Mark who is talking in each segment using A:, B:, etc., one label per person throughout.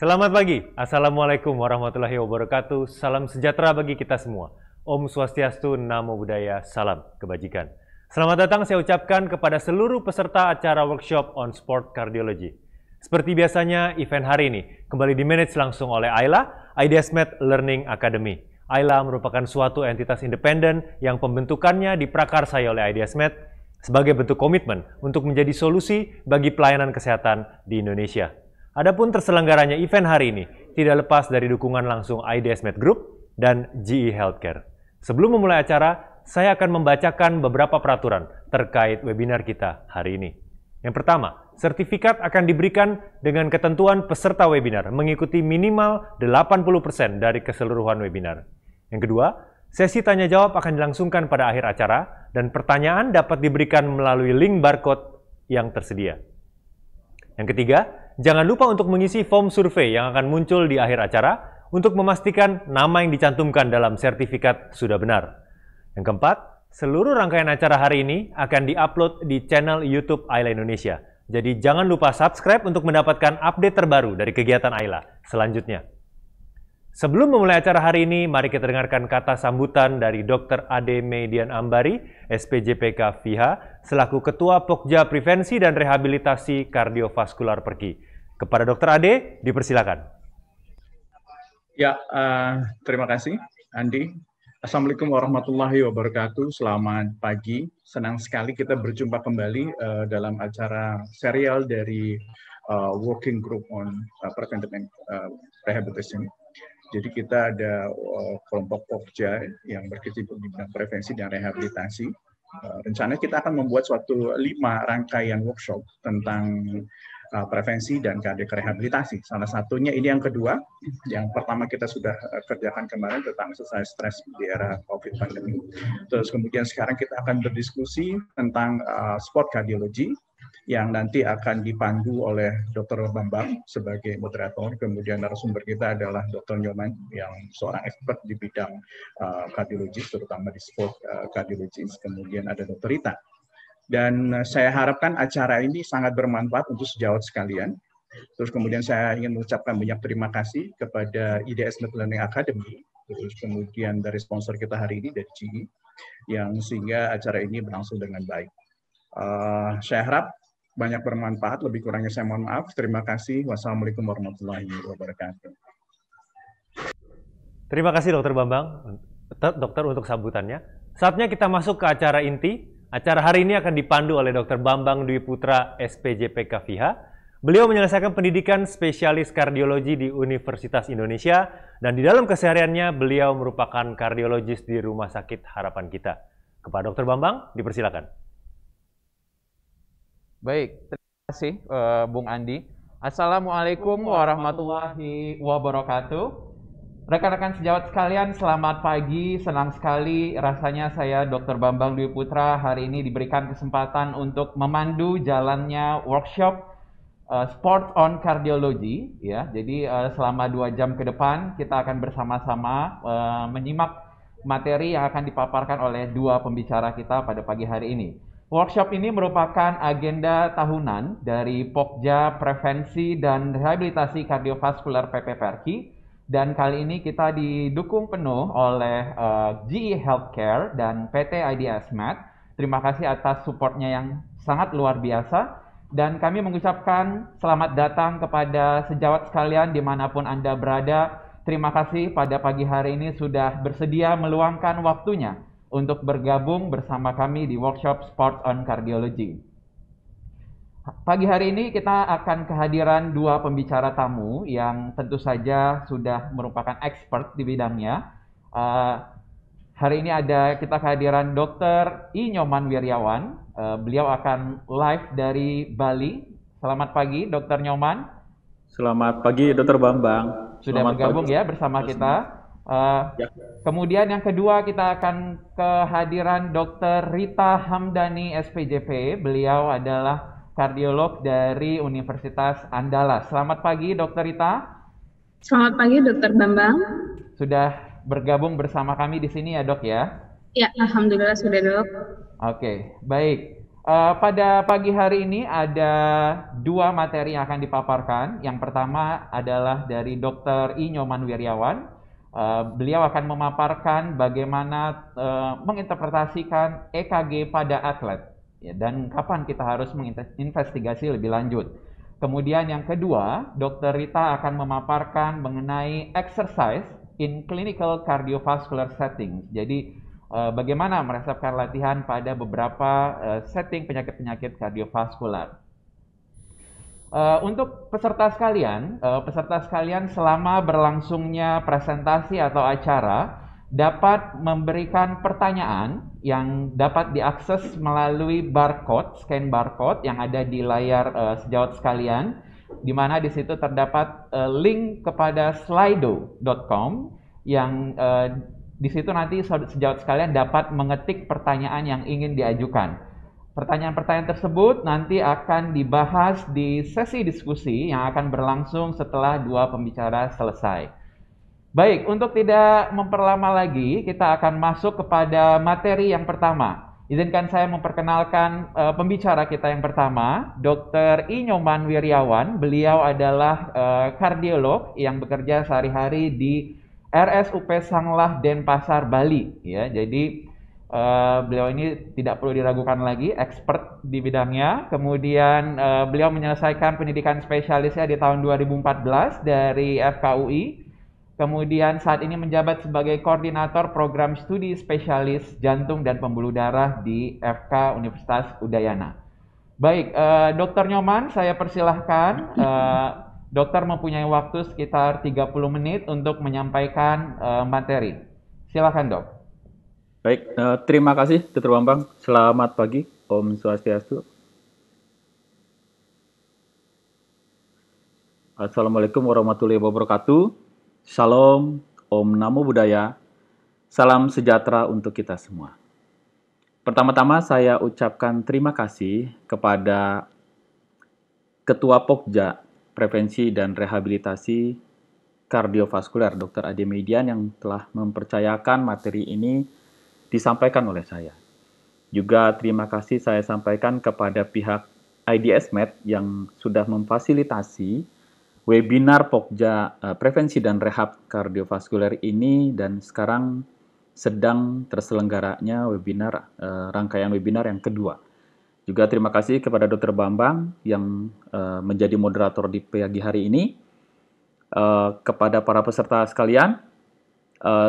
A: Selamat pagi, Assalamualaikum warahmatullahi wabarakatuh. Salam sejahtera bagi kita semua. Om Swastiastu, Namo Buddhaya, Salam Kebajikan. Selamat datang saya ucapkan kepada seluruh peserta acara workshop on sport cardiology. Seperti biasanya, event hari ini kembali dimanage langsung oleh Ayla, IDSMed Learning Academy. Ayla merupakan suatu entitas independen yang pembentukannya diprakarsai oleh IDSMed sebagai bentuk komitmen untuk menjadi solusi bagi pelayanan kesehatan di Indonesia. Adapun terselenggaranya event hari ini tidak lepas dari dukungan langsung IDS Med Group dan GE Healthcare. Sebelum memulai acara, saya akan membacakan beberapa peraturan terkait webinar kita hari ini. Yang pertama, sertifikat akan diberikan dengan ketentuan peserta webinar mengikuti minimal 80% dari keseluruhan webinar. Yang kedua, sesi tanya jawab akan dilangsungkan pada akhir acara dan pertanyaan dapat diberikan melalui link barcode yang tersedia. Yang ketiga, jangan lupa untuk mengisi form survei yang akan muncul di akhir acara untuk memastikan nama yang dicantumkan dalam sertifikat sudah benar. Yang keempat, seluruh rangkaian acara hari ini akan diupload di channel YouTube Ayla Indonesia. Jadi jangan lupa subscribe untuk mendapatkan update terbaru dari kegiatan Ayla selanjutnya. Sebelum memulai acara hari ini, mari kita dengarkan kata sambutan dari Dr. Ade Median Ambari, SPJPK FIHA, selaku Ketua Pokja Prevensi dan Rehabilitasi Kardiovaskular Perki. Kepada Dr. Ade, dipersilakan.
B: Ya, uh, terima kasih Andi. Assalamualaikum warahmatullahi wabarakatuh. Selamat pagi. Senang sekali kita berjumpa kembali uh, dalam acara serial dari uh, Working Group on uh, Preventive uh, Rehabilitation jadi kita ada uh, kelompok Pokja yang berkecimpung di bidang prevensi dan rehabilitasi. Uh, rencananya kita akan membuat suatu lima rangkaian workshop tentang uh, prevensi dan kardiak rehabilitasi. Salah satunya ini yang kedua, yang pertama kita sudah uh, kerjakan kemarin tentang selesai stres di era COVID pandemi. Terus kemudian sekarang kita akan berdiskusi tentang uh, sport kardiologi yang nanti akan dipandu oleh Dr. Bambang sebagai moderator. Kemudian narasumber kita adalah Dr. Nyoman yang seorang expert di bidang uh, terutama di sport uh. Kemudian ada Dr. Rita. Dan saya harapkan acara ini sangat bermanfaat untuk sejawat sekalian. Terus kemudian saya ingin mengucapkan banyak terima kasih kepada IDS Net Learning Academy, terus kemudian dari sponsor kita hari ini dari GE, yang sehingga acara ini berlangsung dengan baik. Uh, saya harap banyak bermanfaat. Lebih kurangnya saya mohon maaf. Terima kasih. Wassalamualaikum warahmatullahi wabarakatuh.
A: Terima kasih Dokter Bambang, Dokter untuk sambutannya. Saatnya kita masuk ke acara inti. Acara hari ini akan dipandu oleh Dokter Bambang Dwi Putra, SPJPK FIHA. Beliau menyelesaikan pendidikan spesialis kardiologi di Universitas Indonesia dan di dalam kesehariannya beliau merupakan kardiologis di Rumah Sakit Harapan Kita. Kepada Dokter Bambang, dipersilakan.
C: Baik, terima kasih uh, Bung Andi. Assalamualaikum warahmatullahi wabarakatuh. Rekan-rekan sejawat sekalian, selamat pagi. Senang sekali rasanya saya Dr. Bambang Dwi Putra hari ini diberikan kesempatan untuk memandu jalannya workshop uh, Sport on Cardiology. Ya, jadi uh, selama dua jam ke depan kita akan bersama-sama uh, menyimak materi yang akan dipaparkan oleh dua pembicara kita pada pagi hari ini. Workshop ini merupakan agenda tahunan dari Pokja Prevensi dan Rehabilitasi Kardiovaskular PP Perki dan kali ini kita didukung penuh oleh uh, GE Healthcare dan PT IDS Med. Terima kasih atas supportnya yang sangat luar biasa dan kami mengucapkan selamat datang kepada sejawat sekalian di mana pun Anda berada. Terima kasih pada pagi hari ini sudah bersedia meluangkan waktunya untuk bergabung bersama kami di workshop Sport on Cardiology. Pagi hari ini kita akan kehadiran dua pembicara tamu yang tentu saja sudah merupakan expert di bidangnya. Uh, hari ini ada kita kehadiran Dr. I Nyoman Wiryawan. Uh, beliau akan live dari Bali. Selamat pagi, Dr. Nyoman.
D: Selamat pagi, Dr. Bambang.
C: Sudah
D: Selamat
C: bergabung pagi. ya bersama kita. Uh, ya. Kemudian yang kedua kita akan kehadiran Dr. Rita Hamdani SPJP. Beliau adalah kardiolog dari Universitas Andalas. Selamat pagi Dr. Rita.
E: Selamat pagi Dr. Bambang.
C: Sudah bergabung bersama kami di sini ya dok ya?
E: Ya, Alhamdulillah sudah dok.
C: Oke, baik. Uh, pada pagi hari ini ada dua materi yang akan dipaparkan. Yang pertama adalah dari Dr. I. Nyoman Wiryawan. Uh, beliau akan memaparkan bagaimana uh, menginterpretasikan EKG pada atlet ya, dan kapan kita harus menginvestigasi lebih lanjut. Kemudian yang kedua, Dr. Rita akan memaparkan mengenai exercise in clinical cardiovascular settings. Jadi uh, bagaimana meresepkan latihan pada beberapa uh, setting penyakit-penyakit kardiovaskular. Uh, untuk peserta sekalian, peserta sekalian selama berlangsungnya presentasi atau acara dapat memberikan pertanyaan yang dapat diakses melalui barcode, scan barcode yang ada di layar uh, sejawat sekalian, di mana di situ terdapat uh, link kepada slido.com yang uh, di situ nanti sejawat sekalian dapat mengetik pertanyaan yang ingin diajukan. Pertanyaan-pertanyaan tersebut nanti akan dibahas di sesi diskusi yang akan berlangsung setelah dua pembicara selesai. Baik, untuk tidak memperlama lagi, kita akan masuk kepada materi yang pertama. Izinkan saya memperkenalkan uh, pembicara kita yang pertama, Dr. Inyoman Wiryawan. Beliau adalah uh, kardiolog yang bekerja sehari-hari di RSUP Sanglah Denpasar Bali ya. Jadi uh, beliau ini tidak perlu diragukan lagi expert di bidangnya. Kemudian uh, beliau menyelesaikan pendidikan spesialisnya di tahun 2014 dari FKUI. Kemudian saat ini menjabat sebagai koordinator program studi spesialis jantung dan pembuluh darah di FK Universitas Udayana. Baik, uh, Dokter Nyoman, saya persilahkan. Uh, Dokter mempunyai waktu sekitar 30 menit untuk menyampaikan uh, materi. Silakan, Dok.
D: Baik, uh, terima kasih Dr. Bambang. Selamat pagi, Om Swastiastu. Assalamualaikum warahmatullahi wabarakatuh. Salam, Om Namo Buddhaya. Salam sejahtera untuk kita semua. Pertama-tama saya ucapkan terima kasih kepada Ketua Pokja Prevensi dan Rehabilitasi Kardiovaskuler Dr. Ade Median yang telah mempercayakan materi ini disampaikan oleh saya. Juga terima kasih saya sampaikan kepada pihak IDS Med yang sudah memfasilitasi webinar Pokja uh, Prevensi dan Rehab Kardiovaskuler ini dan sekarang sedang terselenggaranya webinar uh, rangkaian webinar yang kedua. Juga terima kasih kepada Dr. Bambang yang uh, menjadi moderator di pagi hari ini. Kepada para peserta sekalian,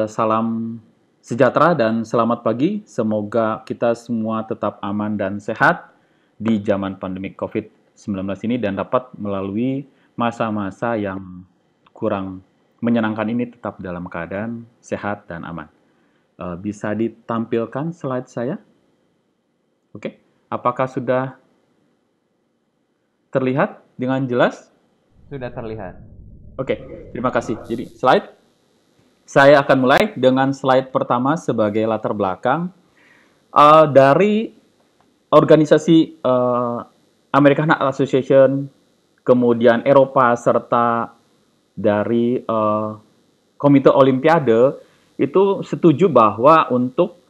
D: salam sejahtera dan selamat pagi. Semoga kita semua tetap aman dan sehat di zaman pandemi COVID-19 ini dan dapat melalui masa-masa yang kurang menyenangkan ini tetap dalam keadaan sehat dan aman. Uh, bisa ditampilkan slide saya? Oke. Okay. Apakah sudah terlihat dengan jelas?
C: Sudah terlihat.
D: Oke, terima kasih. Jadi slide. Saya akan mulai dengan slide pertama sebagai latar belakang uh, dari organisasi uh, American Heart Association, kemudian Eropa serta dari uh, Komite Olimpiade itu setuju bahwa untuk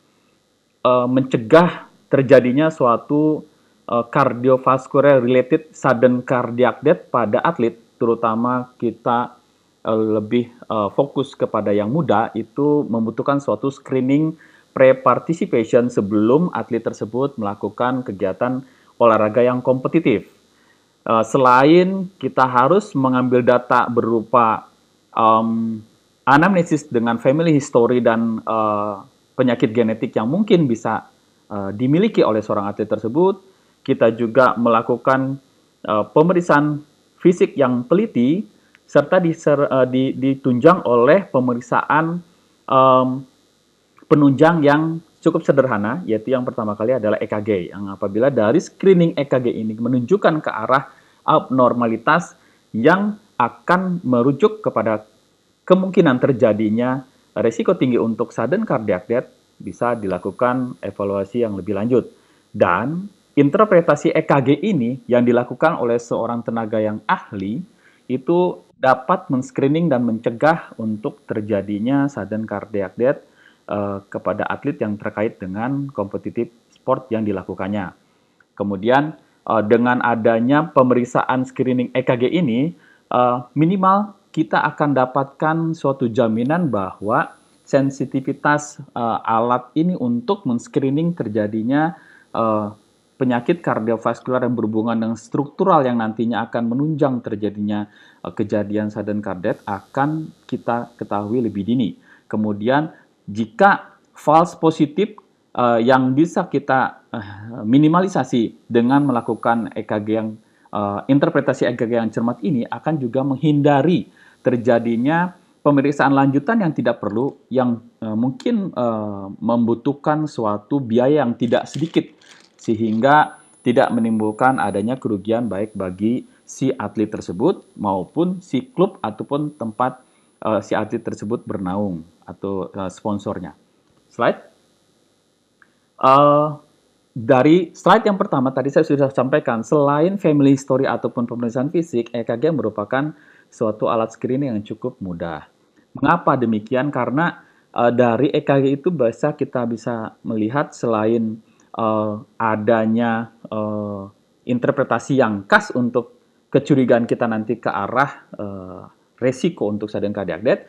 D: uh, mencegah terjadinya suatu uh, cardiovascular related sudden cardiac death pada atlet, terutama kita uh, lebih uh, fokus kepada yang muda, itu membutuhkan suatu screening pre-participation sebelum atlet tersebut melakukan kegiatan olahraga yang kompetitif. Uh, selain kita harus mengambil data berupa um, anamnesis dengan family history dan uh, penyakit genetik yang mungkin bisa uh, dimiliki oleh seorang atlet tersebut. Kita juga melakukan uh, pemeriksaan fisik yang teliti serta diser, uh, di, ditunjang oleh pemeriksaan um, penunjang yang cukup sederhana, yaitu yang pertama kali adalah EKG. Yang apabila dari screening EKG ini menunjukkan ke arah abnormalitas yang akan merujuk kepada kemungkinan terjadinya resiko tinggi untuk sudden cardiac death bisa dilakukan evaluasi yang lebih lanjut. Dan interpretasi EKG ini yang dilakukan oleh seorang tenaga yang ahli itu dapat men-screening dan mencegah untuk terjadinya sudden cardiac death uh, kepada atlet yang terkait dengan kompetitif sport yang dilakukannya. Kemudian uh, dengan adanya pemeriksaan screening EKG ini, uh, minimal kita akan dapatkan suatu jaminan bahwa sensitivitas uh, alat ini untuk men-screening terjadinya uh, penyakit kardiovaskular yang berhubungan dengan struktural yang nantinya akan menunjang terjadinya kejadian sudden cardiac akan kita ketahui lebih dini. Kemudian jika false positif uh, yang bisa kita uh, minimalisasi dengan melakukan EKG yang uh, interpretasi EKG yang cermat ini akan juga menghindari terjadinya pemeriksaan lanjutan yang tidak perlu yang uh, mungkin uh, membutuhkan suatu biaya yang tidak sedikit sehingga tidak menimbulkan adanya kerugian baik bagi si atlet tersebut maupun si klub ataupun tempat uh, si atlet tersebut bernaung atau uh, sponsornya. Slide. Uh, dari slide yang pertama tadi saya sudah sampaikan, selain family history ataupun pemeriksaan fisik, EKG merupakan suatu alat screening yang cukup mudah. Mengapa demikian? Karena uh, dari EKG itu bisa kita bisa melihat selain uh, adanya uh, interpretasi yang khas untuk kecurigaan kita nanti ke arah uh, resiko untuk sudden cardiac death,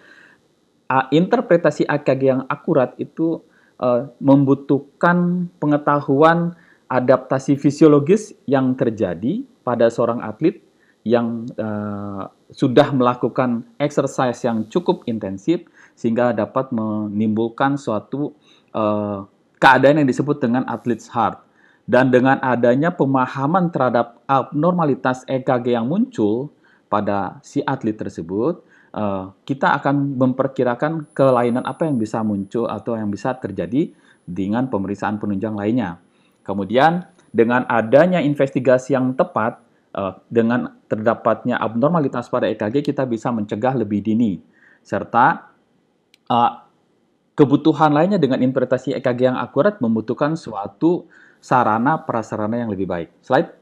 D: interpretasi EKG yang akurat itu uh, membutuhkan pengetahuan adaptasi fisiologis yang terjadi pada seorang atlet yang uh, sudah melakukan exercise yang cukup intensif sehingga dapat menimbulkan suatu uh, keadaan yang disebut dengan athlete's heart. Dan dengan adanya pemahaman terhadap abnormalitas EKG yang muncul pada si atlet tersebut, uh, kita akan memperkirakan kelainan apa yang bisa muncul atau yang bisa terjadi dengan pemeriksaan penunjang lainnya. Kemudian dengan adanya investigasi yang tepat, uh, dengan terdapatnya abnormalitas pada EKG, kita bisa mencegah lebih dini. Serta uh, Kebutuhan lainnya dengan interpretasi EKG yang akurat membutuhkan suatu sarana prasarana yang lebih baik. Slide.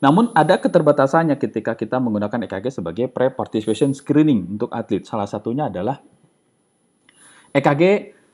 D: Namun ada keterbatasannya ketika kita menggunakan EKG sebagai pre-participation screening untuk atlet. Salah satunya adalah EKG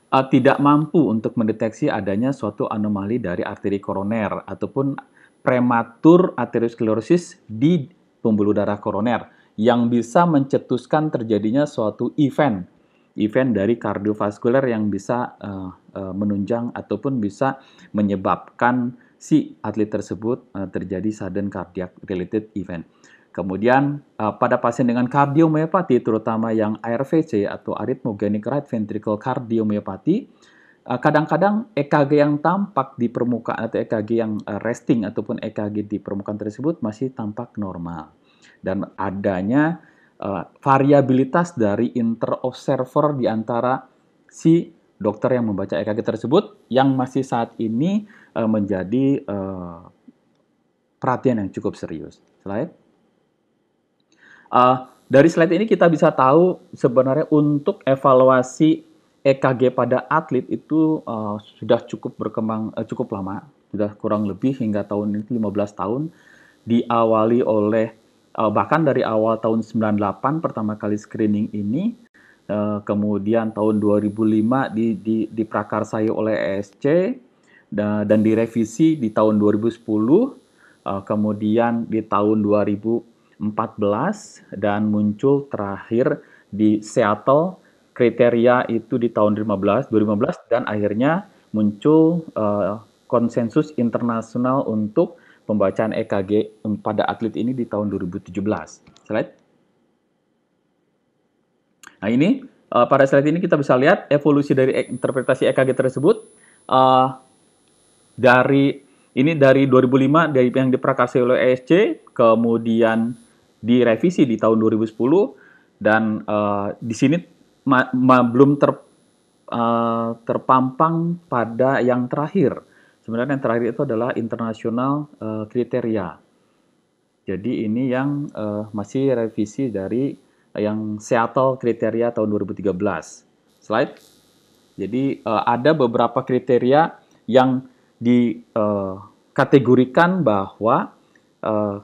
D: uh, tidak mampu untuk mendeteksi adanya suatu anomali dari arteri koroner ataupun prematur arteriosklerosis di pembuluh darah koroner yang bisa mencetuskan terjadinya suatu event event dari kardiovaskuler yang bisa uh, uh, menunjang ataupun bisa menyebabkan si atlet tersebut uh, terjadi sudden cardiac related event. Kemudian uh, pada pasien dengan kardiomyopati terutama yang ARVC atau arrhythmogenic right ventricle cardiomyopati kadang-kadang EKG yang tampak di permukaan atau EKG yang resting ataupun EKG di permukaan tersebut masih tampak normal dan adanya variabilitas dari interobserver di antara si dokter yang membaca EKG tersebut yang masih saat ini uh, menjadi uh, perhatian yang cukup serius. Slide. Uh, dari slide ini kita bisa tahu sebenarnya untuk evaluasi EKG pada atlet itu uh, sudah cukup berkembang uh, cukup lama, sudah kurang lebih hingga tahun ini 15 tahun diawali oleh uh, bahkan dari awal tahun 98 pertama kali screening ini uh, kemudian tahun 2005 di, di, diprakarsai oleh ESC dan, direvisi di tahun 2010 uh, kemudian di tahun 2014 dan muncul terakhir di Seattle kriteria itu di tahun 2015 2015 dan akhirnya muncul uh, konsensus internasional untuk pembacaan EKG pada atlet ini di tahun 2017. Slide. Nah ini uh, pada slide ini kita bisa lihat evolusi dari interpretasi EKG tersebut uh, dari ini dari 2005 dari yang diprakarsai oleh ESC, kemudian direvisi di tahun 2010 dan uh, di sini ma ma belum ter, uh, terpampang pada yang terakhir Sebenarnya yang terakhir itu adalah internasional uh, kriteria. Jadi ini yang uh, masih revisi dari yang Seattle kriteria tahun 2013. Slide. Jadi uh, ada beberapa kriteria yang dikategorikan uh, bahwa uh,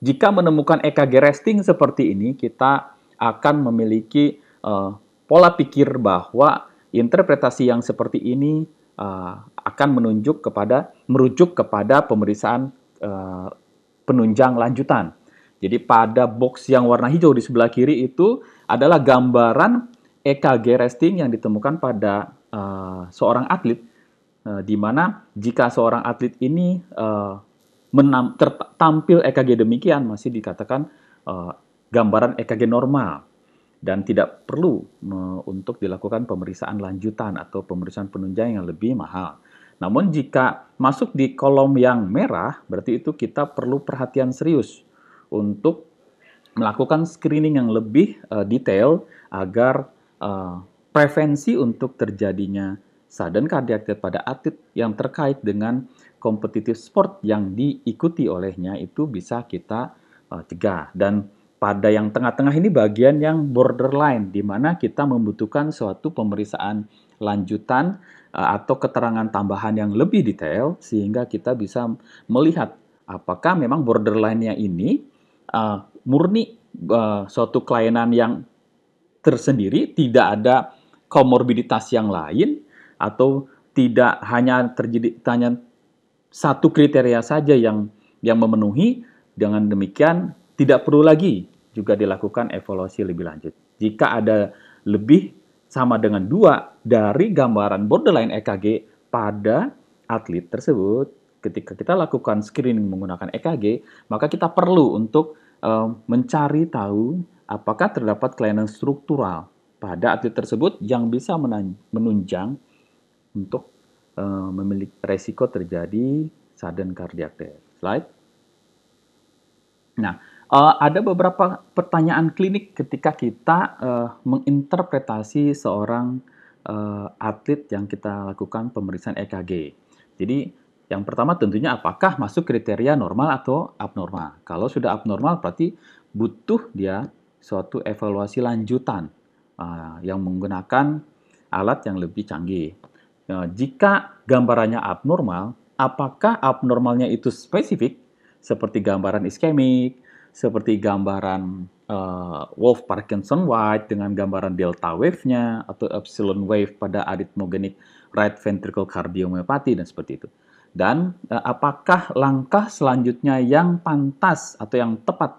D: jika menemukan EKG resting seperti ini, kita akan memiliki uh, pola pikir bahwa interpretasi yang seperti ini uh, akan menunjuk kepada merujuk kepada pemeriksaan uh, penunjang lanjutan. Jadi pada box yang warna hijau di sebelah kiri itu adalah gambaran EKG resting yang ditemukan pada uh, seorang atlet, uh, di mana jika seorang atlet ini uh, tampil EKG demikian masih dikatakan uh, gambaran EKG normal dan tidak perlu untuk dilakukan pemeriksaan lanjutan atau pemeriksaan penunjang yang lebih mahal. Namun jika masuk di kolom yang merah, berarti itu kita perlu perhatian serius untuk melakukan screening yang lebih uh, detail agar uh, prevensi untuk terjadinya sudden cardiac death pada atlet yang terkait dengan kompetitif sport yang diikuti olehnya itu bisa kita uh, cegah. Dan pada yang tengah-tengah ini bagian yang borderline, di mana kita membutuhkan suatu pemeriksaan lanjutan uh, atau keterangan tambahan yang lebih detail, sehingga kita bisa melihat apakah memang borderline-nya ini uh, murni uh, suatu kelainan yang tersendiri, tidak ada komorbiditas yang lain, atau tidak hanya terjadi hanya satu kriteria saja yang yang memenuhi, dengan demikian tidak perlu lagi juga dilakukan evaluasi lebih lanjut. Jika ada lebih sama dengan dua dari gambaran borderline EKG pada atlet tersebut, ketika kita lakukan screening menggunakan EKG, maka kita perlu untuk mencari tahu apakah terdapat kelainan struktural pada atlet tersebut yang bisa menunjang untuk memiliki resiko terjadi sudden cardiac death. Slide. Nah, uh, ada beberapa pertanyaan klinik ketika kita uh, menginterpretasi seorang uh, atlet yang kita lakukan pemeriksaan EKG. Jadi, yang pertama tentunya apakah masuk kriteria normal atau abnormal. Kalau sudah abnormal berarti butuh dia suatu evaluasi lanjutan uh, yang menggunakan alat yang lebih canggih. Nah, jika gambarannya abnormal, apakah abnormalnya itu spesifik seperti gambaran iskemik, seperti gambaran uh, Wolf Parkinson White dengan gambaran delta wave-nya atau epsilon wave pada arrhythmogenic right ventricle cardiomyopathy dan seperti itu. Dan uh, apakah langkah selanjutnya yang pantas atau yang tepat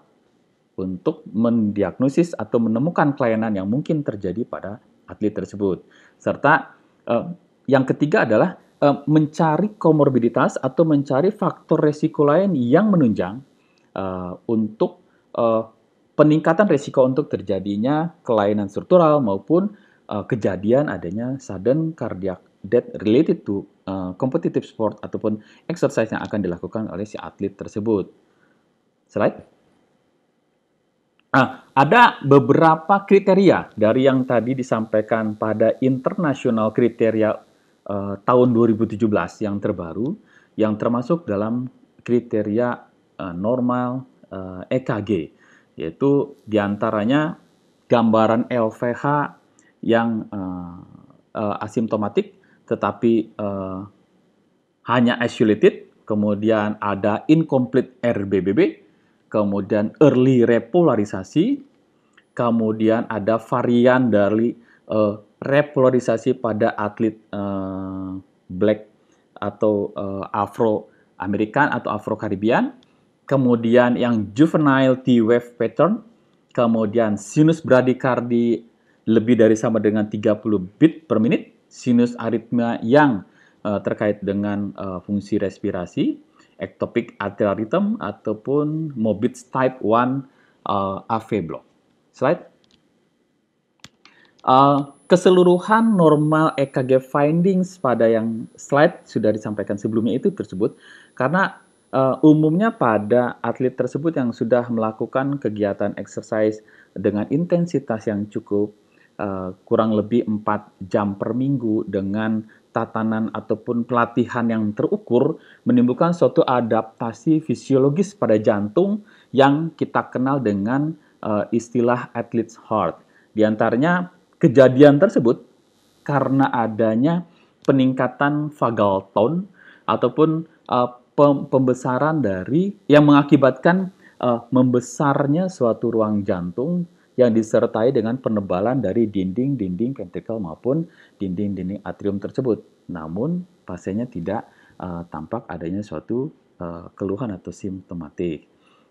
D: untuk mendiagnosis atau menemukan kelainan yang mungkin terjadi pada atlet tersebut. Serta uh, yang ketiga adalah uh, mencari komorbiditas atau mencari faktor resiko lain yang menunjang untuk peningkatan resiko untuk terjadinya kelainan struktural maupun kejadian adanya sudden cardiac death related to uh, competitive sport ataupun exercise yang akan dilakukan oleh si atlet tersebut. Slide. Nah, ada beberapa kriteria dari yang tadi disampaikan pada internasional kriteria uh, tahun 2017 yang terbaru yang termasuk dalam kriteria uh, normal uh, eh, EKG yaitu di antaranya gambaran LVH yang uh, uh, asimptomatik tetapi uh, hanya isolated, kemudian ada incomplete RBBB, kemudian early repolarisasi, kemudian ada varian dari uh, repolarisasi pada atlet uh, black atau uh, Afro American atau Afro Caribbean, kemudian yang juvenile T wave pattern, kemudian sinus bradikardi lebih dari sama dengan 30 beat per menit, sinus aritmia yang uh, terkait dengan uh, fungsi respirasi, ectopic atrial rhythm ataupun morbid type 1 uh, AV block. Slide. Uh, keseluruhan normal EKG findings pada yang slide sudah disampaikan sebelumnya itu tersebut karena uh, umumnya pada atlet tersebut yang sudah melakukan kegiatan exercise dengan intensitas yang cukup uh, kurang lebih 4 jam per minggu dengan tatanan ataupun pelatihan yang terukur menimbulkan suatu adaptasi fisiologis pada jantung yang kita kenal dengan uh, istilah athlete's heart. Di antaranya Kejadian tersebut karena adanya peningkatan vagal tone ataupun uh, pembesaran dari yang mengakibatkan uh, membesarnya suatu ruang jantung yang disertai dengan penebalan dari dinding-dinding ventricle maupun dinding-dinding atrium tersebut. Namun pasiennya tidak uh, tampak adanya suatu uh, keluhan atau simptomatik.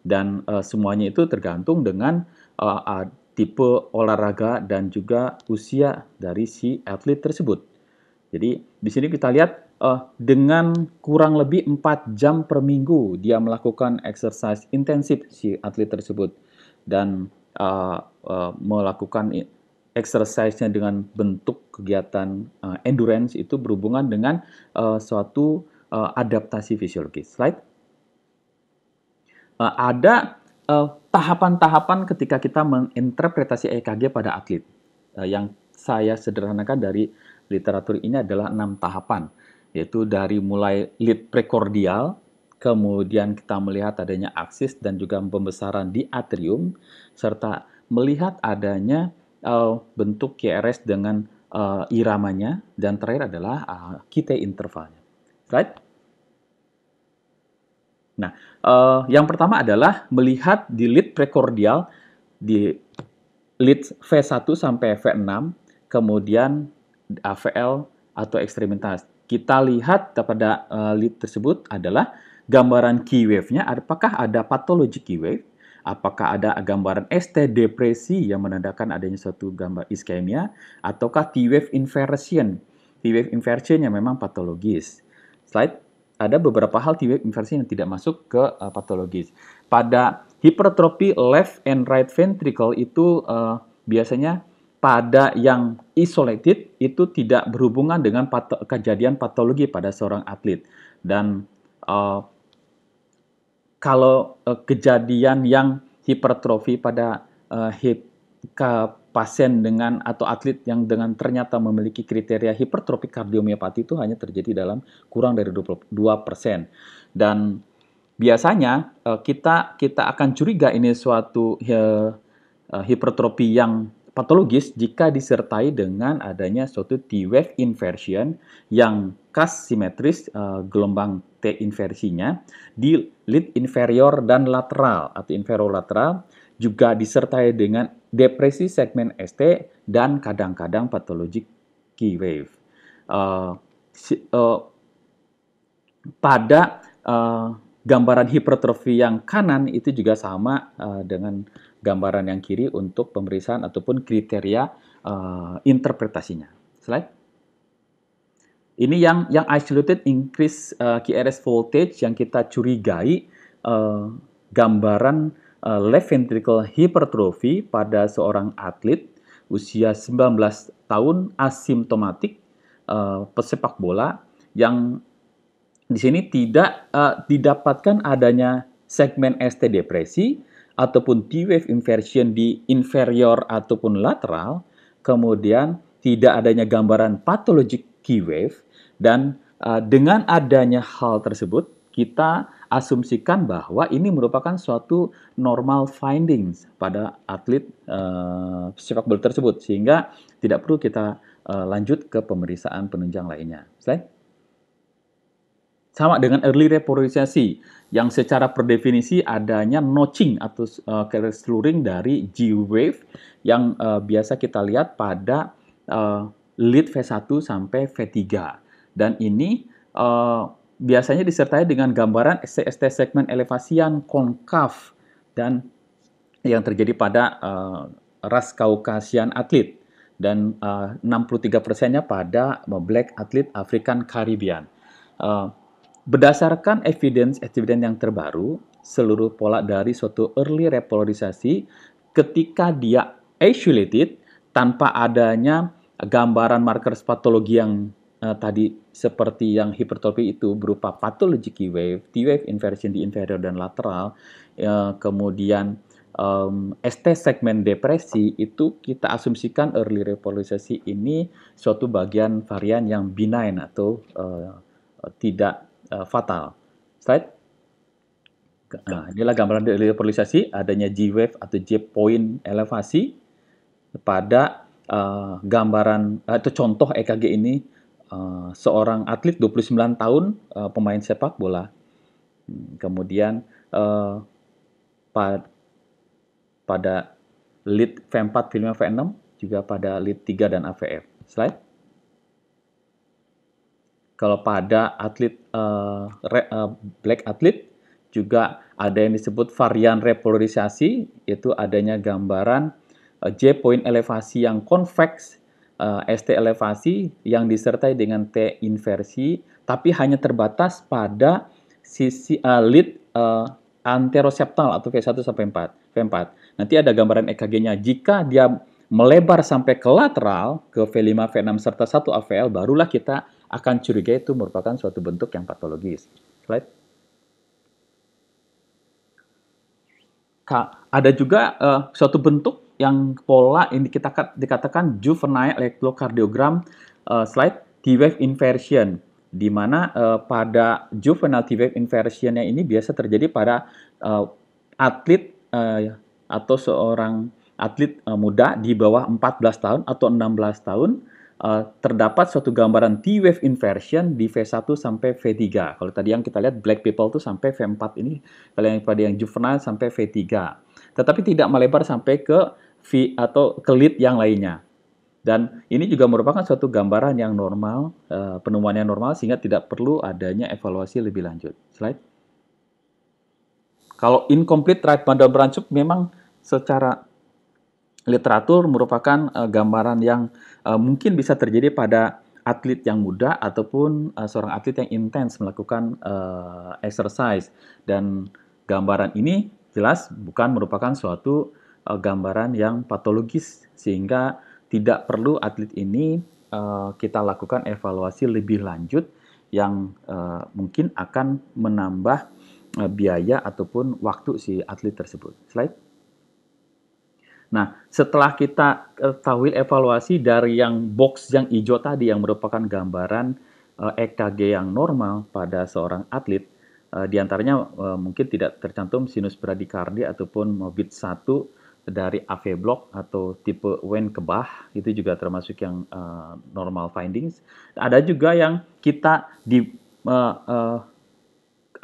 D: Dan uh, semuanya itu tergantung dengan uh, uh, tipe olahraga dan juga usia dari si atlet tersebut. Jadi di sini kita lihat uh, dengan kurang lebih 4 jam per minggu dia melakukan exercise intensif si atlet tersebut dan uh, uh, melakukan exercise-nya dengan bentuk kegiatan uh, endurance itu berhubungan dengan uh, suatu uh, adaptasi fisiologis. Slide. Uh, ada tahapan-tahapan uh, ketika kita menginterpretasi EKG pada atlet. Uh, yang saya sederhanakan dari literatur ini adalah enam tahapan, yaitu dari mulai lead prekordial, kemudian kita melihat adanya aksis dan juga pembesaran di atrium, serta melihat adanya uh, bentuk QRS dengan uh, iramanya, dan terakhir adalah uh, QT intervalnya. Right? Nah, uh, yang pertama adalah melihat di lead prekordial di lead V1 sampai V6, kemudian AVL atau ekstremitas. Kita lihat pada uh, lead tersebut adalah gambaran key wave-nya, apakah ada patologi key wave, apakah ada gambaran ST depresi yang menandakan adanya suatu gambar iskemia, ataukah T-wave inversion. T-wave inversion yang memang patologis. Slide, ada beberapa hal T-wave inversion yang tidak masuk ke uh, patologis. Pada hipertrofi left and right ventricle itu uh, biasanya pada yang isolated itu tidak berhubungan dengan pato kejadian patologi pada seorang atlet dan uh, kalau uh, kejadian yang hipertrofi pada uh, hip ke pasien dengan atau atlet yang dengan ternyata memiliki kriteria hipertrofi kardiomiopati itu hanya terjadi dalam kurang dari 22%. Dan biasanya uh, kita kita akan curiga ini suatu uh, hipertrofi yang patologis jika disertai dengan adanya suatu T-wave inversion yang kas simetris uh, gelombang T inversinya di lead inferior dan lateral atau inferolateral juga disertai dengan depresi segmen ST dan kadang-kadang patologi key wave. Uh, si, uh, pada uh, gambaran hipertrofi yang kanan itu juga sama uh, dengan gambaran yang kiri untuk pemeriksaan ataupun kriteria uh, interpretasinya. Slide. Ini yang yang isolated increase uh, QRS voltage yang kita curigai uh, gambaran uh, left ventricle hypertrophy pada seorang atlet usia 19 tahun asimptomatik uh, pesepak bola yang di sini tidak uh, didapatkan adanya segmen ST depresi ataupun T-wave inversion di inferior ataupun lateral, kemudian tidak adanya gambaran patologic key wave dan uh, dengan adanya hal tersebut, kita asumsikan bahwa ini merupakan suatu normal findings pada atlet uh, sepak bola tersebut, sehingga tidak perlu kita uh, lanjut ke pemeriksaan penunjang lainnya. Slide. Sama dengan early repolarisasi, yang secara per definisi adanya notching atau uh, dari G-wave yang uh, biasa kita lihat pada uh, lead V1 sampai V3. Dan ini uh, biasanya disertai dengan gambaran ST segmen elevasi konkav dan yang terjadi pada uh, ras Kaukasian atlet dan uh, 63 persennya pada black atlet African Caribbean. Uh, berdasarkan evidence evidence yang terbaru, seluruh pola dari suatu early repolarisasi ketika dia isolated tanpa adanya gambaran marker patologi yang uh, tadi seperti yang hipertrofi itu berupa patologi key wave, T-wave inversion di inferior dan lateral, uh, kemudian um, ST segmen depresi itu kita asumsikan early repolarisasi ini suatu bagian varian yang benign atau uh, tidak uh, fatal. Slide. Nah, inilah gambaran early repolarisasi adanya G-wave atau J-point elevasi pada uh, gambaran atau contoh EKG ini uh, seorang atlet 29 tahun uh, pemain sepak bola. Hmm, kemudian uh, pad pada lead V4, V5, V6, juga pada lead 3 dan AVF. Slide. Kalau pada atlet uh, re, uh, black athlete juga ada yang disebut varian repolarisasi, yaitu adanya gambaran uh, J point elevasi yang konveks, uh, ST elevasi yang disertai dengan T inversi, tapi hanya terbatas pada sisi uh, lead uh, anteroseptal atau V1 sampai 4, V4. Nanti ada gambaran EKG-nya. Jika dia melebar sampai ke lateral, ke V5, V6, serta 1 AVL, barulah kita akan curiga itu merupakan suatu bentuk yang patologis. Slide. Ada juga uh, suatu bentuk yang pola ini kita dikatakan juvenile electrocardiogram uh, slide T-wave inversion di mana uh, pada juvenile T-wave inversionnya ini biasa terjadi pada uh, atlet uh, atau seorang atlet uh, muda di bawah 14 tahun atau 16 tahun uh, terdapat suatu gambaran T-wave inversion di V1 sampai V3. Kalau tadi yang kita lihat black people itu sampai V4 ini, kalau yang pada yang juvenile sampai V3. Tetapi tidak melebar sampai ke V atau ke lead yang lainnya. Dan ini juga merupakan suatu gambaran yang normal, uh, penemuan yang normal sehingga tidak perlu adanya evaluasi lebih lanjut. Slide. Kalau incomplete right bundle branch memang secara literatur merupakan uh, gambaran yang uh, mungkin bisa terjadi pada atlet yang muda ataupun uh, seorang atlet yang intens melakukan uh, exercise dan gambaran ini jelas bukan merupakan suatu uh, gambaran yang patologis sehingga tidak perlu atlet ini uh, kita lakukan evaluasi lebih lanjut yang uh, mungkin akan menambah uh, biaya ataupun waktu si atlet tersebut. Slide. Nah, setelah kita ketahui evaluasi dari yang box yang hijau tadi yang merupakan gambaran uh, eh, EKG yang normal pada seorang atlet, uh, di antaranya uh, mungkin tidak tercantum sinus bradikardia ataupun mobit 1 dari AV block atau tipe Wen kebah itu juga termasuk yang uh, normal findings. Ada juga yang kita di uh, uh,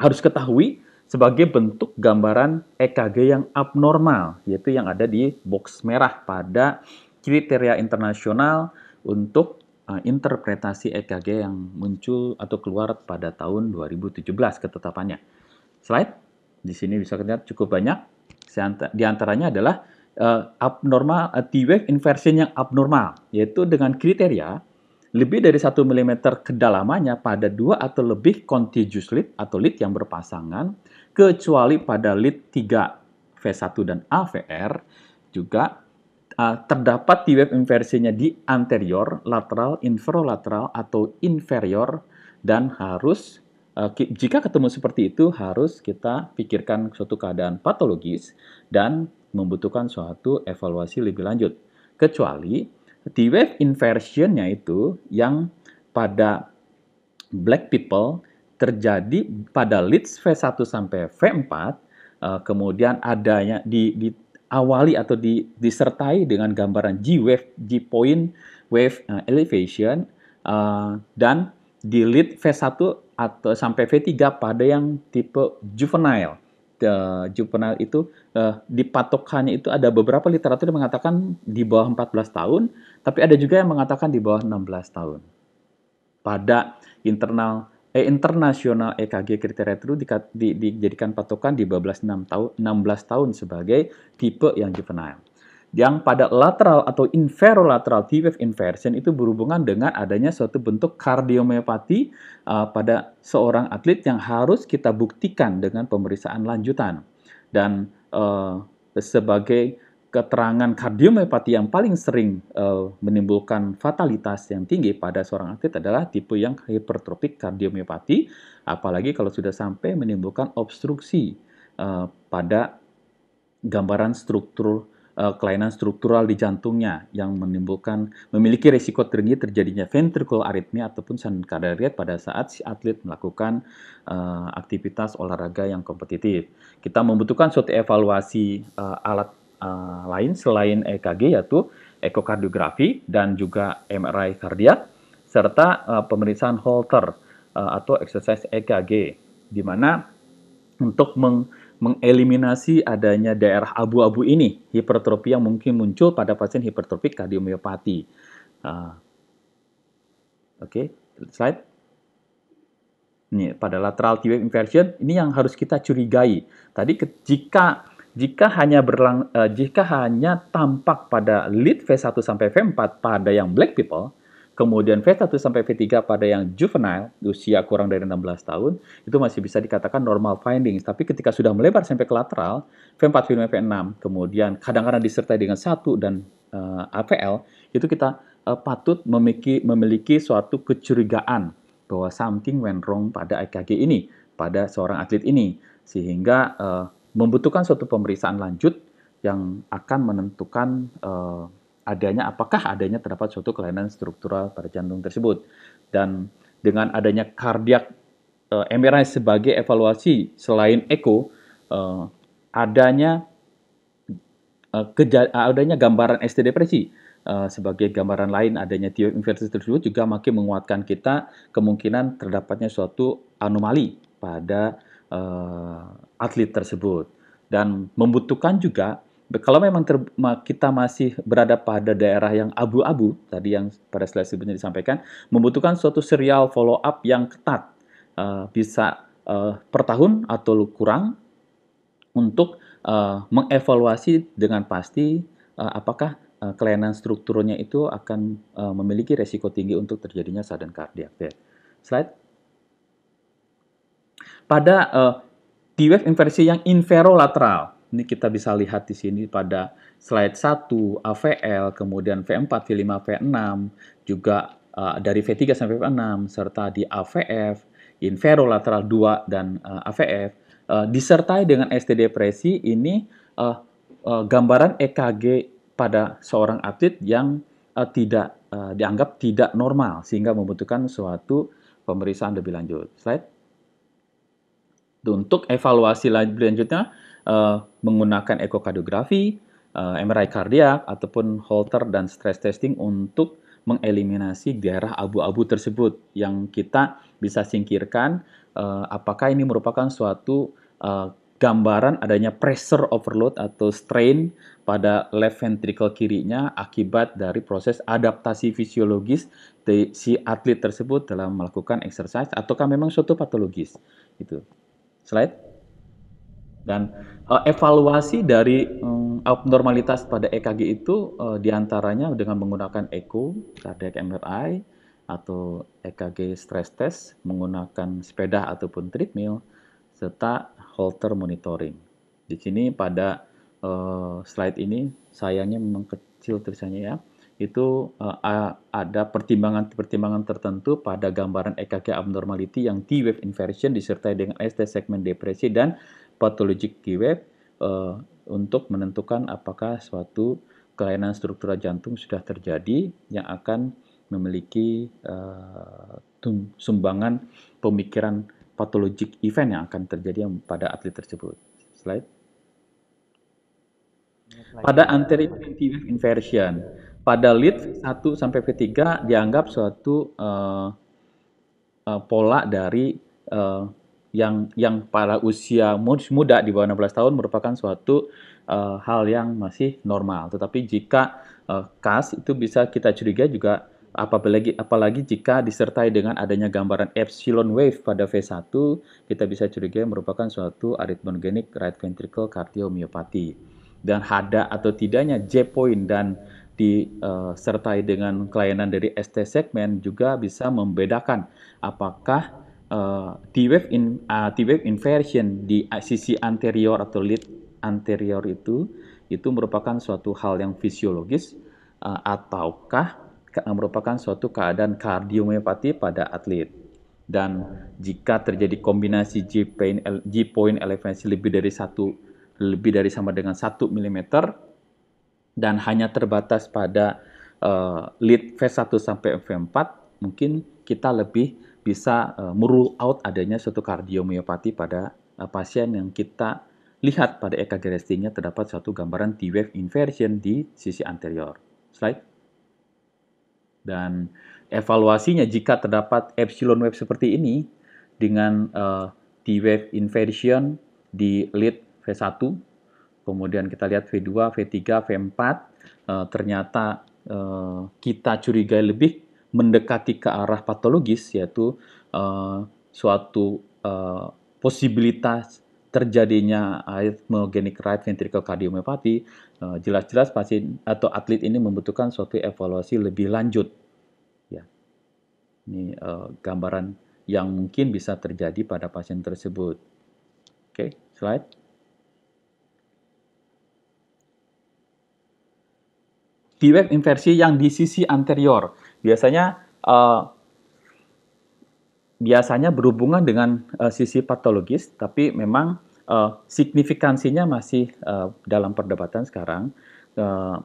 D: harus ketahui sebagai bentuk gambaran EKG yang abnormal, yaitu yang ada di box merah pada kriteria internasional untuk uh, interpretasi EKG yang muncul atau keluar pada tahun 2017 ketetapannya. Slide di sini bisa kita cukup banyak. Di antaranya adalah uh, abnormal uh, T-wave inversion yang abnormal, yaitu dengan kriteria lebih dari 1 mm kedalamannya pada dua atau lebih contiguous lead atau lead yang berpasangan kecuali pada lead 3 V1 dan AVR juga uh, terdapat T-wave inversinya di anterior, lateral, inferolateral atau inferior dan harus jika ketemu seperti itu harus kita pikirkan suatu keadaan patologis dan membutuhkan suatu evaluasi lebih lanjut. Kecuali T-wave inversionnya itu yang pada black people terjadi pada leads V1 sampai V4, uh, eh, kemudian adanya di, di awali atau di, disertai dengan gambaran G wave, G point wave uh, elevation, uh, dan di lead V1 atau sampai V3 pada yang tipe juvenile. The juvenile itu uh, dipatokannya itu ada beberapa literatur yang mengatakan di bawah 14 tahun, tapi ada juga yang mengatakan di bawah 16 tahun. Pada internal eh, internasional EKG kriteria itu di, di, dijadikan patokan di 12 6 tahun 16 tahun sebagai tipe yang juvenile. Yang pada lateral atau inferolateral T-wave inversion itu berhubungan dengan adanya suatu bentuk kardiomyopati uh, pada seorang atlet yang harus kita buktikan dengan pemeriksaan lanjutan. Dan uh, sebagai keterangan kardiomyopati yang paling sering uh, menimbulkan fatalitas yang tinggi pada seorang atlet adalah tipe yang hipertropik kardiomyopati, apalagi kalau sudah sampai menimbulkan obstruksi uh, pada gambaran struktur uh, kelainan struktural di jantungnya yang menimbulkan memiliki risiko tinggi terjadinya ventricular arrhythmia ataupun sudden pada saat si atlet melakukan uh, aktivitas olahraga yang kompetitif. Kita membutuhkan suatu evaluasi uh, alat uh, lain selain EKG yaitu ekokardiografi dan juga MRI kardiak serta uh, pemeriksaan Holter uh, atau exercise EKG di mana untuk meng mengeliminasi adanya daerah abu-abu ini, hipertrofi yang mungkin muncul pada pasien hipertrofik kardiomiopati. Uh, Oke, okay, slide. Ini pada lateral T-wave inversion ini yang harus kita curigai. Tadi jika jika hanya berlang uh, jika hanya tampak pada lead V1 sampai V4 pada yang black people, kemudian V1 sampai V3 pada yang juvenile, usia kurang dari 16 tahun, itu masih bisa dikatakan normal findings. Tapi ketika sudah melebar sampai ke lateral, V4, V5, V6, kemudian kadang-kadang disertai dengan satu dan uh, eh, AVL, itu kita uh, patut memiliki, memiliki suatu kecurigaan bahwa something went wrong pada EKG ini, pada seorang atlet ini. Sehingga uh, membutuhkan suatu pemeriksaan lanjut yang akan menentukan uh, adanya apakah adanya terdapat suatu kelainan struktural pada jantung tersebut. Dan dengan adanya kardiak uh, eh, MRI sebagai evaluasi selain echo uh, adanya uh, adanya gambaran ST depresi uh, sebagai gambaran lain adanya TIF inversi tersebut juga makin menguatkan kita kemungkinan terdapatnya suatu anomali pada uh, atlet tersebut dan membutuhkan juga kalau memang ter, kita masih berada pada daerah yang abu-abu, tadi yang pada slide sebelumnya disampaikan, membutuhkan suatu serial follow up yang ketat, uh, bisa uh, per tahun atau kurang, untuk uh, mengevaluasi dengan pasti uh, apakah uh, kelainan strukturnya itu akan uh, memiliki resiko tinggi untuk terjadinya sudden cardiac death. Slide. Pada uh, T-wave inversi yang inferolateral, ini kita bisa lihat di sini pada slide 1 AVL, kemudian V4, V5, V6, juga uh, dari V3 sampai V6 serta di AVF, inferolateral 2 dan uh, AVF uh, disertai dengan ST depresi ini uh, uh, gambaran EKG pada seorang atlet yang uh, tidak uh, dianggap tidak normal sehingga membutuhkan suatu pemeriksaan lebih lanjut. Slide. Untuk evaluasi lebih lanjutnya, uh, menggunakan ekokardiografi, uh, eh, MRI kardiak, ataupun Holter dan stress testing untuk mengeliminasi daerah abu-abu tersebut yang kita bisa singkirkan uh, apakah ini merupakan suatu uh, gambaran adanya pressure overload atau strain pada left ventricle kirinya akibat dari proses adaptasi fisiologis si atlet tersebut dalam melakukan exercise ataukah memang suatu patologis? Itu slide dan uh, evaluasi dari um, abnormalitas pada EKG itu uh, di antaranya dengan menggunakan echo, cardiac MRI, atau EKG stress test menggunakan sepeda ataupun treadmill, serta Holter monitoring. Di sini pada uh, slide ini sayangnya memang kecil tulisannya ya itu uh, ada pertimbangan-pertimbangan tertentu pada gambaran EKG abnormality yang T-wave inversion disertai dengan ST segmen depresi dan pathologic T-wave uh, untuk menentukan apakah suatu kelainan struktural jantung sudah terjadi yang akan memiliki uh, sumbangan pemikiran patologik event yang akan terjadi pada atlet tersebut. Slide. Pada anterior T-wave inversion, pada lead 1 sampai V3 dianggap suatu uh, uh, pola dari uh, yang yang pada usia muda di bawah 16 tahun merupakan suatu uh, hal yang masih normal. Tetapi jika uh, kas itu bisa kita curiga juga apalagi apalagi jika disertai dengan adanya gambaran epsilon wave pada V1, kita bisa curiga merupakan suatu arrhythmogenic right ventricle cardiomyopathy. Dan ada atau tidaknya J point dan disertai dengan kelainan dari ST segmen juga bisa membedakan apakah uh, T-wave in uh, T-wave inversion di sisi anterior atau lead anterior itu itu merupakan suatu hal yang fisiologis uh, ataukah merupakan suatu keadaan kardiomiopati pada atlet. Dan jika terjadi kombinasi G point, G point elevasi lebih dari satu lebih dari sama dengan 1 mm dan hanya terbatas pada uh, lead V1 sampai V4, mungkin kita lebih bisa uh, merule out adanya suatu kardiomiopati pada uh, pasien yang kita lihat pada EKG restingnya terdapat suatu gambaran T-wave inversion di sisi anterior. Slide. Dan evaluasinya jika terdapat epsilon wave seperti ini dengan uh, T-wave inversion di lead V1, kemudian kita lihat V2, V3, V4, uh, ternyata uh, kita curigai lebih mendekati ke arah patologis, yaitu uh, suatu uh, posibilitas terjadinya arrhythmogenic right ventricle cardiomyopathy, uh, jelas-jelas pasien atau atlet ini membutuhkan suatu evaluasi lebih lanjut. Ya, ini uh, gambaran yang mungkin bisa terjadi pada pasien tersebut. Oke, okay, slide. T-wave inversi yang di sisi anterior biasanya uh, biasanya berhubungan dengan uh, sisi patologis, tapi memang uh, signifikansinya masih uh, dalam perdebatan sekarang. Uh,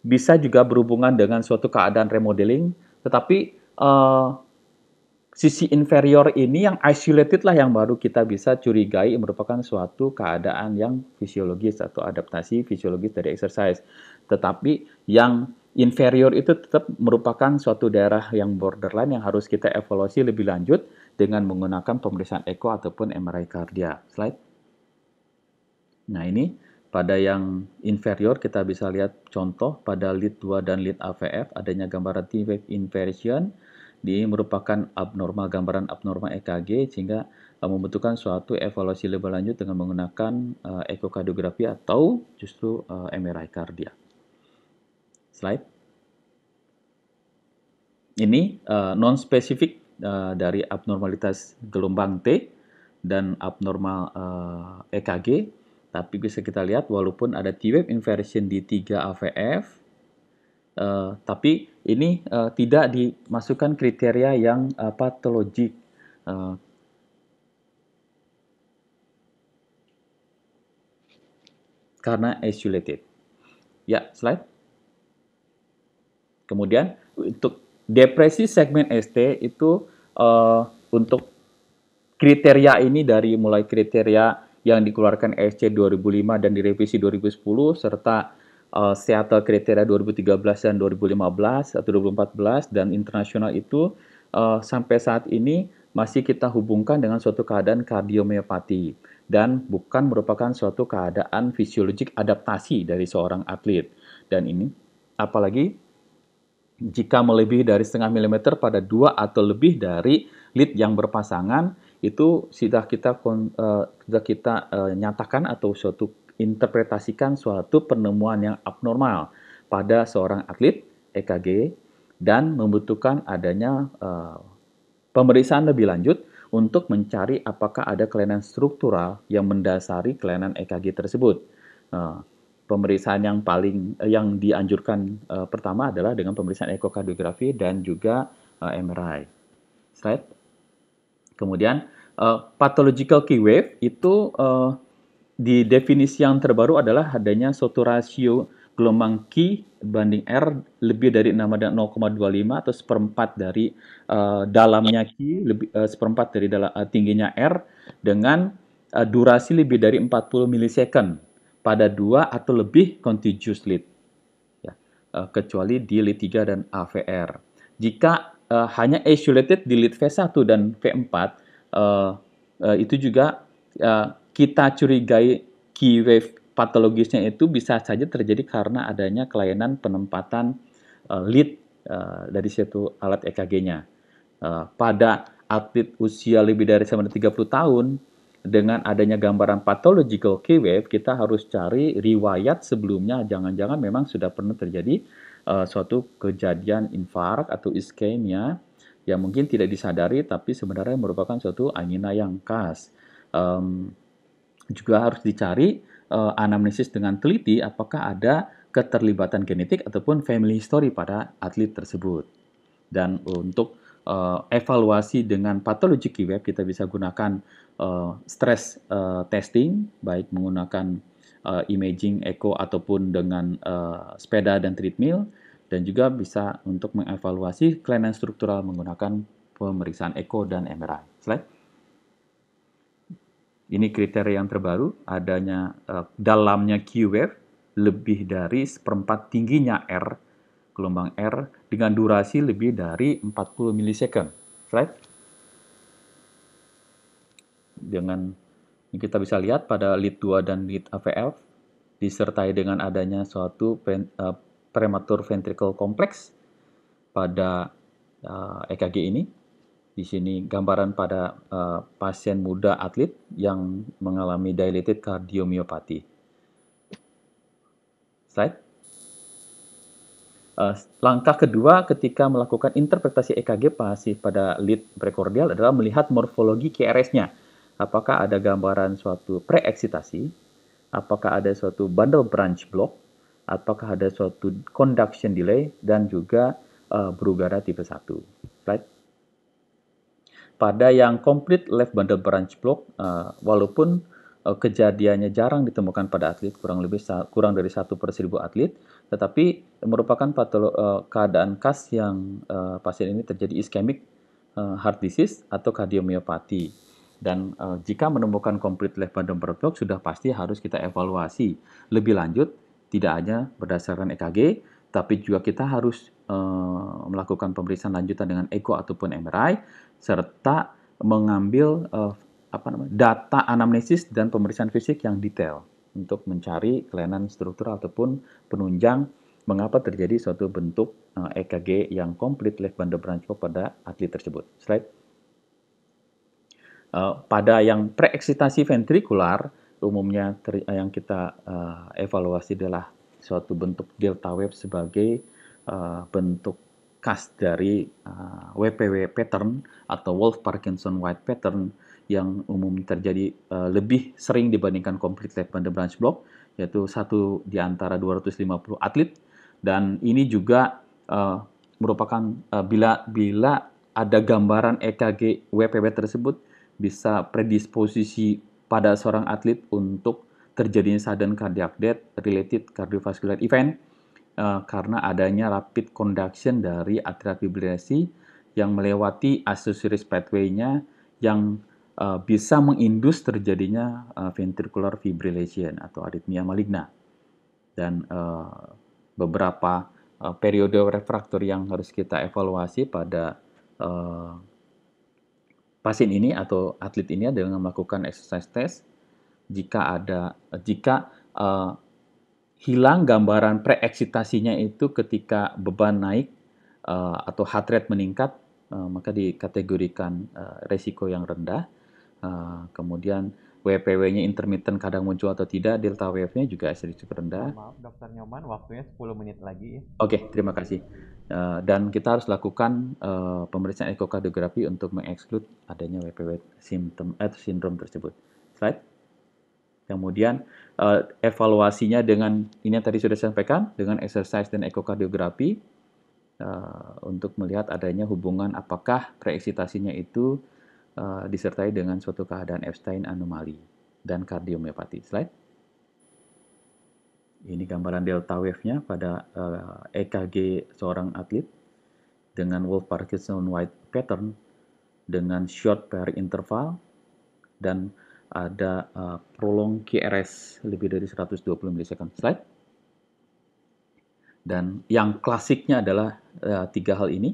D: bisa juga berhubungan dengan suatu keadaan remodeling, tetapi uh, sisi inferior ini yang isolated lah yang baru kita bisa curigai merupakan suatu keadaan yang fisiologis atau adaptasi fisiologis dari exercise. Tetapi yang inferior itu tetap merupakan suatu daerah yang borderline yang harus kita evaluasi lebih lanjut dengan menggunakan pemeriksaan echo ataupun MRI kardia. Slide. Nah ini pada yang inferior kita bisa lihat contoh pada lead 2 dan lead AVF adanya gambaran T-wave inversion. Ini merupakan abnormal gambaran abnormal EKG sehingga uh, membutuhkan suatu evaluasi lebih lanjut dengan menggunakan uh, ekokardiografi atau justru uh, MRI kardia slide. Ini uh, non-spesifik uh, dari abnormalitas gelombang T dan abnormal uh, eh, EKG, tapi bisa kita lihat walaupun ada T-wave inversion di 3 AVF, uh, tapi ini uh, tidak dimasukkan kriteria yang uh, patologik. Uh, karena isolated. Ya, slide. Kemudian untuk depresi segmen ST itu uh, untuk kriteria ini dari mulai kriteria yang dikeluarkan SC 2005 dan direvisi 2010 serta uh, Seattle kriteria 2013 dan 2015 atau 2014 dan internasional itu uh, sampai saat ini masih kita hubungkan dengan suatu keadaan kardiomiopati dan bukan merupakan suatu keadaan fisiologik adaptasi dari seorang atlet. Dan ini apalagi jika melebihi dari setengah milimeter pada dua atau lebih dari lead yang berpasangan itu sudah kita uh, sudah kita uh, nyatakan atau suatu interpretasikan suatu penemuan yang abnormal pada seorang atlet EKG dan membutuhkan adanya uh, pemeriksaan lebih lanjut untuk mencari apakah ada kelainan struktural yang mendasari kelainan EKG tersebut. Uh, pemeriksaan yang paling uh, yang dianjurkan uh, pertama adalah dengan pemeriksaan ekokardiografi dan juga uh, eh, MRI. Slide. Kemudian uh, pathological key wave itu uh, di definisi yang terbaru adalah adanya suatu rasio gelombang Q banding R lebih dari 0,25 atau seperempat dari uh, dalamnya Q uh, seperempat dari dalam, uh, tingginya R dengan uh, durasi lebih dari 40 milisecond pada dua atau lebih contiguous lead, ya, uh, kecuali di lead 3 dan AVR. Jika uh, hanya isolated di lead V1 dan V4, uh, uh, itu juga uh, kita curigai key wave patologisnya itu bisa saja terjadi karena adanya kelainan penempatan uh, lead uh, dari satu alat EKG-nya. Uh, pada atlet usia lebih dari 30 tahun, dengan adanya gambaran pathological K-wave, kita harus cari riwayat sebelumnya. Jangan-jangan memang sudah pernah terjadi uh, suatu kejadian infark atau iskemia yang mungkin tidak disadari, tapi sebenarnya merupakan suatu angina yang khas. Um, juga harus dicari uh, anamnesis dengan teliti apakah ada keterlibatan genetik ataupun family history pada atlet tersebut. Dan untuk uh, evaluasi dengan patologi web kita bisa gunakan uh, stress uh, testing baik menggunakan uh, imaging echo ataupun dengan uh, sepeda dan treadmill dan juga bisa untuk mengevaluasi kelainan struktural menggunakan pemeriksaan echo dan MRI. Slide. Ini kriteria yang terbaru, adanya uh, dalamnya Q-wave lebih dari seperempat tingginya R gelombang R dengan durasi lebih dari 40 milisecond. Slide. Dengan Kita bisa lihat pada lead 2 dan lead AVF disertai dengan adanya suatu pen, uh, prematur ventricle complex pada uh, EKG ini. Di sini gambaran pada uh, pasien muda atlet yang mengalami dilated cardiomyopathy. Slide. Uh, langkah kedua ketika melakukan interpretasi EKG pasif pada lead prekordial adalah melihat morfologi KRS-nya. Apakah ada gambaran suatu preeksitasi, apakah ada suatu bundle branch block, apakah ada suatu conduction delay, dan juga uh, Brugada tipe 1. Slide. Pada yang complete left bundle branch block, uh, walaupun kejadiannya jarang ditemukan pada atlet, kurang lebih kurang dari satu per seribu atlet, tetapi merupakan patolo, uh, keadaan khas yang uh, pasien ini terjadi iskemik uh, heart disease atau kardiomyopati. Dan uh, jika menemukan complete left bundle block, sudah pasti harus kita evaluasi lebih lanjut, tidak hanya berdasarkan EKG, tapi juga kita harus uh, melakukan pemeriksaan lanjutan dengan echo ataupun MRI serta mengambil uh, apa namanya data anamnesis dan pemeriksaan fisik yang detail untuk mencari kelainan struktural ataupun penunjang mengapa terjadi suatu bentuk uh, eh, EKG yang komplit left bundle branch pada atlet tersebut. Slide. Uh, pada yang preeksitasi ventrikular umumnya ter, yang kita evaluasi adalah suatu bentuk delta wave sebagai bentuk khas dari WPW pattern atau Wolf Parkinson White pattern yang umum terjadi uh, lebih sering dibandingkan complete left bundle branch block yaitu satu di antara 250 atlet. Dan ini juga uh, merupakan uh, bila bila ada gambaran EKG WPW tersebut bisa predisposisi pada seorang atlet untuk terjadinya sudden cardiac death related cardiovascular event uh, karena adanya rapid conduction dari atrial fibrilasi yang melewati accessories pathway-nya yang uh, bisa mengindus terjadinya uh, ventricular fibrillation atau aritmia maligna. Dan uh, beberapa uh, periode refraktor yang harus kita evaluasi pada uh, pasien ini atau atlet ini adalah melakukan exercise test jika ada jika uh, hilang gambaran preeksitasinya itu ketika beban naik uh, atau heart rate meningkat uh, maka dikategorikan uh, resiko yang rendah uh, kemudian WPW-nya intermittent kadang muncul atau tidak, delta wave-nya juga sedikit rendah.
C: Maaf, Dokter Nyoman, waktunya 10 menit lagi.
D: Oke, okay, terima kasih. Uh, dan kita harus lakukan uh, pemeriksaan ekokardiografi untuk mengeksklud adanya WPW simptom atau sindrom tersebut. Slide. Kemudian uh, evaluasinya dengan ini yang tadi sudah saya sampaikan dengan exercise dan ekokardiografi uh, untuk melihat adanya hubungan apakah preeksitasinya itu uh, disertai dengan suatu keadaan Epstein anomali dan kardiomyopati. Slide. Ini gambaran delta wave-nya pada uh, EKG seorang atlet dengan Wolf Parkinson White pattern dengan short pair interval dan ada uh, prolong QRS lebih dari 120 milisecond slide. Dan yang klasiknya adalah uh, tiga hal ini.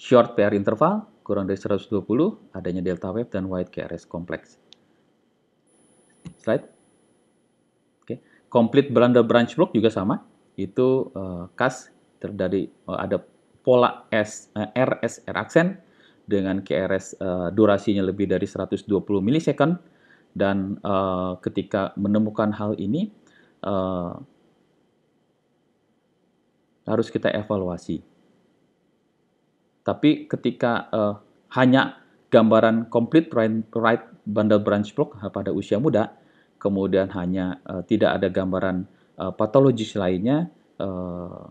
D: Short PR interval, kurang dari 120, adanya delta wave, dan wide QRS kompleks. Slide. Oke, okay. Complete blunder branch block juga sama. Itu uh, kas terdiri uh, ada pola S, uh, RSR aksen dengan QRS uh, durasinya lebih dari 120 milisecond dan uh, ketika menemukan hal ini uh, harus kita evaluasi. Tapi ketika uh, hanya gambaran complete right, bundle branch block pada usia muda, kemudian hanya uh, tidak ada gambaran uh, patologis lainnya, uh,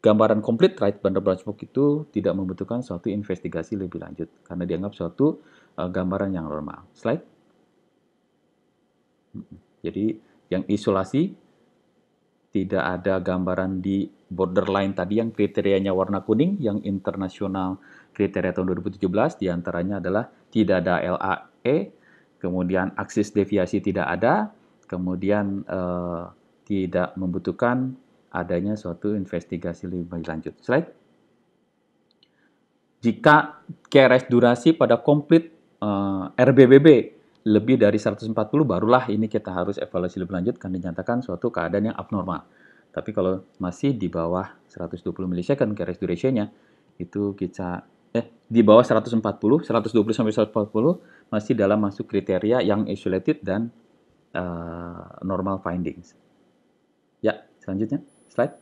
D: gambaran complete right bundle branch block itu tidak membutuhkan suatu investigasi lebih lanjut karena dianggap suatu uh, gambaran yang normal. Slide. Jadi yang isolasi tidak ada gambaran di borderline tadi yang kriterianya warna kuning, yang internasional kriteria tahun 2017 di antaranya adalah tidak ada LAE, kemudian aksis deviasi tidak ada, kemudian eh, tidak membutuhkan adanya suatu investigasi lebih lanjut. Slide. Jika KRS durasi pada komplit eh, RBBB lebih dari 140 barulah ini kita harus evaluasi lebih lanjut karena dinyatakan suatu keadaan yang abnormal. Tapi kalau masih di bawah 120 milisecond carriage duration-nya itu kita eh di bawah 140, 120 sampai 140 masih dalam masuk kriteria yang isolated dan uh, normal findings. Ya, selanjutnya slide.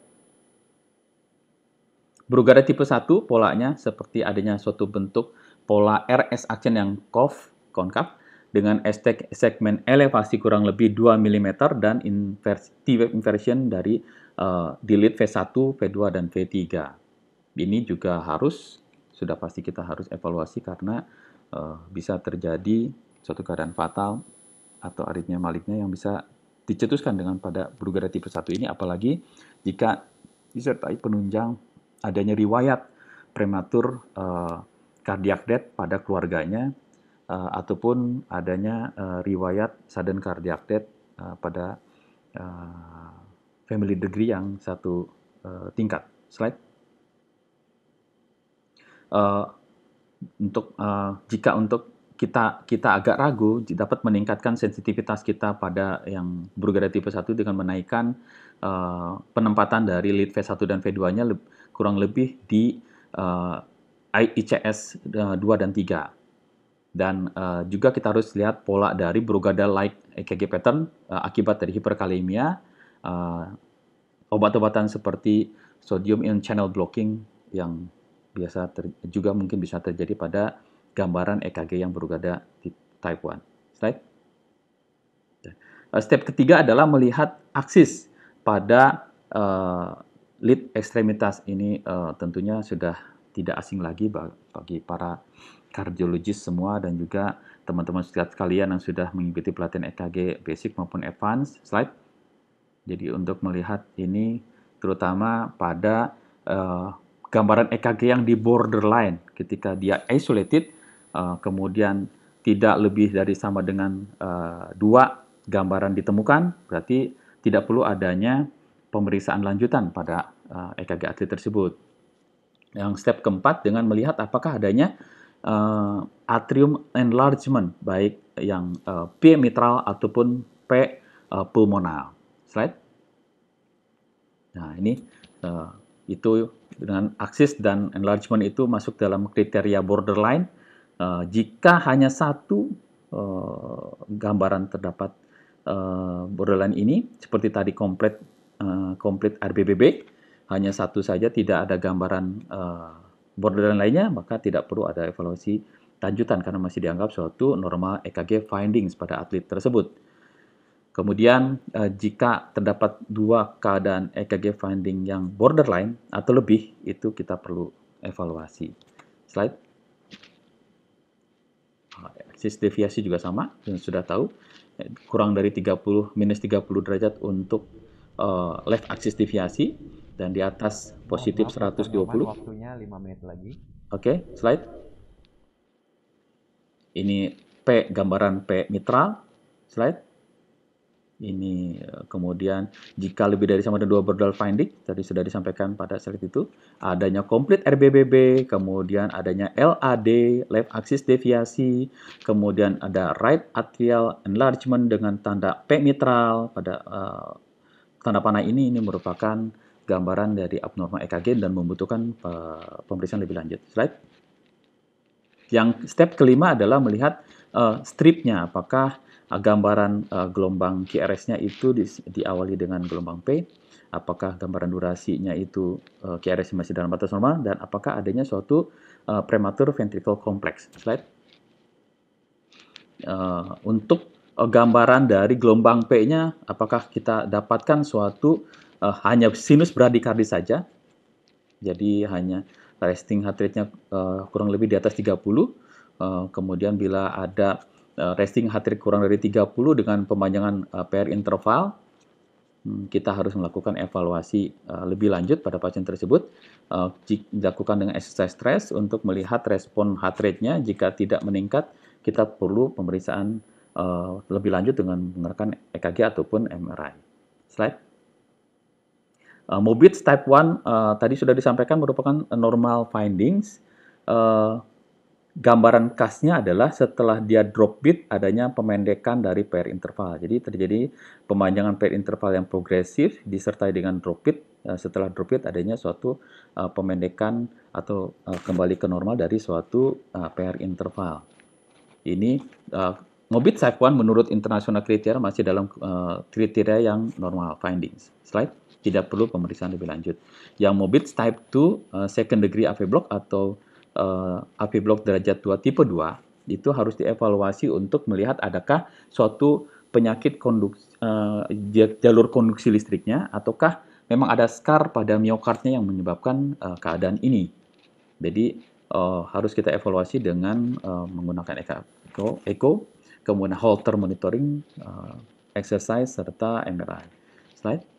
D: Brugada tipe 1 polanya seperti adanya suatu bentuk pola RS action yang COV, konkav, dengan estek segmen elevasi kurang lebih 2 mm dan inversi, T-wave inversion dari uh, delete V1, V2, dan V3. Ini juga harus, sudah pasti kita harus evaluasi karena uh, bisa terjadi suatu keadaan fatal atau aritmia maliknya yang bisa dicetuskan dengan pada Brugada tipe 1 ini, apalagi jika disertai penunjang adanya riwayat prematur uh, cardiac death pada keluarganya uh, ataupun adanya uh, riwayat sudden cardiac death uh, pada uh, family degree yang satu uh, tingkat. Slide. Uh, untuk uh, jika untuk kita kita agak ragu dapat meningkatkan sensitivitas kita pada yang bergada tipe 1 dengan menaikkan uh, penempatan dari lead V1 dan V2-nya kurang lebih di uh, ICS uh, 2 dan 3. Dan uh, juga kita harus lihat pola dari Brugada like EKG pattern uh, akibat dari hiperkalemia, uh, obat-obatan seperti sodium ion channel blocking yang biasa juga mungkin bisa terjadi pada gambaran EKG yang Brugada type 1. Slide. Step ketiga adalah melihat aksis pada uh, lead ekstremitas ini uh, tentunya sudah tidak asing lagi bagi para kardiologis semua dan juga teman-teman sekalian yang sudah mengikuti pelatihan EKG basic maupun advance slide. Jadi untuk melihat ini terutama pada uh, gambaran EKG yang di borderline ketika dia isolated uh, kemudian tidak lebih dari sama dengan uh, dua gambaran ditemukan berarti tidak perlu adanya pemeriksaan lanjutan pada uh, EKG atlet tersebut. Yang step keempat dengan melihat apakah adanya uh, atrium enlargement baik yang uh, P mitral ataupun P uh, pulmonal. Slide. Nah, ini uh, itu dengan aksis dan enlargement itu masuk dalam kriteria borderline. Uh, jika hanya satu uh, gambaran terdapat uh, borderline ini, seperti tadi komplit uh, komplit RBBB, hanya satu saja tidak ada gambaran uh, borderline lainnya, maka tidak perlu ada evaluasi lanjutan karena masih dianggap suatu normal EKG findings pada atlet tersebut. Kemudian uh, jika terdapat dua keadaan EKG finding yang borderline atau lebih, itu kita perlu evaluasi. Slide. Aksis deviasi juga sama, yang sudah tahu, kurang dari 30 minus 30 derajat untuk uh, left axis deviasi dan di atas positif Maaf, 120.
C: Waktunya 5 menit lagi.
D: Oke, okay, slide. Ini P gambaran P mitral. Slide. Ini eh, kemudian jika lebih dari sama dengan dua bordal finding, tadi sudah disampaikan pada slide itu, adanya komplit RBBB, kemudian adanya LAD, left axis deviasi, kemudian ada right atrial enlargement dengan tanda P mitral pada uh, tanda panah ini ini merupakan gambaran dari abnormal EKG dan membutuhkan uh, pemeriksaan lebih lanjut. Slide. Yang step kelima adalah melihat uh, stripnya, apakah uh, gambaran uh, gelombang QRS-nya itu di, diawali dengan gelombang P, apakah gambaran durasinya itu uh, QRS masih dalam batas normal, dan apakah adanya suatu uh, prematur ventricle complex. Slide. Uh, untuk uh, gambaran dari gelombang P-nya, apakah kita dapatkan suatu uh, hanya sinus bradikardi saja. Jadi hanya resting heart rate-nya uh, kurang lebih di atas 30. Uh, kemudian bila ada uh, resting heart rate kurang dari 30 dengan pemanjangan uh, PR interval, hmm, kita harus melakukan evaluasi uh, lebih lanjut pada pasien tersebut. Uh, dilakukan dengan exercise stress untuk melihat respon heart rate-nya. Jika tidak meningkat, kita perlu pemeriksaan uh, lebih lanjut dengan menggunakan EKG ataupun MRI. Slide. Uh, Mobits type 1 uh, tadi sudah disampaikan merupakan normal findings. Uh, gambaran khasnya adalah setelah dia drop bit adanya pemendekan dari pair interval. Jadi terjadi pemanjangan pair interval yang progresif disertai dengan drop bit. Uh, setelah drop bit adanya suatu uh, pemendekan atau uh, kembali ke normal dari suatu uh, pair interval. Ini uh, Mobit type 1 menurut internasional kriteria masih dalam uh, kriteria yang normal findings. Slide. Tidak perlu pemeriksaan lebih lanjut. Yang Mobit type 2 uh, second degree AV block atau uh, AV block derajat 2 tipe 2 itu harus dievaluasi untuk melihat adakah suatu penyakit konduksi, uh, jalur konduksi listriknya ataukah memang ada scar pada miokardnya yang menyebabkan uh, keadaan ini. Jadi uh, harus kita evaluasi dengan uh, menggunakan echo, echo kemudian Holter monitoring, uh, exercise serta MRI. Slide.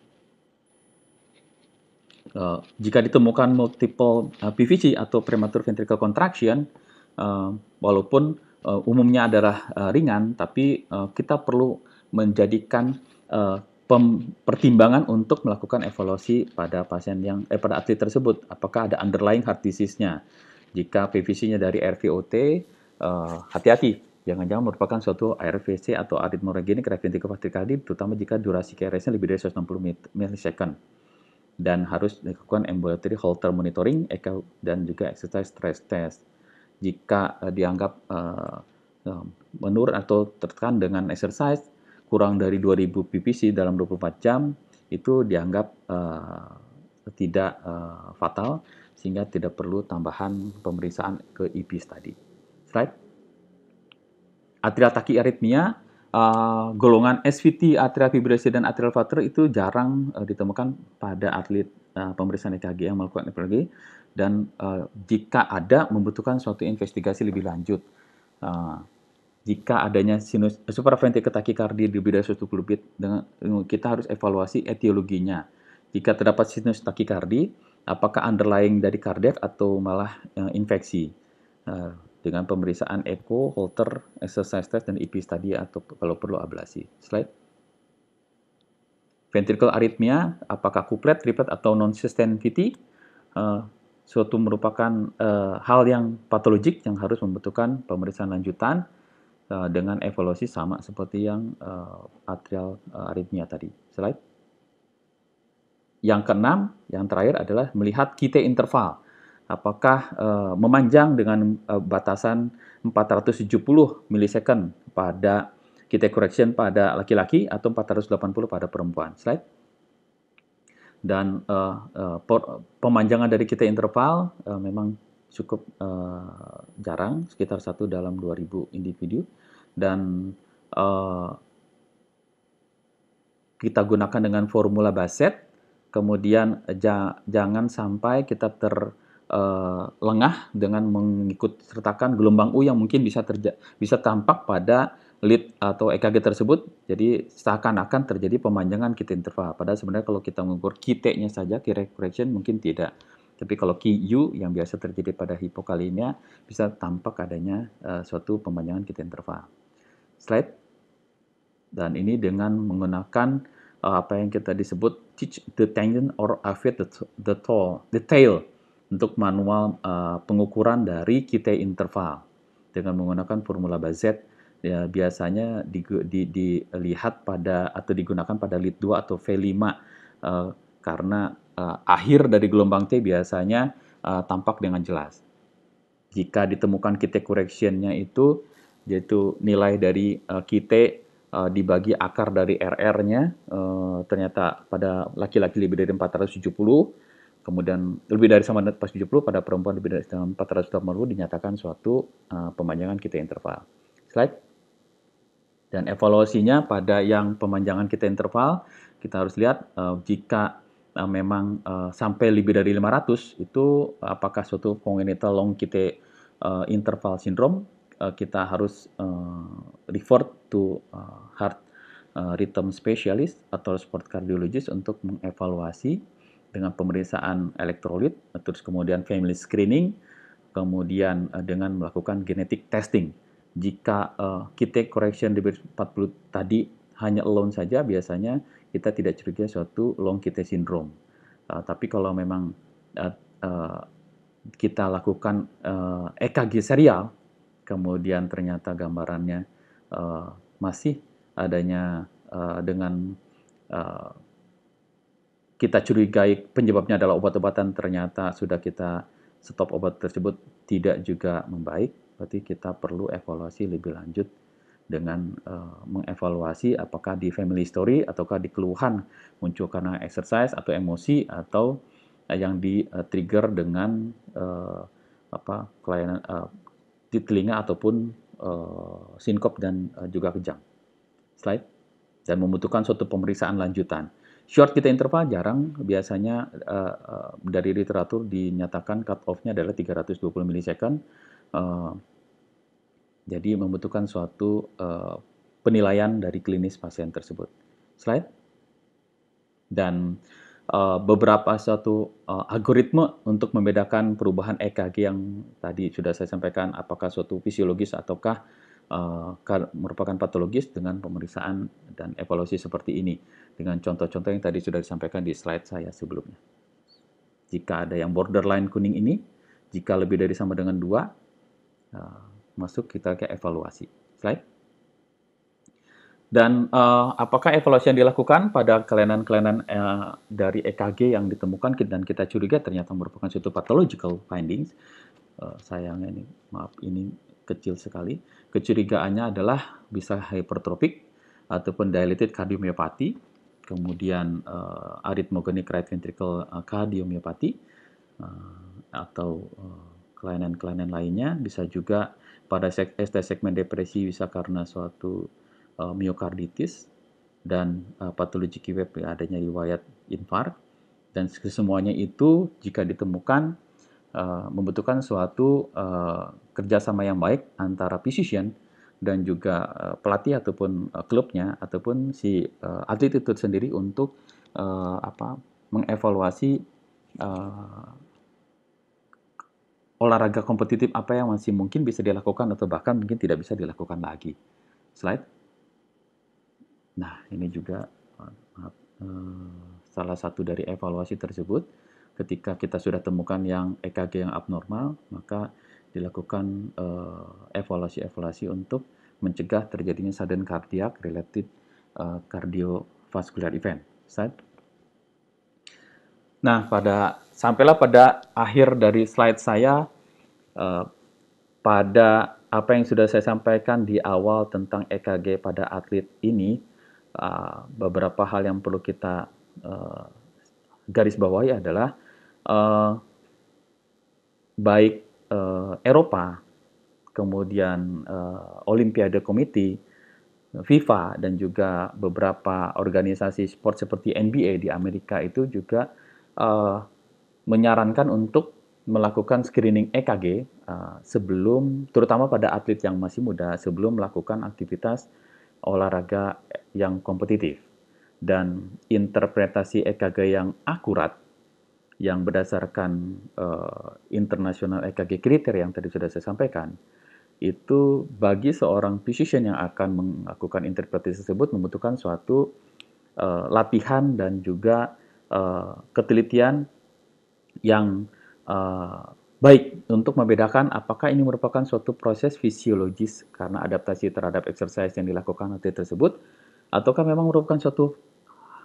D: Uh, jika ditemukan multiple uh, PVC atau premature ventricle contraction, uh, walaupun uh, umumnya adalah uh, ringan, tapi uh, kita perlu menjadikan uh, pertimbangan untuk melakukan evaluasi pada pasien yang eh, pada atlet tersebut. Apakah ada underlying heart disease-nya? Jika PVC-nya dari RVOT, uh, hati-hati. Jangan-jangan merupakan suatu ARVC atau arrhythmogenic ventricular tachycardia, terutama jika durasi KRS-nya lebih dari 160 millisecond dan harus dilakukan ambulatory Holter monitoring dan juga exercise stress test. Jika uh, dianggap uh, menurun atau tertekan dengan exercise kurang dari 2000 ppc dalam 24 jam itu dianggap uh, tidak uh, fatal sehingga tidak perlu tambahan pemeriksaan ke EP tadi. Slide. Atrial tachyarrhythmia uh, golongan SVT atrial fibrillasi dan atrial flutter itu jarang uh, ditemukan pada atlet uh, pemeriksaan EKG yang melakukan EKG dan uh, jika ada membutuhkan suatu investigasi lebih lanjut. Uh, jika adanya sinus supraventricular tachycardia di bidang 120 bit dengan kita harus evaluasi etiologinya. Jika terdapat sinus tachycardia, apakah underlying dari kardiak atau malah uh, infeksi? Uh, dengan pemeriksaan echo, Holter, exercise test, dan EP study atau kalau perlu ablasi. Slide. Ventricle arrhythmia, apakah kuplet, triplet, atau non-sustained VT? Uh, suatu merupakan uh, hal yang patologik yang harus membutuhkan pemeriksaan lanjutan uh, dengan evaluasi sama seperti yang uh, atrial uh, arrhythmia tadi. Slide. Yang keenam, yang terakhir adalah melihat QT interval apakah uh, memanjang dengan uh, batasan 470 milisecond pada kita correction pada laki-laki atau 480 pada perempuan. Slide. Dan uh, uh, pemanjangan dari kita interval uh, memang cukup uh, jarang, sekitar satu dalam 2000 individu. Dan uh, kita gunakan dengan formula Bassett, kemudian ja, jangan sampai kita ter uh, lengah dengan mengikut sertakan gelombang U yang mungkin bisa terja bisa tampak pada lead atau EKG tersebut. Jadi seakan-akan terjadi pemanjangan kita interval. Padahal sebenarnya kalau kita mengukur QT-nya saja, key correction mungkin tidak. Tapi kalau QU yang biasa terjadi pada hipokalemia bisa tampak adanya uh, suatu pemanjangan kita interval. Slide. Dan ini dengan menggunakan uh, apa yang kita disebut teach the tangent or affect the, the, tall, the tail untuk manual uh, pengukuran dari kita interval dengan menggunakan formula Bazet ya biasanya di, di, dilihat pada atau digunakan pada lead 2 atau V5 uh, karena uh, akhir dari gelombang T biasanya uh, tampak dengan jelas. Jika ditemukan kita correctionnya itu yaitu nilai dari uh, kita uh, dibagi akar dari RR-nya uh, ternyata pada laki-laki lebih dari 470 kemudian lebih dari sama pas 70 pada perempuan lebih dari 480 dinyatakan suatu uh, pemanjangan kita interval. Slide. Dan evaluasinya pada yang pemanjangan kita interval, kita harus lihat uh, jika uh, memang uh, sampai lebih dari 500 itu apakah suatu congenital long kita uh, interval syndrome, kita harus uh, refer to uh, heart uh, rhythm specialist atau sport cardiologist untuk mengevaluasi dengan pemeriksaan elektrolit, terus kemudian family screening, kemudian uh, dengan melakukan genetic testing. Jika uh, kita correction di 40 tadi hanya alone saja, biasanya kita tidak curiga suatu long kidney syndrome. Uh, tapi kalau memang uh, uh, kita lakukan uh, EKG serial kemudian ternyata gambarannya uh, masih adanya uh, dengan uh, kita curigai penyebabnya adalah obat-obatan ternyata sudah kita stop obat tersebut tidak juga membaik, berarti kita perlu evaluasi lebih lanjut dengan uh, mengevaluasi apakah di family history ataukah di keluhan muncul karena exercise atau emosi atau uh, yang di uh, trigger dengan uh, apa kelainan uh, di telinga ataupun uh, sinkop dan uh, juga kejang. Slide dan membutuhkan suatu pemeriksaan lanjutan. Short kita interval jarang, biasanya uh, dari literatur dinyatakan cut off-nya adalah 320 milisecond. Uh, jadi membutuhkan suatu uh, penilaian dari klinis pasien tersebut. Slide. Dan uh, beberapa suatu uh, algoritma untuk membedakan perubahan EKG yang tadi sudah saya sampaikan apakah suatu fisiologis ataukah uh, merupakan patologis dengan pemeriksaan dan evaluasi seperti ini dengan contoh-contoh yang tadi sudah disampaikan di slide saya sebelumnya. Jika ada yang borderline kuning ini, jika lebih dari sama dengan dua, uh, masuk kita ke evaluasi. Slide. Dan uh, apakah evaluasi yang dilakukan pada kelainan-kelainan uh, dari EKG yang ditemukan dan kita curiga ternyata merupakan suatu pathological findings? Uh, sayangnya ini, maaf ini kecil sekali. Kecurigaannya adalah bisa hypertrophic ataupun dilated cardiomyopathy, kemudian uh, arrhythmogenic right ventricle cardiomyopathy, uh, atau kelainan-kelainan uh, lainnya. Bisa juga pada ST segmen depresi bisa karena suatu uh, miokarditis dan uh, patologi web adanya riwayat infark. Dan semuanya itu jika ditemukan uh, membutuhkan suatu uh, kerjasama yang baik antara physician dan juga uh, pelatih ataupun uh, klubnya ataupun si uh, atlet itu sendiri untuk uh, apa mengevaluasi uh, olahraga kompetitif apa yang masih mungkin bisa dilakukan atau bahkan mungkin tidak bisa dilakukan lagi. Slide. Nah, ini juga uh, salah satu dari evaluasi tersebut. Ketika kita sudah temukan yang EKG yang abnormal, maka dilakukan evaluasi-evaluasi uh, untuk mencegah terjadinya sudden cardiac related uh, cardiovascular event. Slide. Nah, pada sampailah pada akhir dari slide saya uh, pada apa yang sudah saya sampaikan di awal tentang EKG pada atlet ini, uh, beberapa hal yang perlu kita uh, garis bawahi adalah uh, baik uh, Eropa, kemudian uh, Olimpiade Committee, FIFA dan juga beberapa organisasi sport seperti NBA di Amerika itu juga uh, menyarankan untuk melakukan screening EKG uh, sebelum, terutama pada atlet yang masih muda, sebelum melakukan aktivitas olahraga yang kompetitif. Dan interpretasi EKG yang akurat, yang berdasarkan uh, internasional EKG kriteria yang tadi sudah saya sampaikan, itu bagi seorang physician yang akan melakukan interpretasi tersebut membutuhkan suatu uh, latihan dan juga uh, ketelitian yang uh, baik untuk membedakan apakah ini merupakan suatu proses fisiologis karena adaptasi terhadap exercise yang dilakukan atlet tersebut, ataukah memang merupakan suatu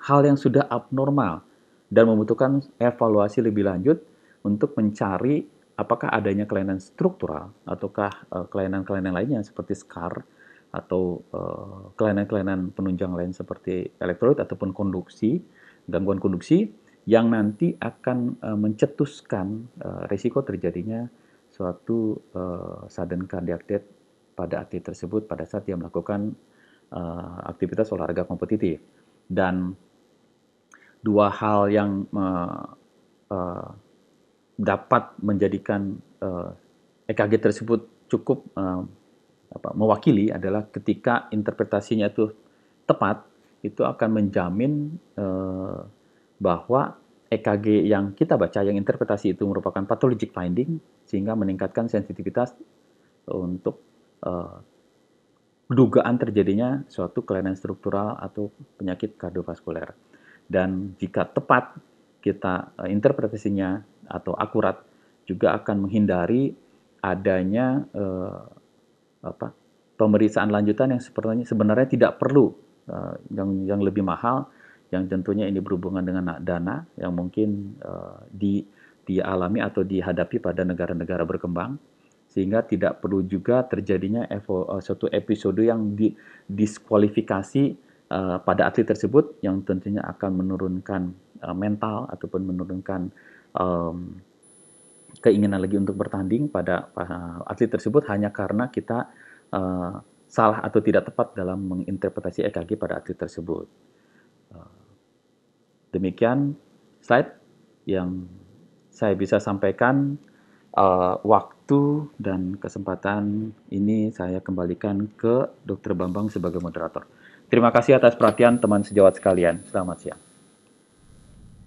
D: hal yang sudah abnormal dan membutuhkan evaluasi lebih lanjut untuk mencari apakah adanya kelainan struktural ataukah uh, kelainan-kelainan lainnya seperti scar atau kelainan-kelainan uh, penunjang lain seperti elektrolit ataupun konduksi, gangguan konduksi yang nanti akan uh, mencetuskan risiko terjadinya suatu sudden cardiac death pada atlet tersebut pada saat dia melakukan aktivitas olahraga kompetitif. Dan dua hal yang dapat menjadikan uh, EKG tersebut cukup uh, apa, mewakili adalah ketika interpretasinya itu tepat itu akan menjamin uh, bahwa EKG yang kita baca, yang interpretasi itu merupakan pathologic finding, sehingga meningkatkan sensitivitas untuk uh, dugaan terjadinya suatu kelainan struktural atau penyakit kardiovaskuler. Dan jika tepat kita uh, interpretasinya atau akurat, juga akan menghindari adanya uh, apa pemeriksaan lanjutan yang sebenarnya sebenarnya tidak perlu uh, yang yang lebih mahal yang tentunya ini berhubungan dengan dana yang mungkin uh, di dialami atau dihadapi pada negara-negara berkembang sehingga tidak perlu juga terjadinya evo, suatu episode yang didiskualifikasi uh, pada atlet tersebut yang tentunya akan menurunkan uh, mental ataupun menurunkan um, keinginan lagi untuk bertanding pada uh, atlet tersebut hanya karena kita uh, salah atau tidak tepat dalam menginterpretasi EKG pada atlet tersebut. Uh, demikian slide yang saya bisa sampaikan. Uh, waktu dan kesempatan ini saya kembalikan ke Dr. Bambang sebagai moderator. Terima kasih atas perhatian teman sejawat sekalian. Selamat siang.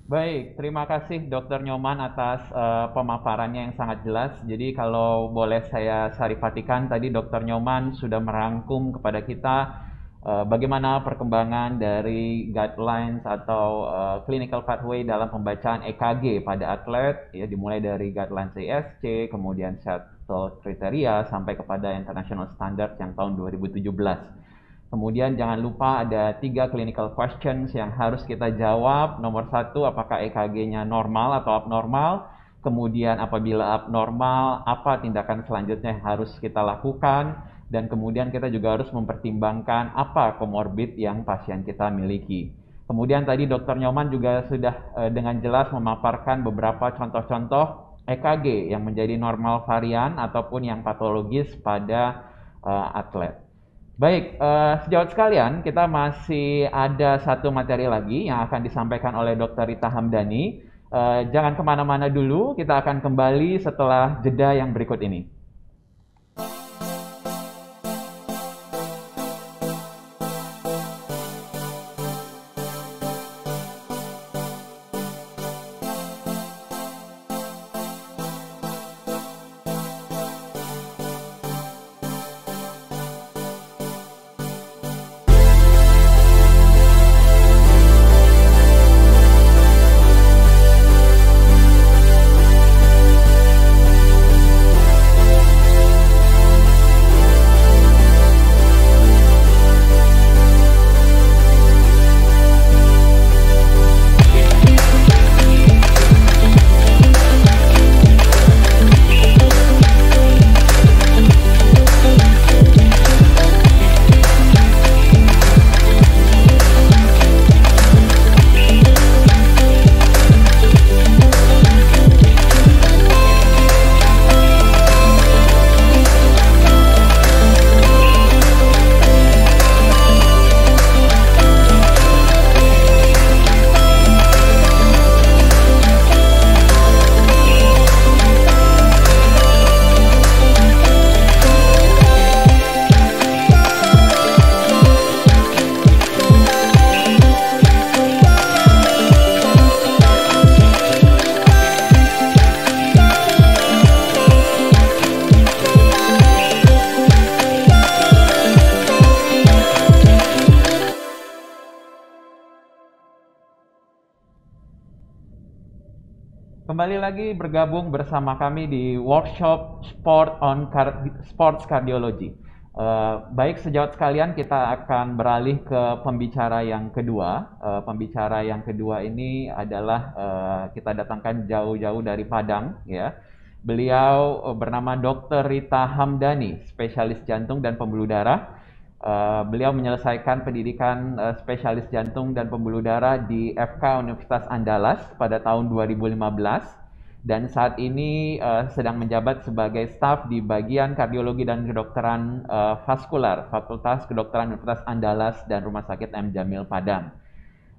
C: Baik, terima kasih Dr. Nyoman atas uh, pemaparannya yang sangat jelas. Jadi kalau boleh saya sarifatikan tadi Dr. Nyoman sudah merangkum kepada kita uh, bagaimana perkembangan dari guidelines atau uh, clinical pathway dalam pembacaan EKG pada atlet ya dimulai dari guidelines ESC, kemudian shuttle kriteria sampai kepada international standard yang tahun 2017. Kemudian jangan lupa ada tiga clinical questions yang harus kita jawab. Nomor satu, apakah EKG-nya normal atau abnormal? Kemudian apabila abnormal, apa tindakan selanjutnya yang harus kita lakukan? Dan kemudian kita juga harus mempertimbangkan apa komorbid yang pasien kita miliki. Kemudian tadi Dr. Nyoman juga sudah uh, dengan jelas memaparkan beberapa contoh-contoh EKG yang menjadi normal varian ataupun yang patologis pada uh, atlet. Baik, uh, sejawat sekalian, kita masih ada satu materi lagi yang akan disampaikan oleh Dr. Rita Hamdani. Uh, jangan ke mana-mana dulu, kita akan kembali setelah jeda yang berikut ini. Lagi bergabung bersama kami di workshop Sport on Car Sports Cardiology. Uh, baik sejawat sekalian, kita akan beralih ke pembicara yang kedua. Uh, pembicara yang kedua ini adalah uh, kita datangkan jauh-jauh dari Padang, ya. Beliau bernama Dr. Rita Hamdani, spesialis jantung dan pembuluh darah. Uh, beliau menyelesaikan pendidikan uh, spesialis jantung dan pembuluh darah di FK Universitas Andalas pada tahun 2015 dan saat ini uh, sedang menjabat sebagai staf di bagian kardiologi dan kedokteran uh, vaskular Fakultas Kedokteran Universitas Andalas dan Rumah Sakit M Jamil Padang.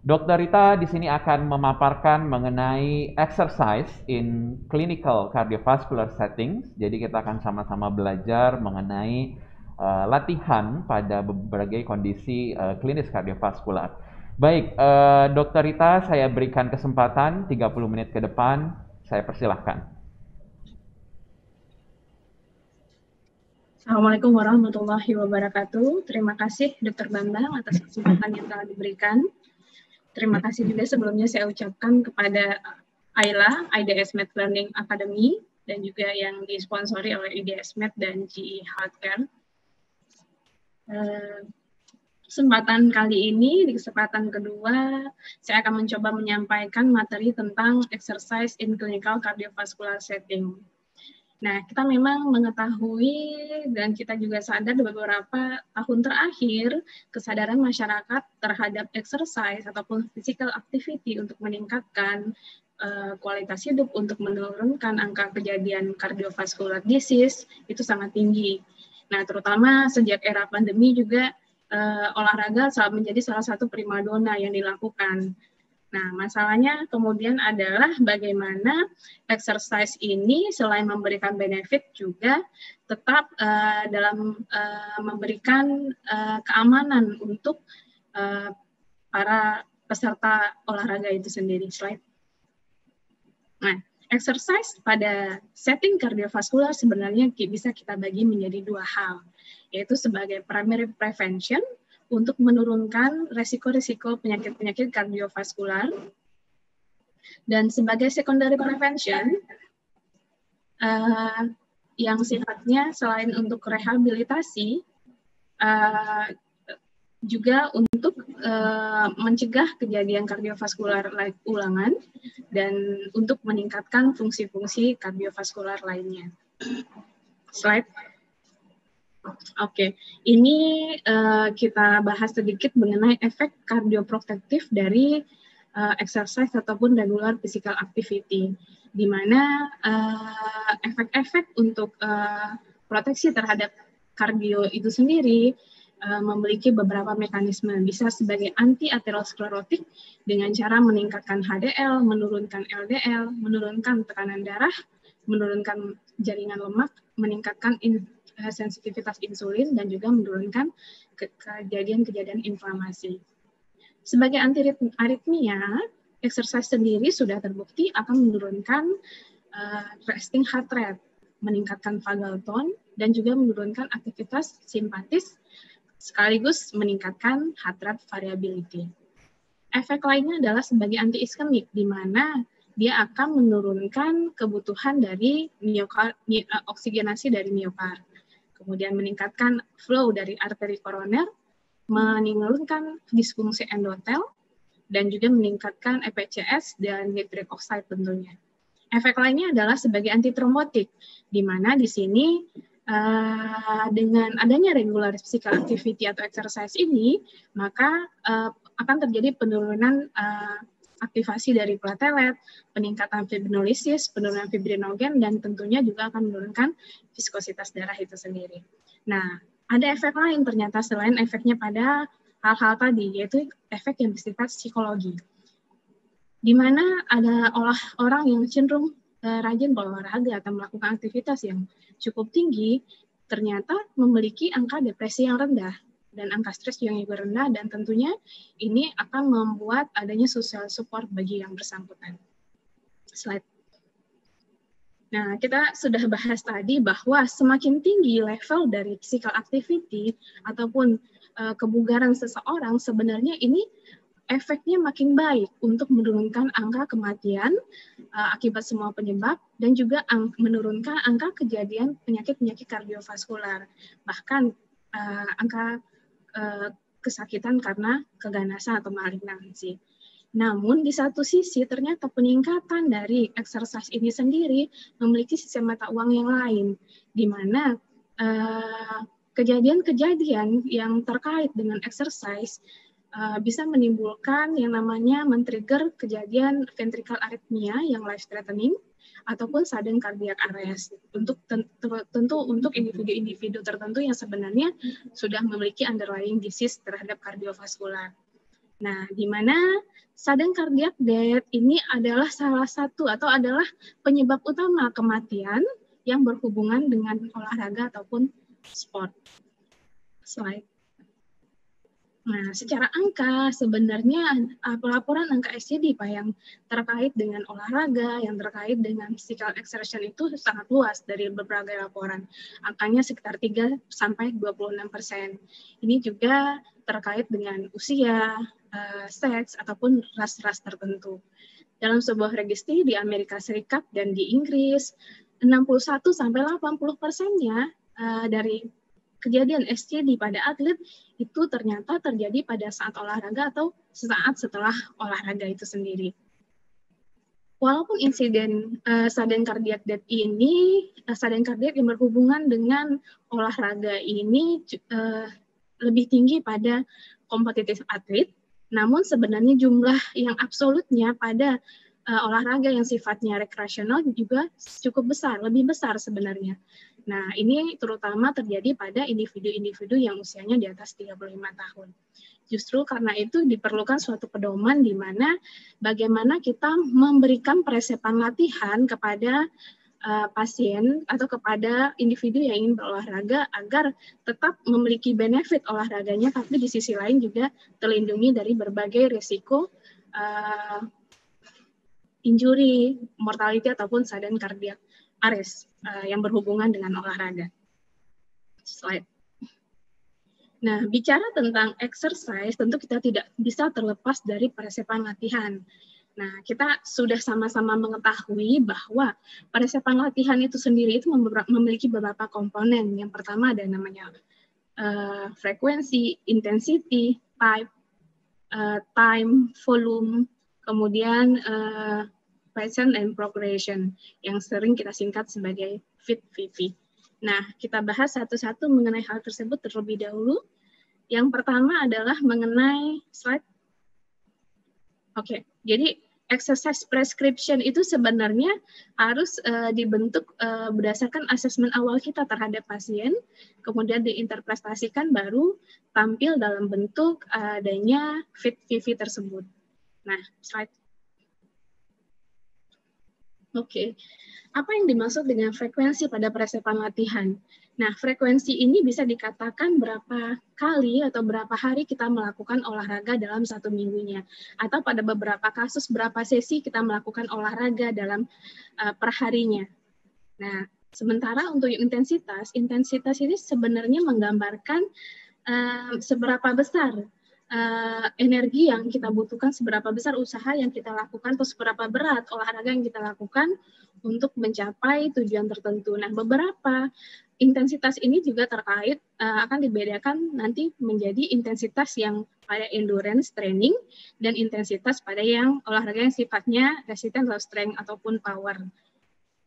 C: Dr. Rita di sini akan memaparkan mengenai exercise in clinical cardiovascular settings. Jadi kita akan sama-sama belajar mengenai uh, latihan pada berbagai kondisi uh, klinis kardiovaskular. Baik, uh, Dokter Rita, saya berikan kesempatan 30 menit ke depan. Saya persilahkan.
E: Assalamualaikum warahmatullahi wabarakatuh. Terima kasih Dr. Bambang atas kesempatan yang telah diberikan. Terima kasih juga sebelumnya saya ucapkan kepada AILA, IDS Med Learning Academy, dan juga yang disponsori oleh IDS Med dan GE Healthcare Uh, kesempatan kali ini, di kesempatan kedua, saya akan mencoba menyampaikan materi tentang exercise in clinical cardiovascular setting. Nah, kita memang mengetahui dan kita juga sadar beberapa tahun terakhir kesadaran masyarakat terhadap exercise ataupun physical activity untuk meningkatkan uh, kualitas hidup untuk menurunkan angka kejadian cardiovascular disease itu sangat tinggi. Nah, terutama sejak era pandemi juga uh, olahraga menjadi salah satu primadona yang dilakukan. Nah, masalahnya kemudian adalah bagaimana exercise ini selain memberikan benefit juga tetap uh, dalam uh, memberikan uh, keamanan untuk uh, para peserta olahraga itu sendiri. Slide. Nah, exercise pada setting kardiovaskular sebenarnya bisa kita bagi menjadi dua hal, yaitu sebagai primary prevention untuk menurunkan resiko-resiko penyakit-penyakit kardiovaskular. Dan sebagai secondary prevention, uh, yang sifatnya selain untuk rehabilitasi, uh, juga untuk uh, mencegah kejadian kardiovaskular ulangan dan untuk meningkatkan fungsi-fungsi kardiovaskular lainnya. Slide. Oke, ini uh, kita bahas sedikit mengenai efek kardioprotektif dari uh, exercise ataupun regular physical activity, di mana uh, efek-efek untuk uh, proteksi terhadap kardio itu sendiri uh, memiliki beberapa mekanisme, bisa sebagai anti aterosklerotik dengan cara meningkatkan HDL, menurunkan LDL, menurunkan tekanan darah, menurunkan jaringan lemak, meningkatkan sensitivitas insulin dan juga menurunkan kejadian-kejadian inflamasi. Sebagai anti aritmia, exercise sendiri sudah terbukti akan menurunkan uh, resting heart rate, meningkatkan vagal tone, dan juga menurunkan aktivitas simpatis sekaligus meningkatkan heart rate variability. Efek lainnya adalah sebagai anti iskemik, di mana dia akan menurunkan kebutuhan dari miokard, eh, oksigenasi dari miokard kemudian meningkatkan flow dari arteri koroner, menurunkan disfungsi endotel, dan juga meningkatkan EPCS dan nitric oxide tentunya. Efek lainnya adalah sebagai antitrombotik, di mana di sini uh, dengan adanya regular physical activity atau exercise ini, maka uh, akan terjadi penurunan uh, aktivasi dari platelet, peningkatan fibrinolisis, penurunan fibrinogen, dan tentunya juga akan menurunkan viskositas darah itu sendiri. Nah, ada efek lain ternyata selain efeknya pada hal-hal tadi, yaitu efek yang bersifat psikologi. Di mana ada olah orang yang cenderung uh, rajin berolahraga atau melakukan aktivitas yang cukup tinggi, ternyata memiliki angka depresi yang rendah dan angka stres yang juga rendah dan tentunya ini akan membuat adanya social support bagi yang bersangkutan. Slide. Nah, kita sudah bahas tadi bahwa semakin tinggi level dari physical activity ataupun uh, kebugaran seseorang, sebenarnya ini efeknya makin baik untuk menurunkan angka kematian uh, akibat semua penyebab dan juga menurunkan angka kejadian penyakit-penyakit kardiovaskular. Bahkan uh, angka Eh, kesakitan karena keganasan atau malignansi. Namun di satu sisi ternyata peningkatan dari exercise ini sendiri memiliki sisi mata uang yang lain, di mana eh, kejadian-kejadian yang terkait dengan exercise uh, bisa menimbulkan yang namanya men-trigger kejadian ventricle arrhythmia yang life threatening ataupun sudden cardiac arrest untuk tentu, untuk individu-individu tertentu yang sebenarnya sudah memiliki underlying disease terhadap kardiovaskular. Nah, di mana sudden cardiac death ini adalah salah satu atau adalah penyebab utama kematian yang berhubungan dengan olahraga ataupun sport. Slide. Nah, secara angka sebenarnya uh, pelaporan angka SCD Pak yang terkait dengan olahraga, yang terkait dengan physical exertion itu sangat luas dari berbagai laporan. Angkanya sekitar 3 sampai 26 persen. Ini juga terkait dengan usia, uh, seks ataupun ras-ras tertentu. Dalam sebuah registri di Amerika Serikat dan di Inggris, 61 sampai 80 persennya uh, dari kejadian SCD pada atlet itu ternyata terjadi pada saat olahraga atau sesaat setelah olahraga itu sendiri. Walaupun insiden uh, sudden cardiac death ini, uh, sudden cardiac yang berhubungan dengan olahraga ini uh, lebih tinggi pada kompetitif atlet, namun sebenarnya jumlah yang absolutnya pada uh, olahraga yang sifatnya rekreasional juga cukup besar, lebih besar sebenarnya. Nah, ini terutama terjadi pada individu-individu yang usianya di atas 35 tahun. Justru karena itu diperlukan suatu pedoman di mana bagaimana kita memberikan presepan latihan kepada uh, pasien atau kepada individu yang ingin berolahraga agar tetap memiliki benefit olahraganya, tapi di sisi lain juga terlindungi dari berbagai risiko uh, injury, mortality ataupun sudden cardiac arrest uh, yang berhubungan dengan olahraga. Slide. Nah, bicara tentang exercise, tentu kita tidak bisa terlepas dari persiapan latihan. Nah, kita sudah sama-sama mengetahui bahwa persiapan latihan itu sendiri itu memiliki beberapa komponen. Yang pertama ada namanya uh, frekuensi, intensity, type, uh, time, volume, kemudian uh, Passion and Progression yang sering kita singkat sebagai FIT-VV. Nah, kita bahas satu-satu mengenai hal tersebut terlebih dahulu. Yang pertama adalah mengenai slide. Oke, okay, jadi exercise prescription itu sebenarnya harus uh, dibentuk uh, berdasarkan asesmen awal kita terhadap pasien, kemudian diinterpretasikan baru tampil dalam bentuk adanya fit-VV tersebut. Nah, slide Oke, apa yang dimaksud dengan frekuensi pada persiapan latihan? Nah, frekuensi ini bisa dikatakan berapa kali atau berapa hari kita melakukan olahraga dalam satu minggunya, atau pada beberapa kasus berapa sesi kita melakukan olahraga dalam uh, perharinya. Nah, sementara untuk intensitas, intensitas ini sebenarnya menggambarkan uh, seberapa besar uh, energi yang kita butuhkan, seberapa besar usaha yang kita lakukan, atau seberapa berat olahraga yang kita lakukan untuk mencapai tujuan tertentu. Nah, beberapa intensitas ini juga terkait uh, akan dibedakan nanti menjadi intensitas yang pada endurance training dan intensitas pada yang olahraga yang sifatnya resistance atau strength ataupun power.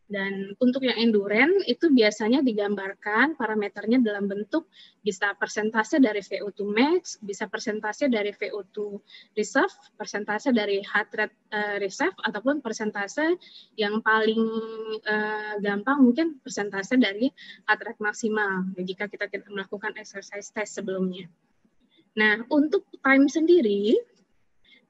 E: Dan untuk yang endurance itu biasanya digambarkan parameternya dalam bentuk bisa persentase dari VO2 max, bisa persentase dari VO2 reserve, persentase dari heart rate uh, reserve, ataupun persentase yang paling uh, gampang mungkin persentase dari heart rate maksimal jika kita tidak melakukan exercise test sebelumnya. Nah, untuk time sendiri,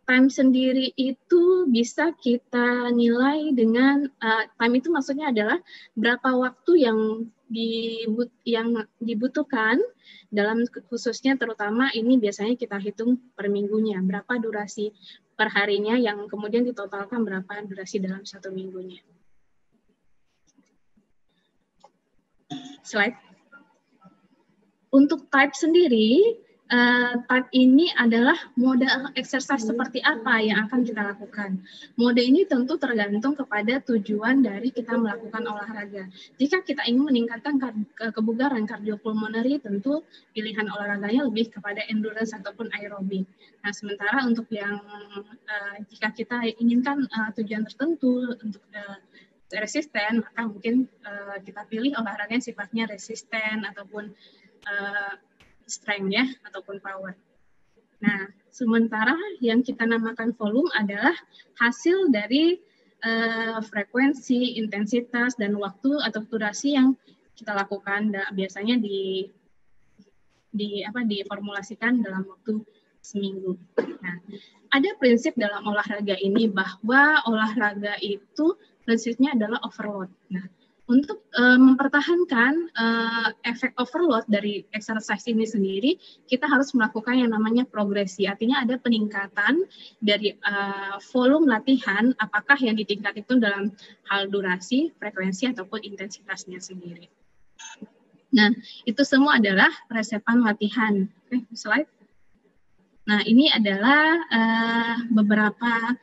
E: time sendiri itu bisa kita nilai dengan uh, time itu maksudnya adalah berapa waktu yang dibut yang dibutuhkan dalam khususnya terutama ini biasanya kita hitung per minggunya berapa durasi per harinya yang kemudian ditotalkan berapa durasi dalam satu minggunya. Slide. Untuk type sendiri uh, type ini adalah mode exercise seperti apa yang akan kita lakukan. Mode ini tentu tergantung kepada tujuan dari kita melakukan olahraga. Jika kita ingin meningkatkan kebugaran kardiopulmoneri, tentu pilihan olahraganya lebih kepada endurance ataupun aerobik. Nah, sementara untuk yang uh, jika kita inginkan uh, tujuan tertentu untuk uh, resisten, maka mungkin uh, kita pilih olahraga yang sifatnya resisten ataupun strength ya ataupun power. Nah, sementara yang kita namakan volume adalah hasil dari uh, frekuensi, intensitas dan waktu atau durasi yang kita lakukan biasanya di di apa diformulasikan dalam waktu seminggu. Nah, ada prinsip dalam olahraga ini bahwa olahraga itu prinsipnya adalah overload. Nah, untuk uh, mempertahankan uh, efek overload dari exercise ini sendiri, kita harus melakukan yang namanya progresi. Artinya ada peningkatan dari uh, volume latihan, apakah yang ditingkat itu dalam hal durasi, frekuensi, ataupun intensitasnya sendiri. Nah, itu semua adalah resepan latihan. Oke, slide. Nah, ini adalah uh, beberapa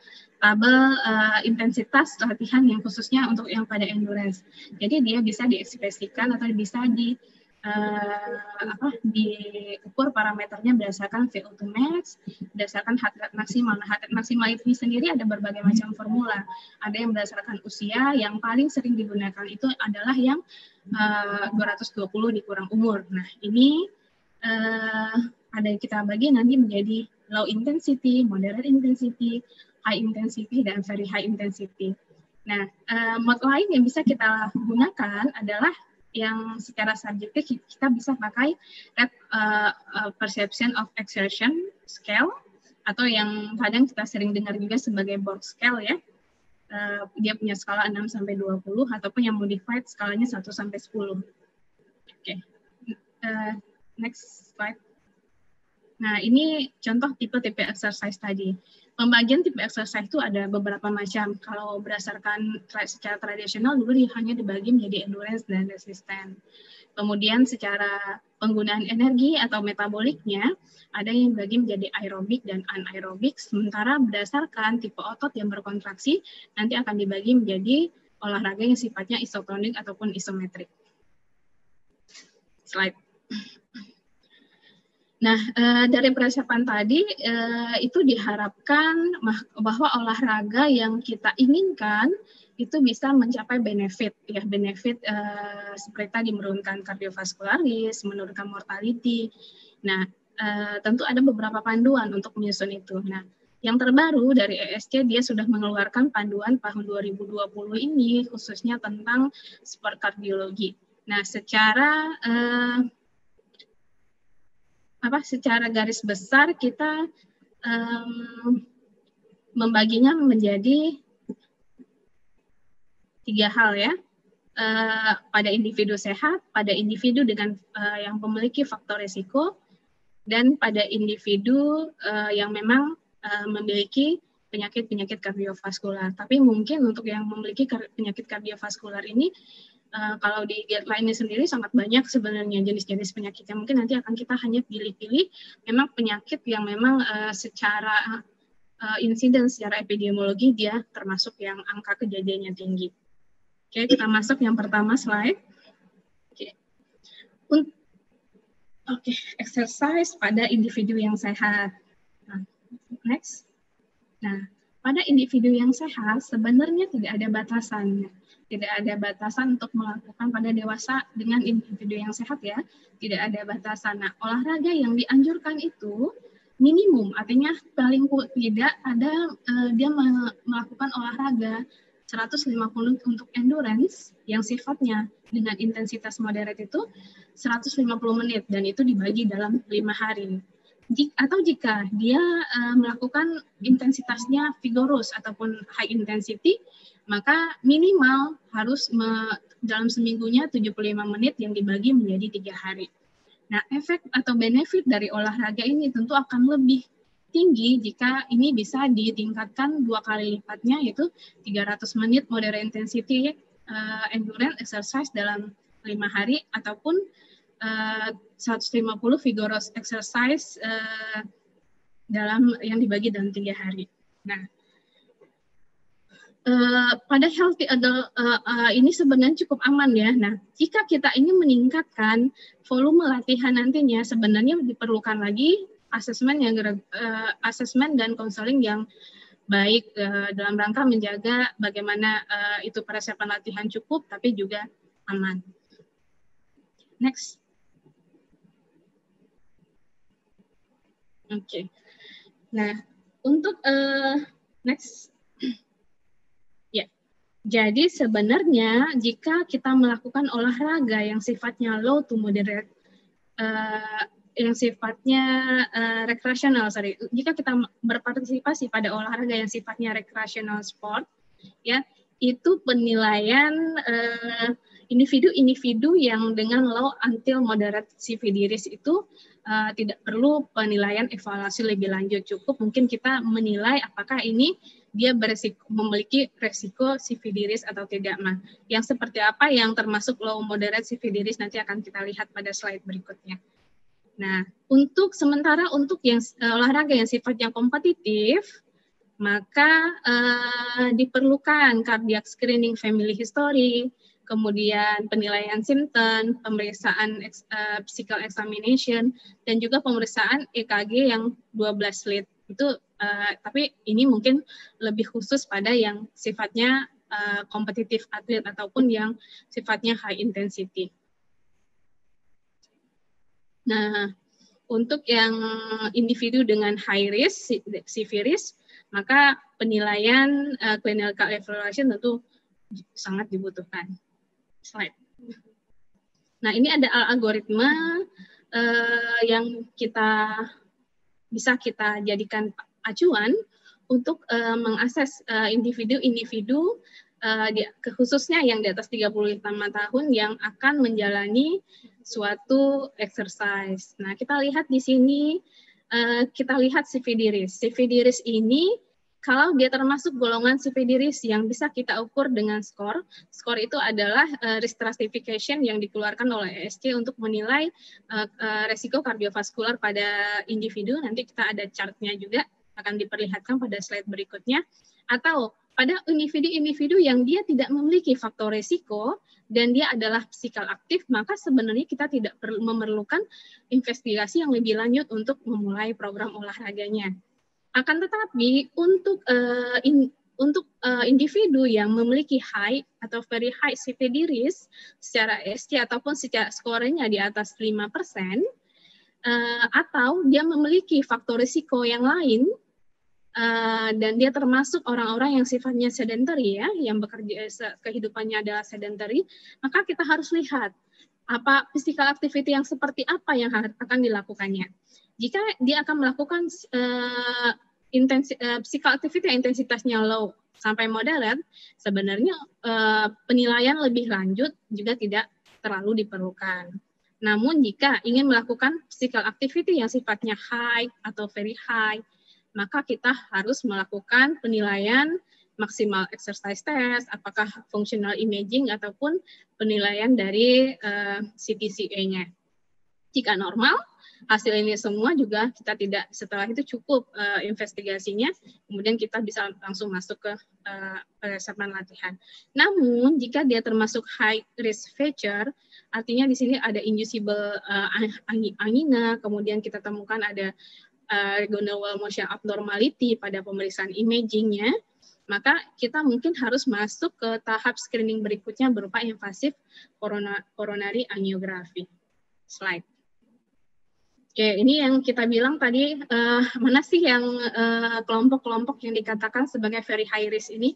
E: tabel uh, intensitas latihan yang khususnya untuk yang pada endurance. Jadi dia bisa diekspresikan atau bisa di uh, apa diukur parameternya berdasarkan VO2 max, berdasarkan heart rate maksimal. Nah, heart rate maksimal ini sendiri ada berbagai macam formula. Ada yang berdasarkan usia, yang paling sering digunakan itu adalah yang uh, 220 dikurang umur. Nah, ini uh, ada yang kita bagi nanti menjadi low intensity, moderate intensity, high intensity, dan very high intensity. Nah, uh, lain yang bisa kita gunakan adalah yang secara subjektif kita bisa pakai red uh, uh, perception of exertion scale atau yang kadang kita sering dengar juga sebagai Borg scale ya. Uh, dia punya skala 6 sampai 20 ataupun yang modified skalanya 1 sampai 10. Oke. Okay. Uh, next slide. Nah, ini contoh tipe-tipe exercise tadi pembagian tipe exercise itu ada beberapa macam. Kalau berdasarkan secara tradisional dulu hanya dibagi menjadi endurance dan resisten. Kemudian secara penggunaan energi atau metaboliknya ada yang dibagi menjadi aerobik dan anaerobik. Sementara berdasarkan tipe otot yang berkontraksi nanti akan dibagi menjadi olahraga yang sifatnya isotonik ataupun isometrik. Slide. Nah, eh, dari persiapan tadi eh, itu diharapkan bahwa olahraga yang kita inginkan itu bisa mencapai benefit ya benefit eh, seperti tadi menurunkan kardiovaskularis, menurunkan mortality. Nah, tentu ada beberapa panduan untuk menyusun itu. Nah, yang terbaru dari ESC dia sudah mengeluarkan panduan tahun 2020 ini khususnya tentang sport kardiologi. Nah, secara apa secara garis besar kita um, membaginya menjadi tiga hal ya uh, pada individu sehat, pada individu dengan uh, yang memiliki faktor risiko, dan pada individu uh, yang memang uh, memiliki penyakit-penyakit kardiovaskular. Tapi mungkin untuk yang memiliki penyakit kardiovaskular ini uh, kalau di guideline sendiri sangat banyak sebenarnya jenis-jenis penyakitnya. Mungkin nanti akan kita hanya pilih-pilih memang penyakit yang memang uh, secara uh, insiden secara epidemiologi dia termasuk yang angka kejadiannya tinggi. Oke, kita masuk yang pertama slide. Oke. Oke, okay. exercise pada individu yang sehat. Nah, next. Nah, pada individu yang sehat sebenarnya tidak ada batasannya tidak ada batasan untuk melakukan pada dewasa dengan individu yang sehat ya, tidak ada batasan. Nah, olahraga yang dianjurkan itu minimum, artinya paling tidak ada uh, dia melakukan olahraga 150 untuk endurance yang sifatnya dengan intensitas moderate itu 150 menit dan itu dibagi dalam lima hari. Atau jika dia uh, melakukan intensitasnya vigorous ataupun high intensity maka minimal harus me, dalam seminggunya 75 menit yang dibagi menjadi tiga hari. Nah, efek atau benefit dari olahraga ini tentu akan lebih tinggi jika ini bisa ditingkatkan dua kali lipatnya yaitu 300 menit moderate intensity uh, endurance exercise dalam lima hari ataupun uh, 150 vigorous exercise uh, dalam yang dibagi dalam tiga hari. Nah, Uh, pada healthy adult uh, uh, ini sebenarnya cukup aman ya. Nah, jika kita ingin meningkatkan volume latihan nantinya, sebenarnya diperlukan lagi asesmen yang uh, asesmen dan konseling yang baik uh, dalam rangka menjaga bagaimana uh, itu persiapan latihan cukup tapi juga aman. Next. Oke. Okay. Nah, untuk uh, next jadi sebenarnya jika kita melakukan olahraga yang sifatnya low to moderate, uh, yang sifatnya uh, rekreasional, sorry, jika kita berpartisipasi pada olahraga yang sifatnya rekreasional sport, ya itu penilaian individu-individu uh, yang dengan low until moderate CV risk itu uh, tidak perlu penilaian evaluasi lebih lanjut, cukup mungkin kita menilai apakah ini dia beresiko, memiliki resiko sividiris atau tidak. Nah, yang seperti apa yang termasuk low moderate sividiris nanti akan kita lihat pada slide berikutnya. Nah, untuk sementara untuk yang uh, olahraga yang sifatnya kompetitif, maka uh, diperlukan cardiac screening family history, kemudian penilaian simptom, pemeriksaan uh, physical examination, dan juga pemeriksaan EKG yang 12 lead. Itu uh, tapi ini mungkin lebih khusus pada yang sifatnya uh, kompetitif atlet ataupun yang sifatnya high intensity. Nah, untuk yang individu dengan high risk, severe maka penilaian uh, clinical evaluation tentu sangat dibutuhkan. Slide. Nah, ini ada algoritma uh, yang kita bisa kita jadikan acuan untuk uh, mengakses individu-individu uh, khususnya yang di atas 35 tahun yang akan menjalani suatu exercise. Nah, kita lihat di sini kita lihat CV diris. CV diris ini kalau dia termasuk golongan CVD-RIS yang bisa kita ukur dengan skor, skor itu adalah uh, risk stratification yang dikeluarkan oleh ESC untuk menilai uh, uh, resiko kardiovaskular pada individu. Nanti kita ada chartnya juga akan diperlihatkan pada slide berikutnya. Atau pada individu-individu yang dia tidak memiliki faktor resiko dan dia adalah psikal aktif, maka sebenarnya kita tidak memerlukan investigasi yang lebih lanjut untuk memulai program olahraganya. Akan tetapi untuk uh, in, untuk uh, individu yang memiliki high atau very high CVD risk secara SC ataupun secara skornya di atas 5%, uh, atau dia memiliki faktor risiko yang lain, uh, dan dia termasuk orang-orang yang sifatnya sedentary ya, yang bekerja kehidupannya adalah sedentary, maka kita harus lihat apa physical activity yang seperti apa yang akan dilakukannya. Jika dia akan melakukan uh, intensi, uh, physical activity intensitasnya low sampai moderate, sebenarnya uh, penilaian lebih lanjut juga tidak terlalu diperlukan. Namun jika ingin melakukan physical activity yang sifatnya high atau very high, maka kita harus melakukan penilaian maksimal exercise test, apakah functional imaging ataupun penilaian dari uh, CTCA-nya. Jika normal, hasil ini semua juga kita tidak setelah itu cukup uh, investigasinya, kemudian kita bisa langsung masuk ke uh, persiapan latihan. Namun jika dia termasuk high risk feature, artinya di sini ada inducible uh, angina, kemudian kita temukan ada uh, regional wall motion abnormality pada pemeriksaan imagingnya, maka kita mungkin harus masuk ke tahap screening berikutnya berupa invasif coronary angiography. Slide. Oke, ini yang kita bilang tadi, uh, mana sih yang eh, kelompok-kelompok uh, yang dikatakan sebagai very high risk ini?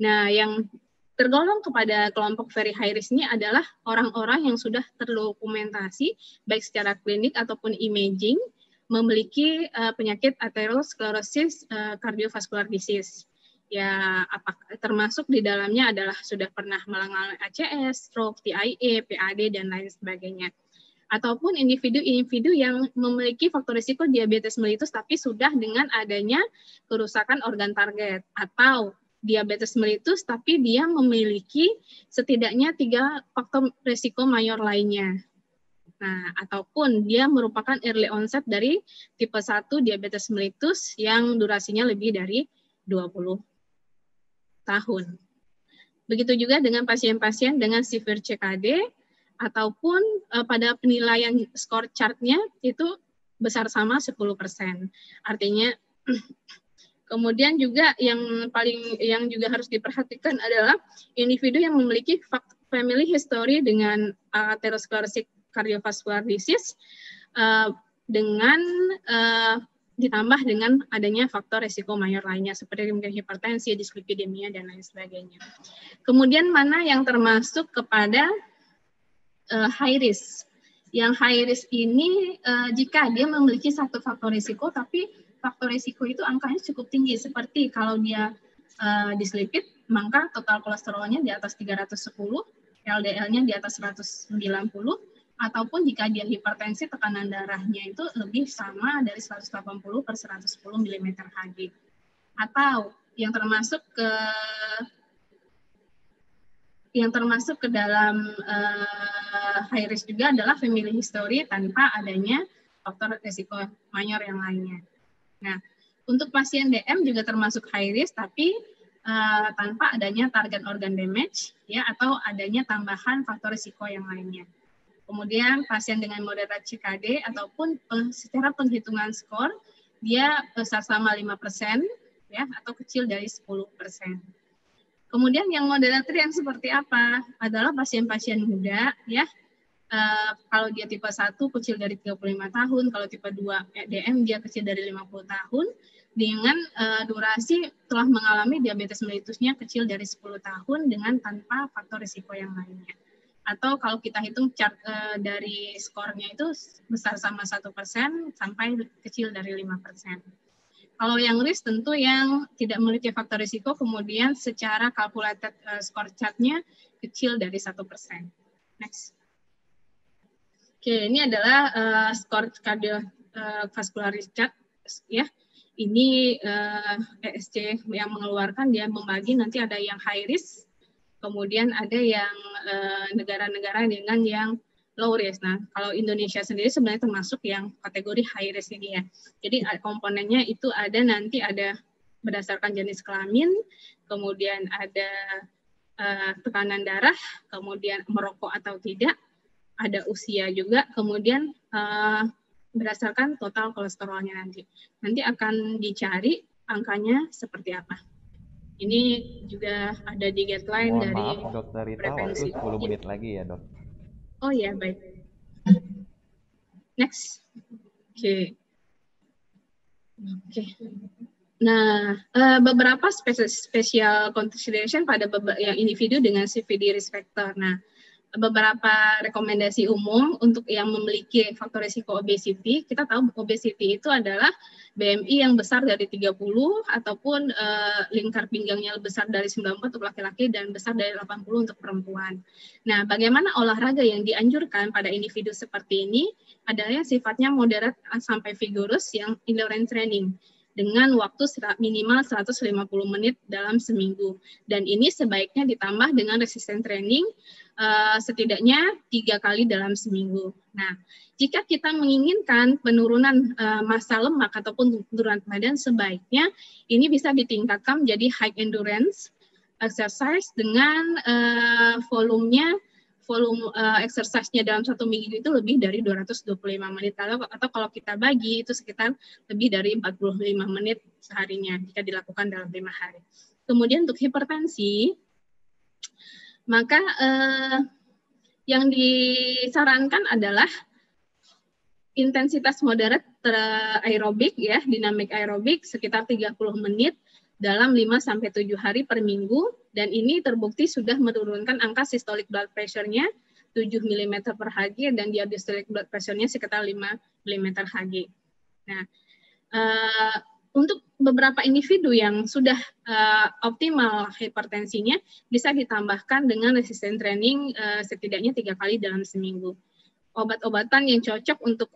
E: Nah, yang tergolong kepada kelompok very high risk ini adalah orang-orang yang sudah terdokumentasi, baik secara klinik ataupun imaging, memiliki uh, penyakit atherosclerosis uh, cardiovascular disease. Ya, apa, termasuk di dalamnya adalah sudah pernah mengalami ACS, stroke, TIA, PAD, dan lain sebagainya ataupun individu-individu yang memiliki faktor risiko diabetes mellitus tapi sudah dengan adanya kerusakan organ target atau diabetes mellitus tapi dia memiliki setidaknya tiga faktor risiko mayor lainnya. Nah, ataupun dia merupakan early onset dari tipe 1 diabetes mellitus yang durasinya lebih dari 20 tahun. Begitu juga dengan pasien-pasien dengan severe CKD ataupun uh, pada penilaian skor chartnya itu besar sama 10%. Artinya kemudian juga yang paling yang juga harus diperhatikan adalah individu yang memiliki family history dengan atherosclerosis cardiovascular disease uh, dengan uh, ditambah dengan adanya faktor resiko mayor lainnya seperti mungkin hipertensi, dislipidemia dan lain sebagainya. Kemudian mana yang termasuk kepada uh, high risk. Yang high risk ini uh, jika dia memiliki satu faktor risiko, tapi faktor risiko itu angkanya cukup tinggi. Seperti kalau dia uh, dislipid, maka total kolesterolnya di atas 310, LDL-nya di atas 190, ataupun jika dia hipertensi, tekanan darahnya itu lebih sama dari 180 per 110 mm Hg. Atau yang termasuk ke yang termasuk ke dalam uh, high risk juga adalah family history tanpa adanya faktor risiko mayor yang lainnya. Nah, untuk pasien DM juga termasuk high risk, tapi uh, tanpa adanya target organ damage ya atau adanya tambahan faktor risiko yang lainnya. Kemudian pasien dengan moderat CKD ataupun secara penghitungan skor dia besar sama 5% ya atau kecil dari 10%. Kemudian yang moderat yang seperti apa? Adalah pasien-pasien muda ya Uh, kalau dia tipe 1 kecil dari 35 tahun, kalau tipe 2 DM dia kecil dari 50 tahun, dengan uh, durasi telah mengalami diabetes mellitusnya kecil dari 10 tahun dengan tanpa faktor risiko yang lainnya. Atau kalau kita hitung chart uh, dari skornya itu besar sama satu persen sampai kecil dari lima persen. Kalau yang risk tentu yang tidak memiliki faktor risiko kemudian secara calculated uh, score chartnya kecil dari satu persen. Next. Oke, ini adalah uh, skor kardiovaskular uh, chart ya ini uh, eh, ESC yang mengeluarkan dia membagi nanti ada yang high risk, kemudian ada yang eh, negara-negara uh, dengan yang low risk. Nah, kalau Indonesia sendiri sebenarnya termasuk yang kategori high risk ini ya. Jadi komponennya itu ada nanti ada berdasarkan jenis kelamin, kemudian ada uh, tekanan darah, kemudian merokok atau tidak, ada usia juga, kemudian uh, berdasarkan total kolesterolnya nanti. Nanti akan dicari angkanya seperti apa. Ini juga ada di guideline
C: Mohon
E: dari
C: maaf, Dokter Rita, waktu 10 menit lagi ya, Dok.
E: Oh iya, baik. Next. Oke. Okay. Oke. Okay. Nah, uh, beberapa special consideration pada yang individu dengan CVD risk factor. Nah, beberapa rekomendasi umum untuk yang memiliki faktor risiko obesity. Kita tahu obesity itu adalah BMI yang besar dari 30 ataupun uh, lingkar pinggangnya besar dari 94 untuk laki-laki dan besar dari 80 untuk perempuan. Nah, bagaimana olahraga yang dianjurkan pada individu seperti ini adalah sifatnya moderat sampai vigorous yang endurance training dengan waktu minimal 150 menit dalam seminggu. Dan ini sebaiknya ditambah dengan resisten training uh, setidaknya tiga kali dalam seminggu. Nah, jika kita menginginkan penurunan uh, massa lemak ataupun penurunan badan, sebaiknya ini bisa ditingkatkan menjadi high endurance exercise dengan uh, volumenya volume uh, exercise-nya dalam satu minggu itu lebih dari 225 menit atau, atau kalau kita bagi itu sekitar lebih dari 45 menit seharinya jika dilakukan dalam lima hari. Kemudian untuk hipertensi, maka uh, yang disarankan adalah intensitas moderat aerobik ya, dinamik aerobik sekitar 30 menit dalam 5 sampai 7 hari per minggu dan ini terbukti sudah menurunkan angka systolic blood pressure-nya 7 mm per Hg dan diastolic blood pressure-nya sekitar 5 mm Hg. Nah, uh, untuk beberapa individu yang sudah uh, optimal hipertensinya bisa ditambahkan dengan resisten training uh, setidaknya tiga kali dalam seminggu. Obat-obatan yang cocok untuk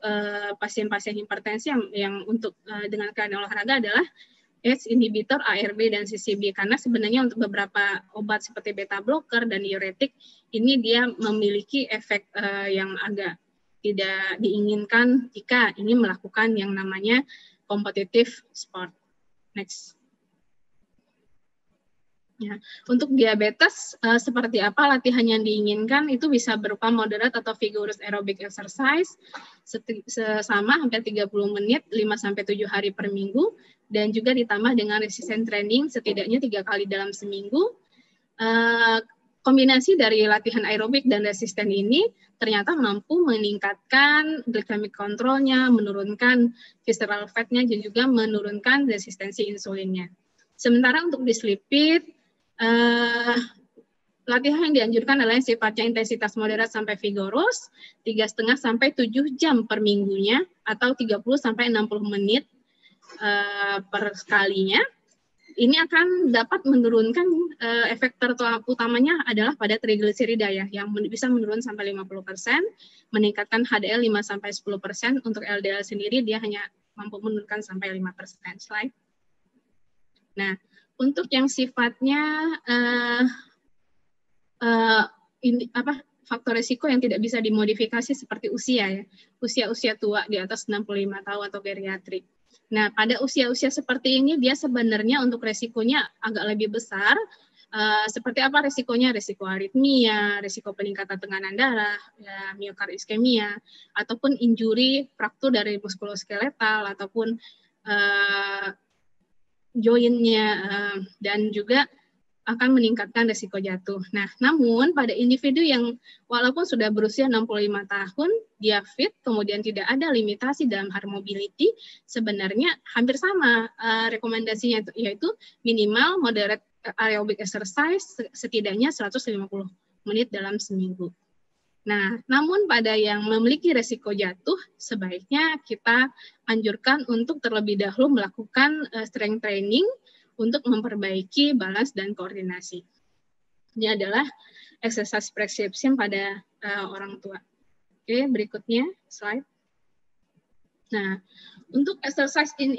E: pasien-pasien uh, hipertensi yang, yang untuk uh, dengan keadaan olahraga adalah ACE inhibitor, ARB, dan CCB. Karena sebenarnya untuk beberapa obat seperti beta blocker dan diuretik, ini dia memiliki efek uh, yang agak tidak diinginkan jika ini melakukan yang namanya kompetitif sport. Next. Ya, untuk diabetes uh, seperti apa latihan yang diinginkan itu bisa berupa moderate atau vigorous aerobic exercise sama hampir 30 menit 5 sampai 7 hari per minggu dan juga ditambah dengan resistance training setidaknya tiga kali dalam seminggu. Uh, kombinasi dari latihan aerobik dan resisten ini ternyata mampu meningkatkan glycemic controlnya, menurunkan visceral fatnya, dan juga menurunkan resistensi insulinnya. Sementara untuk dislipid, uh, latihan yang dianjurkan adalah yang sifatnya intensitas moderat sampai vigorous, tiga setengah sampai 7 jam per minggunya, atau 30 sampai 60 menit uh, per kalinya, ini akan dapat menurunkan uh, efek utamanya adalah pada trigliserida ya, yang bisa menurun sampai 50%, meningkatkan HDL 5 sampai 10%, untuk LDL sendiri dia hanya mampu menurunkan sampai 5%. Slide. Nah, untuk yang sifatnya uh, uh, ini apa faktor risiko yang tidak bisa dimodifikasi seperti usia ya, usia-usia tua di atas 65 tahun atau geriatrik Nah, pada usia-usia seperti ini dia sebenarnya untuk resikonya agak lebih besar. Uh, seperti apa resikonya? Resiko aritmia, resiko peningkatan tekanan darah, ya, miokard iskemia, ataupun injuri fraktur dari muskuloskeletal ataupun uh, joinnya uh, dan juga akan meningkatkan resiko jatuh. Nah, namun pada individu yang walaupun sudah berusia 65 tahun, dia fit, kemudian tidak ada limitasi dalam hard mobility, sebenarnya hampir sama uh, rekomendasinya yaitu minimal moderate aerobic exercise setidaknya 150 menit dalam seminggu. Nah, namun pada yang memiliki resiko jatuh, sebaiknya kita anjurkan untuk terlebih dahulu melakukan uh, strength training untuk memperbaiki balance dan koordinasi. Ini adalah exercise prescription pada uh, orang tua. Oke, berikutnya slide. Nah, untuk exercise in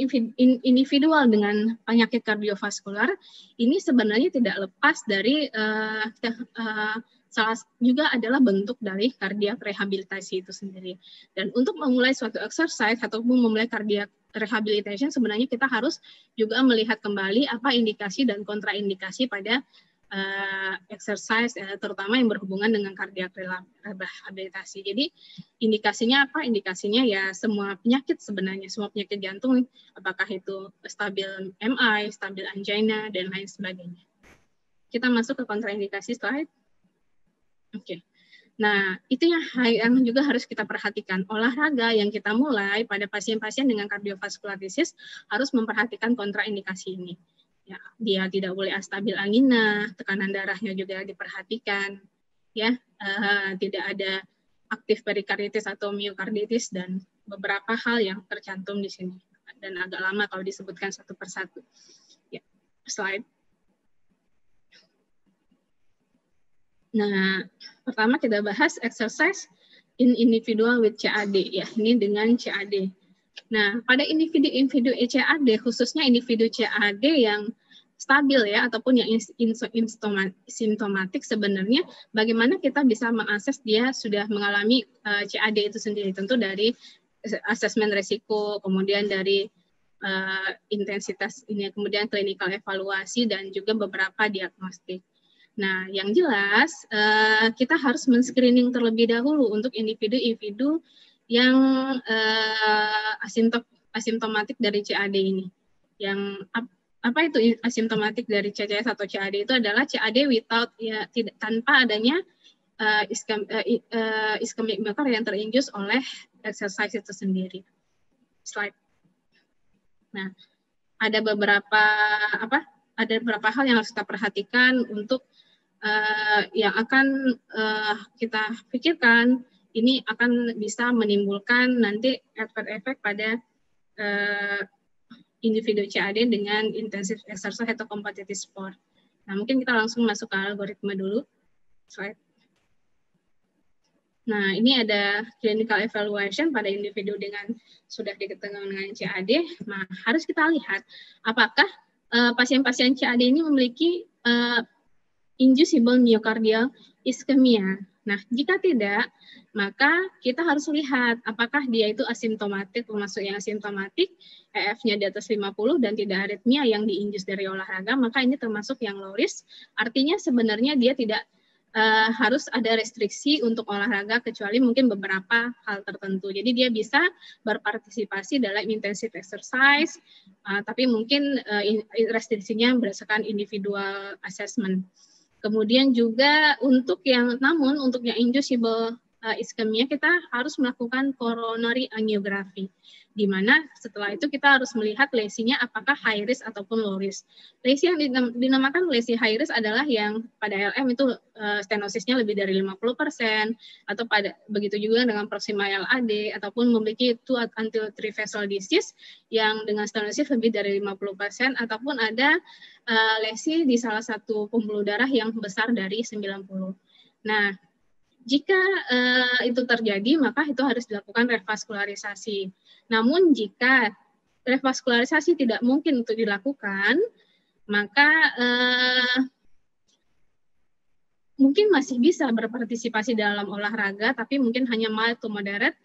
E: individual dengan penyakit kardiovaskular ini sebenarnya tidak lepas dari uh, uh, salah juga adalah bentuk dari kardiak rehabilitasi itu sendiri. Dan untuk memulai suatu exercise ataupun memulai kardiak rehabilitation sebenarnya kita harus juga melihat kembali apa indikasi dan kontraindikasi pada uh, exercise uh, terutama yang berhubungan dengan kardiak rehabilitasi. Jadi indikasinya apa? Indikasinya ya semua penyakit sebenarnya, semua penyakit jantung apakah itu stabil MI, stabil angina dan lain sebagainya. Kita masuk ke kontraindikasi slide. Oke. Okay. Nah, itu yang, yang juga harus kita perhatikan. Olahraga yang kita mulai pada pasien-pasien dengan kardiovaskularitis harus memperhatikan kontraindikasi ini. Ya, dia tidak boleh astabil angina, tekanan darahnya juga diperhatikan, ya, uh, tidak ada aktif perikarditis atau miokarditis dan beberapa hal yang tercantum di sini dan agak lama kalau disebutkan satu persatu. Ya, slide. Nah, pertama kita bahas exercise in individual with CAD ya. Ini dengan CAD. Nah, pada individu-individu CAD khususnya individu CAD yang stabil ya ataupun yang simptomatik sebenarnya bagaimana kita bisa mengakses dia sudah mengalami uh, eh, CAD itu sendiri tentu dari asesmen resiko kemudian dari uh, intensitas ini kemudian clinical evaluasi dan juga beberapa diagnostik. Nah, yang jelas uh, kita harus men-screening terlebih dahulu untuk individu-individu yang uh, asimptom asimptomatik dari CAD ini. Yang ap, apa itu asimptomatik dari CCS atau CAD itu adalah CAD without ya tidak tanpa adanya uh, iskem, uh, uh, yang terinjus oleh exercise itu sendiri. Slide. Nah, ada beberapa apa? Ada beberapa hal yang harus kita perhatikan untuk uh, yang akan uh, kita pikirkan ini akan bisa menimbulkan nanti efek-efek pada uh, individu CAD dengan intensive exercise atau competitive sport. Nah, mungkin kita langsung masuk ke algoritma dulu. Slide. Nah, ini ada clinical evaluation pada individu dengan sudah diketahui dengan CAD. Nah, harus kita lihat apakah pasien-pasien uh, CAD ini memiliki uh, inducible myocardial ischemia. Nah, jika tidak, maka kita harus lihat apakah dia itu asimptomatik, termasuk yang asimptomatik, EF-nya di atas 50 dan tidak aritmia yang diinjus dari olahraga, maka ini termasuk yang low risk. Artinya sebenarnya dia tidak uh, harus ada restriksi untuk olahraga kecuali mungkin beberapa hal tertentu. Jadi dia bisa berpartisipasi dalam intensive exercise, uh, tapi mungkin uh, restriksinya berdasarkan individual assessment. Kemudian juga untuk yang namun untuk yang inducible uh, iskemia kita harus melakukan coronary angiography di mana setelah itu kita harus melihat lesinya apakah high risk ataupun low risk. Lesi yang dinamakan lesi high risk adalah yang pada LM itu uh, stenosisnya lebih dari 50% atau pada begitu juga dengan proximal LAD ataupun memiliki two until three vessel disease yang dengan stenosis lebih dari 50% ataupun ada uh, lesi di salah satu pembuluh darah yang besar dari 90. Nah, jika uh, itu terjadi, maka itu harus dilakukan revaskularisasi. Namun jika revaskularisasi tidak mungkin untuk dilakukan, maka uh, mungkin masih bisa berpartisipasi dalam olahraga, tapi mungkin hanya mild to moderate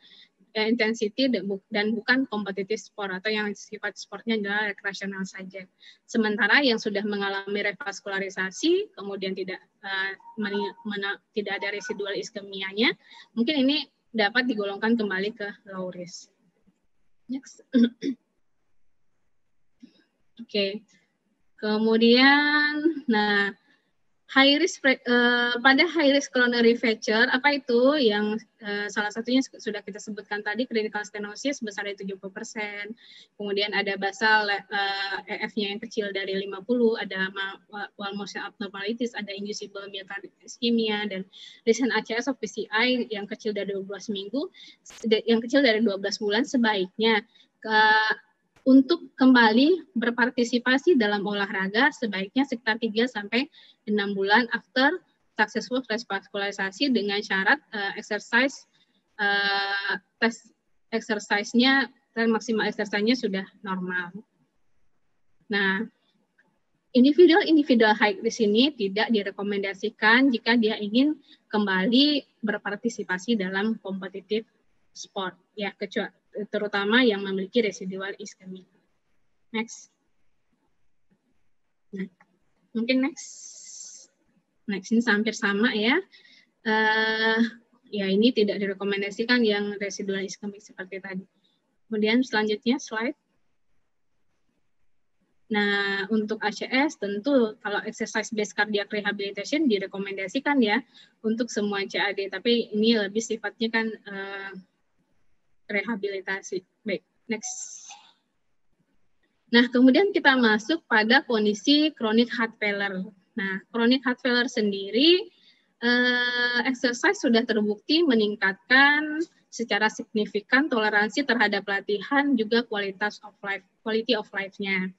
E: intensity dan bukan kompetitif sport atau yang sifat sportnya adalah rekreasional saja. Sementara yang sudah mengalami revaskularisasi kemudian tidak uh, mena, tidak ada residual iskemianya, mungkin ini dapat digolongkan kembali ke low risk. Next. Oke. okay. Kemudian, nah high risk uh, pada high risk coronary fracture apa itu yang uh, salah satunya sudah kita sebutkan tadi clinical stenosis besar dari 70%. Kemudian ada basal uh, EF-nya yang kecil dari 50, ada wall motion abnormalities, ada inducible myocardial ischemia dan recent ACS of PCI yang kecil dari 12 minggu, yang kecil dari 12 bulan sebaiknya ke untuk kembali berpartisipasi dalam olahraga sebaiknya sekitar 3 sampai 6 bulan after successful revaskularisasi dengan syarat uh, exercise uh, tes exercise-nya dan maksimal exercise-nya sudah normal. Nah, individual-individual high risk ini tidak direkomendasikan jika dia ingin kembali berpartisipasi dalam kompetitif sport ya kecuali terutama yang memiliki residual iskemia. Next. Nah, mungkin next. Next ini hampir sama ya. Uh, ya ini tidak direkomendasikan yang residual iskemik seperti tadi. Kemudian selanjutnya slide. Nah, untuk ACS tentu kalau exercise based cardiac rehabilitation direkomendasikan ya untuk semua CAD, tapi ini lebih sifatnya kan uh, rehabilitasi. Baik, next. Nah, kemudian kita masuk pada kondisi chronic heart failure. Nah, chronic heart failure sendiri, eh, exercise sudah terbukti meningkatkan secara signifikan toleransi terhadap latihan juga kualitas of life, quality of life-nya.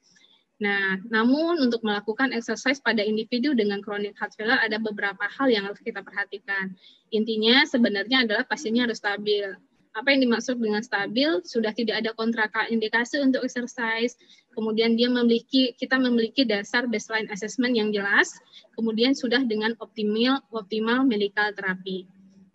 E: Nah, namun untuk melakukan exercise pada individu dengan chronic heart failure ada beberapa hal yang harus kita perhatikan. Intinya sebenarnya adalah pasiennya harus stabil apa yang dimaksud dengan stabil sudah tidak ada kontraindikasi untuk exercise. Kemudian dia memiliki kita memiliki dasar baseline assessment yang jelas. Kemudian sudah dengan optimal optimal medical terapi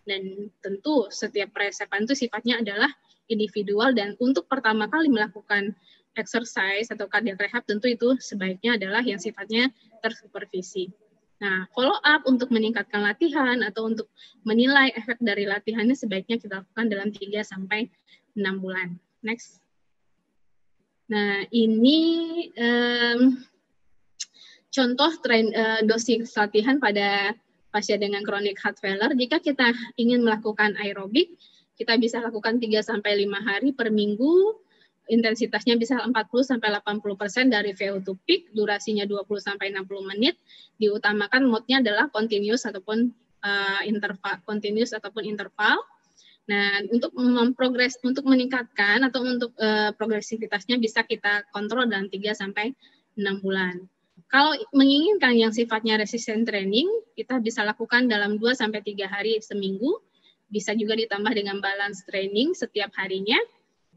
E: dan tentu setiap resepan itu sifatnya adalah individual dan untuk pertama kali melakukan exercise atau cardiac rehab tentu itu sebaiknya adalah yang sifatnya tersupervisi Nah, follow up untuk meningkatkan latihan atau untuk menilai efek dari latihannya sebaiknya kita lakukan dalam 3 sampai 6 bulan. Next. Nah, ini um, contoh tren uh, dosis latihan pada pasien dengan chronic heart failure. Jika kita ingin melakukan aerobik, kita bisa lakukan 3 sampai 5 hari per minggu intensitasnya bisa 40 sampai 80 persen dari VO2 peak, durasinya 20 sampai 60 menit. Diutamakan mode-nya adalah continuous ataupun uh, interval, continuous ataupun interval. Nah, untuk memprogres untuk meningkatkan atau untuk uh, progresivitasnya bisa kita kontrol dalam 3 sampai 6 bulan. Kalau menginginkan yang sifatnya resistant training, kita bisa lakukan dalam 2 sampai 3 hari seminggu. Bisa juga ditambah dengan balance training setiap harinya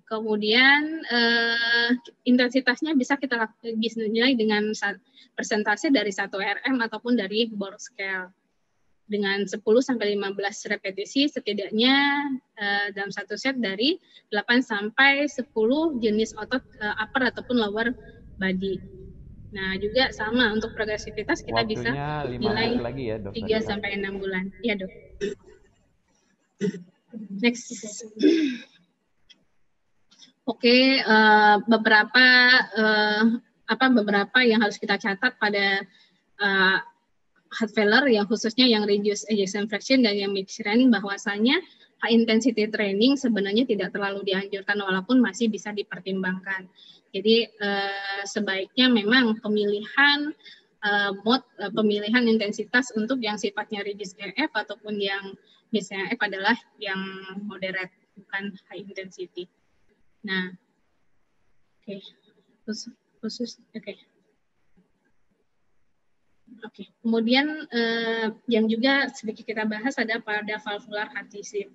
E: Kemudian uh, intensitasnya bisa kita nilai dengan persentase dari 1 RM ataupun dari bore scale. Dengan 10 sampai 15 repetisi setidaknya uh, dalam satu set dari 8 sampai 10 jenis otot uh, upper ataupun lower body. Nah, juga sama untuk progresivitas kita
C: Waktunya
E: bisa nilai
C: lagi ya, dok,
E: 3 sampai 6 bulan. Iya, Dok. Next. Oke, okay, uh, eh, beberapa uh, apa beberapa yang harus kita catat pada uh, heart failure yang khususnya yang reduce ejection fraction dan yang mid running bahwasanya high intensity training sebenarnya tidak terlalu dianjurkan walaupun masih bisa dipertimbangkan. Jadi uh, sebaiknya memang pemilihan uh, mode uh, pemilihan intensitas untuk yang sifatnya reduce EF ataupun yang misalnya F adalah yang moderate bukan high intensity. Nah, oke, okay. khusus, khusus, oke. Okay. Oke, okay. kemudian eh, yang juga sedikit kita bahas ada pada valvular heart disease.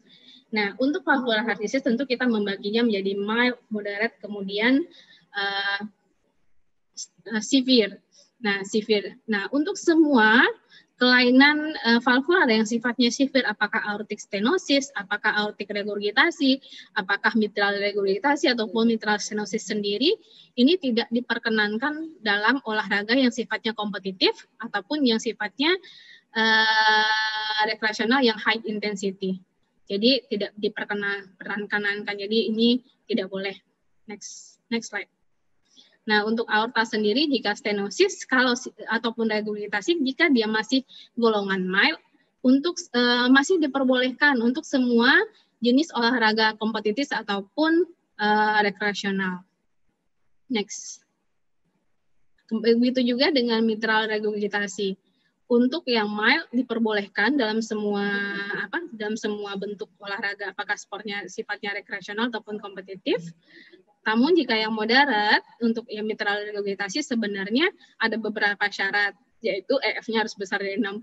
E: Nah, untuk valvular heart disease tentu kita membaginya menjadi mild, moderate, kemudian uh, severe. Nah, severe. Nah, untuk semua kelainan uh, valvular yang sifatnya severe, apakah aortic stenosis, apakah aortic regurgitasi, apakah mitral regurgitasi ataupun mitral stenosis sendiri, ini tidak diperkenankan dalam olahraga yang sifatnya kompetitif ataupun yang sifatnya uh, rekreasional yang high intensity. Jadi tidak diperkenankan. Jadi ini tidak boleh. Next, next slide. Nah, untuk aorta sendiri jika stenosis kalau ataupun regurgitasi jika dia masih golongan mild untuk uh, masih diperbolehkan untuk semua jenis olahraga kompetitif ataupun uh, rekreasional. Next. Begitu juga dengan mitral regurgitasi. Untuk yang mild diperbolehkan dalam semua apa dalam semua bentuk olahraga apakah sportnya sifatnya rekreasional ataupun kompetitif namun jika yang moderat untuk yang mitral regurgitasi sebenarnya ada beberapa syarat yaitu EF-nya harus besar dari 60,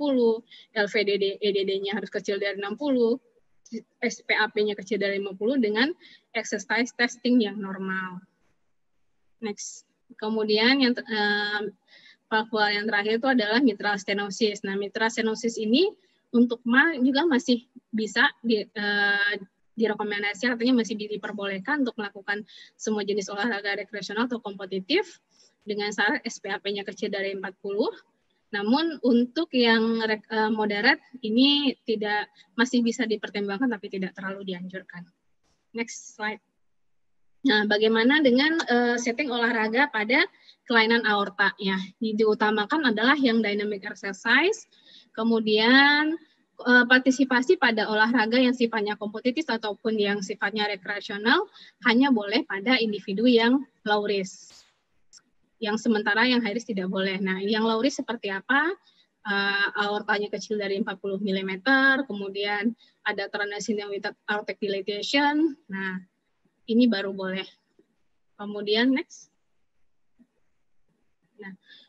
E: LVDD EDD-nya harus kecil dari 60, SPAP-nya kecil dari 50 dengan exercise testing yang normal. Next. Kemudian yang uh, yang terakhir itu adalah mitral stenosis. Nah, mitral stenosis ini untuk ma juga masih bisa di, uh, direkomendasi artinya masih diperbolehkan untuk melakukan semua jenis olahraga rekreasional atau kompetitif dengan syarat SPAP-nya kecil dari 40. Namun untuk yang eh, moderat ini tidak masih bisa dipertimbangkan tapi tidak terlalu dianjurkan. Next slide. Nah, bagaimana dengan uh, setting olahraga pada kelainan aorta ya? Diutamakan adalah yang dynamic exercise, kemudian partisipasi pada olahraga yang sifatnya kompetitif ataupun yang sifatnya rekreasional hanya boleh pada individu yang low risk. Yang sementara yang high risk tidak boleh. Nah, yang low risk seperti apa? Uh, aortanya kecil dari 40 mm, kemudian ada transient with aortic dilatation. Nah, ini baru boleh. Kemudian next.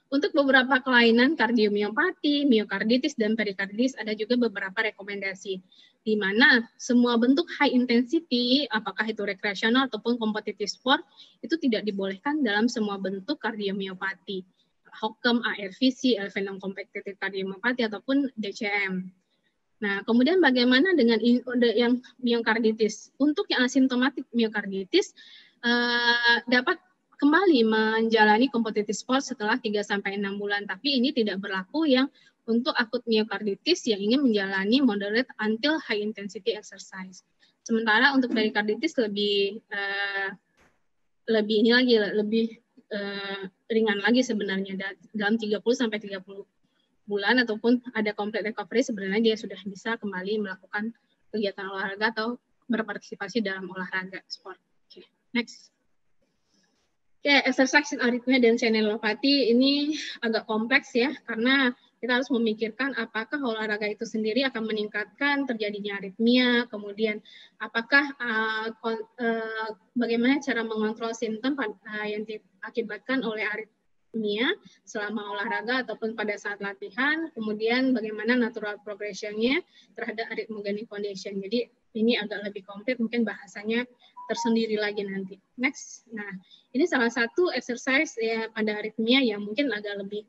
E: Untuk beberapa kelainan kardiomiopati, miokarditis, dan perikardis ada juga beberapa rekomendasi di mana semua bentuk high intensity, apakah itu rekreasional ataupun kompetitif sport, itu tidak dibolehkan dalam semua bentuk kardiomiopati. HOCM, ARVC, LV6 competitive cardiomyopathy, ataupun DCM. Nah, kemudian bagaimana dengan yang miokarditis? Untuk yang asimptomatik miokarditis, uh, dapat kembali menjalani kompetitif sport setelah 3 sampai 6 bulan, tapi ini tidak berlaku yang untuk akut miokarditis yang ingin menjalani moderate until high intensity exercise. Sementara untuk perikarditis lebih uh, lebih ini lagi lebih uh, ringan lagi sebenarnya dalam 30 sampai 30 bulan ataupun ada complete recovery sebenarnya dia sudah bisa kembali melakukan kegiatan olahraga atau berpartisipasi dalam olahraga sport. Okay. next. Oke, exercise aritmia dan channelopati ini agak kompleks ya, karena kita harus memikirkan apakah olahraga itu sendiri akan meningkatkan terjadinya aritmia, kemudian apakah uh, uh, bagaimana cara mengontrol simptom uh, yang diakibatkan oleh aritmia selama olahraga ataupun pada saat latihan, kemudian bagaimana natural progressionnya terhadap arrhythmogenic condition. Jadi ini agak lebih komplit, mungkin bahasanya tersendiri lagi nanti. Next. Nah, ini salah satu exercise ya pada aritmia yang mungkin agak lebih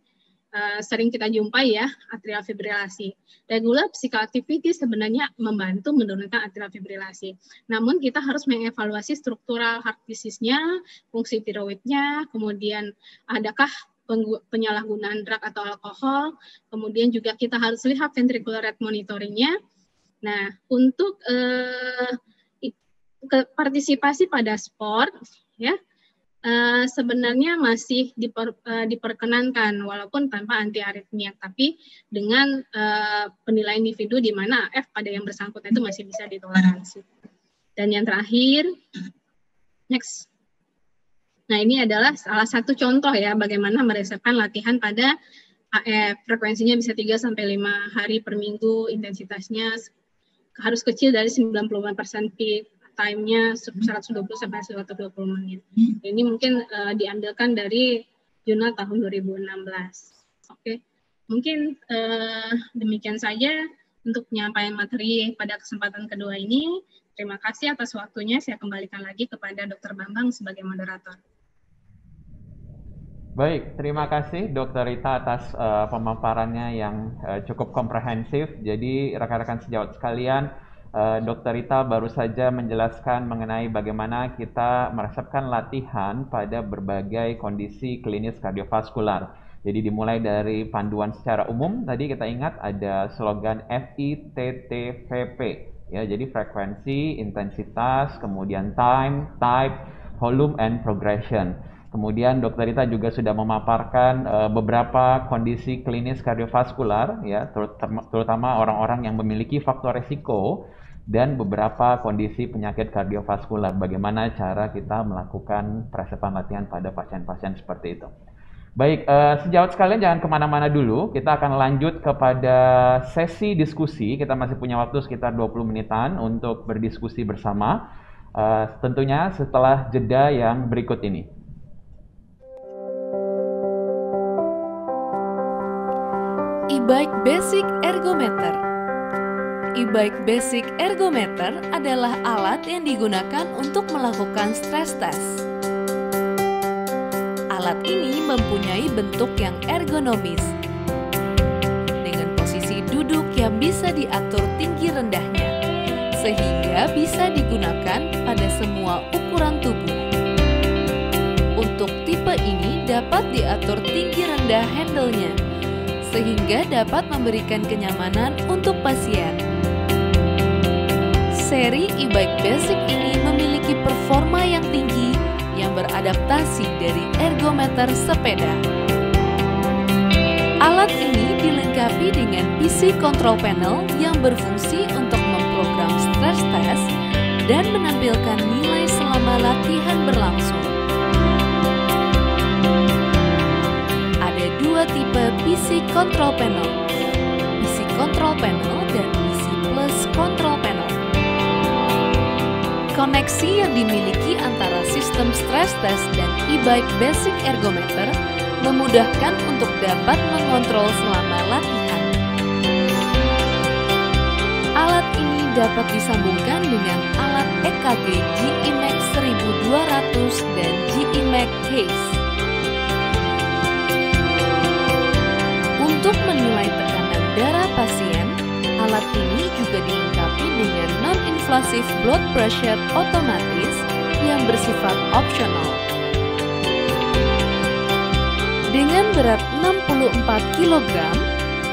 E: uh, sering kita jumpai ya, atrial fibrilasi. Regular physical activity sebenarnya membantu menurunkan atrial fibrilasi. Namun kita harus mengevaluasi struktural heart disease-nya, fungsi tiroidnya, kemudian adakah penyalahgunaan drug atau alkohol, kemudian juga kita harus lihat ventricular rate monitoringnya. Nah, untuk uh, partisipasi pada sport ya uh, sebenarnya masih diper, uh, diperkenankan walaupun tanpa anti aritmia tapi dengan uh, penilaian individu di mana F pada yang bersangkutan itu masih bisa ditoleransi. Dan yang terakhir next. Nah, ini adalah salah satu contoh ya bagaimana meresepkan latihan pada AF. Frekuensinya bisa 3 sampai 5 hari per minggu, intensitasnya harus kecil dari 95% peak time-nya 120 sampai 120 menit. Ini mungkin uh, diambilkan dari jurnal tahun 2016. Oke, okay. mungkin uh, demikian saja untuk penyampaian materi pada kesempatan kedua ini. Terima kasih atas waktunya. Saya kembalikan lagi kepada Dr. Bambang sebagai moderator.
C: Baik, terima kasih Dr. Rita atas uh, pemaparannya yang uh, cukup komprehensif. Jadi rekan-rekan sejawat sekalian, uh, Dr. Rita baru saja menjelaskan mengenai bagaimana kita meresepkan latihan pada berbagai kondisi klinis kardiovaskular. Jadi dimulai dari panduan secara umum, tadi kita ingat ada slogan FITTVP. Ya, jadi frekuensi, intensitas, kemudian time, type, volume, and progression. Kemudian Dr. Rita juga sudah memaparkan uh, beberapa kondisi klinis kardiovaskular ya terutama orang-orang yang memiliki faktor resiko dan beberapa kondisi penyakit kardiovaskular. Bagaimana cara kita melakukan presepan latihan pada pasien-pasien seperti itu. Baik, uh, sejawat sekalian jangan ke mana-mana dulu. Kita akan lanjut kepada sesi diskusi. Kita masih punya waktu sekitar 20 menitan untuk berdiskusi bersama. Uh, tentunya setelah jeda yang berikut ini.
F: E-Bike Basic Ergometer E-Bike Basic Ergometer adalah alat yang digunakan untuk melakukan stress test. Alat ini mempunyai bentuk yang ergonomis dengan posisi duduk yang bisa diatur tinggi rendahnya sehingga bisa digunakan pada semua ukuran tubuh. Untuk tipe ini dapat diatur tinggi rendah handle-nya sehingga dapat memberikan kenyamanan untuk pasien. Seri e-bike basic ini memiliki performa yang tinggi yang beradaptasi dari ergometer sepeda. Alat ini dilengkapi dengan PC control panel yang berfungsi untuk memprogram stress test dan menampilkan nilai selama latihan berlangsung. Tipe PC Control Panel, PC Control Panel dan PC Plus Control Panel. Koneksi yang dimiliki antara sistem stress test dan e-bike basic ergometer memudahkan untuk dapat mengontrol selama latihan. Alat ini dapat disambungkan dengan alat EKG GE-Max 1200 dan GE-Max Case. Pasien, alat ini juga dilengkapi dengan non-invasive blood pressure otomatis yang bersifat opsional. Dengan berat 64 kg,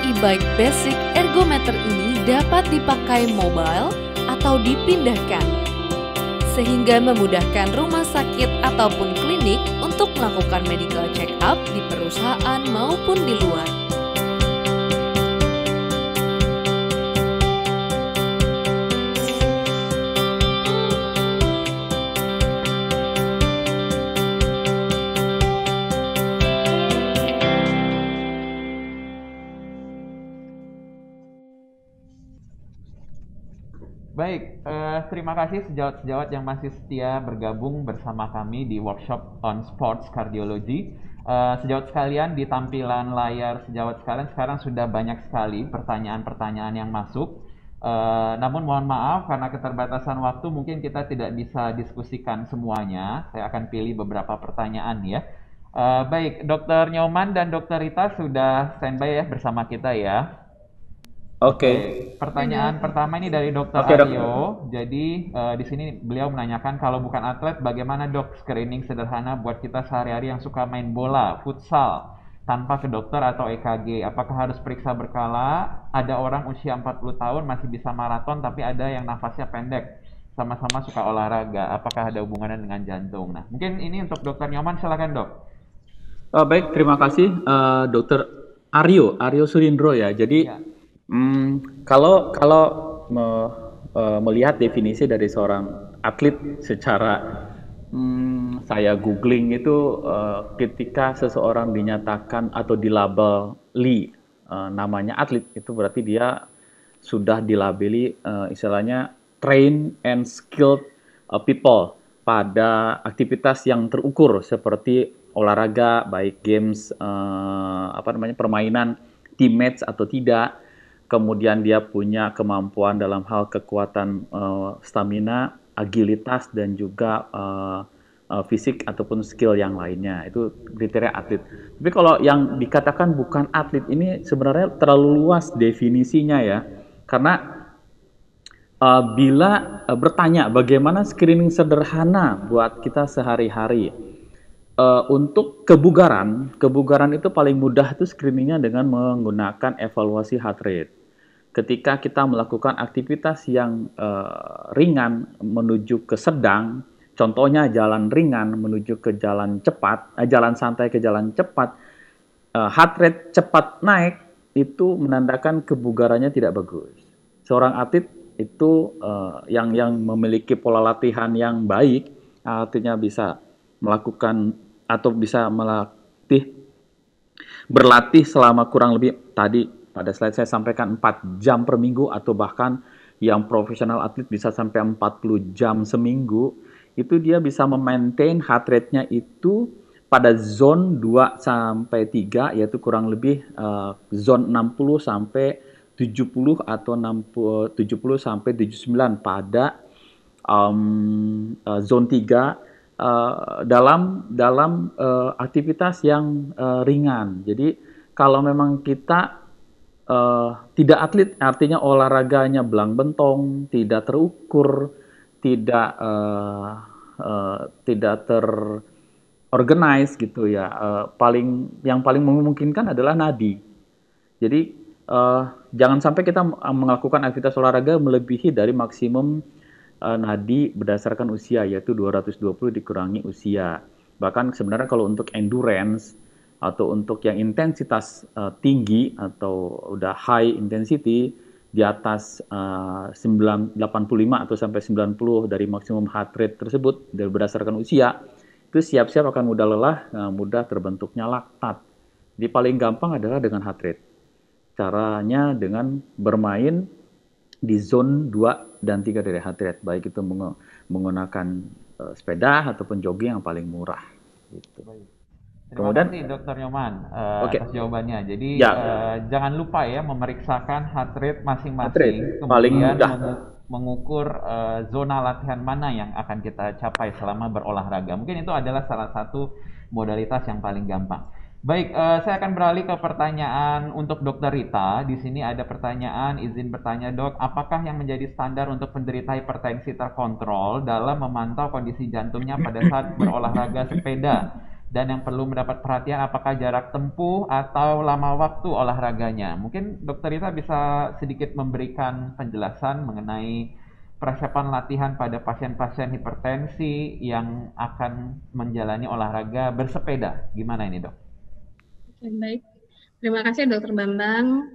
F: e-bike basic ergometer ini dapat dipakai mobile atau dipindahkan sehingga memudahkan rumah sakit ataupun klinik untuk melakukan medical check-up di perusahaan maupun di luar.
C: Terima kasih sejawat-sejawat yang masih setia bergabung bersama kami di workshop on sports cardiology. Uh, sejawat sekalian di tampilan layar sejawat sekalian sekarang sudah banyak sekali pertanyaan-pertanyaan yang masuk. Uh, namun mohon maaf karena keterbatasan waktu mungkin kita tidak bisa diskusikan semuanya. Saya akan pilih beberapa pertanyaan ya. Uh, baik, Dokter Nyoman dan Dokter Rita sudah standby ya bersama kita ya.
D: Oke. Okay.
C: Pertanyaan pertama ini dari Dokter okay, Aryo. Dok. Jadi uh, di sini beliau menanyakan kalau bukan atlet, bagaimana dok screening sederhana buat kita sehari-hari yang suka main bola, futsal, tanpa ke dokter atau EKG? Apakah harus periksa berkala? Ada orang usia 40 tahun masih bisa maraton, tapi ada yang nafasnya pendek. Sama-sama suka olahraga. Apakah ada hubungannya dengan jantung? Nah, mungkin ini untuk Dokter Nyoman, silakan dok.
D: Oh, baik, terima kasih uh, Dokter Aryo, Aryo Surindro ya. Jadi ya Hmm, kalau kalau me, uh, melihat definisi dari seorang atlet secara hmm, saya googling itu uh, ketika seseorang dinyatakan atau dilabeli uh, namanya atlet itu berarti dia sudah dilabeli uh, istilahnya train and skilled uh, people pada aktivitas yang terukur seperti olahraga baik games uh, apa namanya permainan team match atau tidak kemudian dia punya kemampuan dalam hal kekuatan uh, stamina, agilitas dan juga uh, uh, fisik ataupun skill yang lainnya. Itu kriteria atlet. Tapi kalau yang dikatakan bukan atlet ini sebenarnya terlalu luas definisinya ya, karena uh, bila uh, bertanya bagaimana screening sederhana buat kita sehari-hari uh, untuk kebugaran, kebugaran itu paling mudah itu screeningnya dengan menggunakan evaluasi heart rate. Ketika kita melakukan aktivitas yang uh, ringan menuju ke sedang, Contohnya jalan ringan menuju ke jalan cepat, eh, jalan santai ke jalan cepat, eh, heart rate cepat naik itu menandakan kebugarannya tidak bagus. Seorang atlet itu eh, yang yang memiliki pola latihan yang baik, artinya bisa melakukan atau bisa melatih berlatih selama kurang lebih tadi pada slide saya sampaikan 4 jam per minggu atau bahkan yang profesional atlet bisa sampai 40 jam seminggu itu dia bisa memaintain heart rate-nya itu pada zone 2 sampai 3 yaitu kurang lebih uh, zone 60 sampai 70 atau 60 70 sampai 79 pada um, uh, zone 3 uh, dalam dalam uh, aktivitas yang uh, ringan. Jadi kalau memang kita uh, tidak atlet artinya olahraganya belang bentong, tidak terukur, tidak uh, uh, tidak terorganize gitu ya. Uh, paling yang paling memungkinkan adalah nadi. Jadi uh, jangan sampai kita melakukan aktivitas olahraga melebihi dari maksimum uh, nadi berdasarkan usia yaitu 220 dikurangi usia. Bahkan sebenarnya kalau untuk endurance atau untuk yang intensitas uh, tinggi atau udah high intensity di atas uh, 9, 85 atau sampai 90 dari maksimum heart rate tersebut dari berdasarkan usia itu siap-siap akan mudah lelah, uh, mudah terbentuknya laktat. Jadi paling gampang adalah dengan heart rate. Caranya dengan bermain di zone 2 dan 3 dari heart rate, baik itu menggunakan uh, sepeda ataupun jogging yang paling murah. Gitu.
C: Terima Kemudian, kasih Dokter Nyoman uh, okay. atas jawabannya. Jadi ya. uh, jangan lupa ya memeriksakan heart rate masing-masing, kemudian mengukur uh, zona latihan mana yang akan kita capai selama berolahraga. Mungkin itu adalah salah satu modalitas yang paling gampang. Baik, uh, saya akan beralih ke pertanyaan untuk Dokter Rita. Di sini ada pertanyaan, izin bertanya dok, apakah yang menjadi standar untuk penderita hipertensi terkontrol dalam memantau kondisi jantungnya pada saat berolahraga sepeda? dan yang perlu mendapat perhatian apakah jarak tempuh atau lama waktu olahraganya. Mungkin Dokter Rita bisa sedikit memberikan penjelasan mengenai persiapan latihan pada pasien-pasien hipertensi yang akan menjalani olahraga bersepeda. Gimana ini dok?
E: Baik. Terima kasih Dokter Bambang.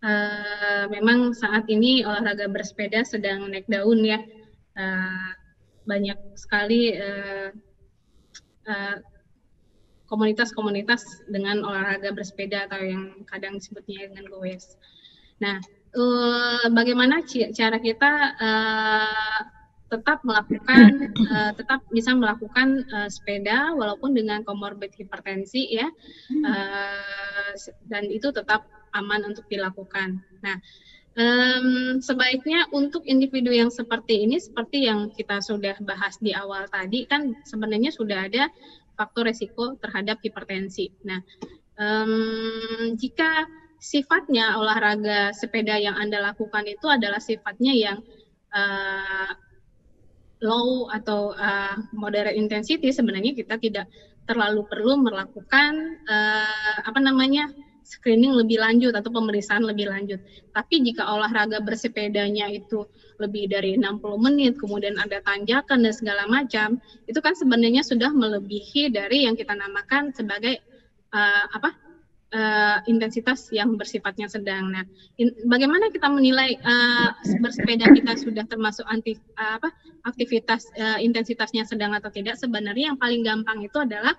E: Uh, memang saat ini olahraga bersepeda sedang naik daun ya. Uh, banyak sekali uh, uh, komunitas-komunitas dengan olahraga bersepeda atau yang kadang disebutnya dengan goes. Nah, uh, bagaimana cara kita uh, tetap melakukan uh, tetap bisa melakukan uh, sepeda walaupun dengan komorbid hipertensi ya uh, dan itu tetap aman untuk dilakukan. Nah, um, sebaiknya untuk individu yang seperti ini seperti yang kita sudah bahas di awal tadi kan sebenarnya sudah ada faktor resiko terhadap hipertensi. Nah, um, jika sifatnya olahraga sepeda yang Anda lakukan itu adalah sifatnya yang uh, low atau uh, moderate intensity, sebenarnya kita tidak terlalu perlu melakukan uh, apa namanya screening lebih lanjut atau pemeriksaan lebih lanjut. Tapi jika olahraga bersepedanya itu lebih dari 60 menit, kemudian ada tanjakan dan segala macam, itu kan sebenarnya sudah melebihi dari yang kita namakan sebagai uh, apa? Uh, intensitas yang bersifatnya sedang. Nah, in, bagaimana kita menilai uh, bersepeda kita sudah termasuk anti uh, apa aktivitas uh, intensitasnya sedang atau tidak? Sebenarnya yang paling gampang itu adalah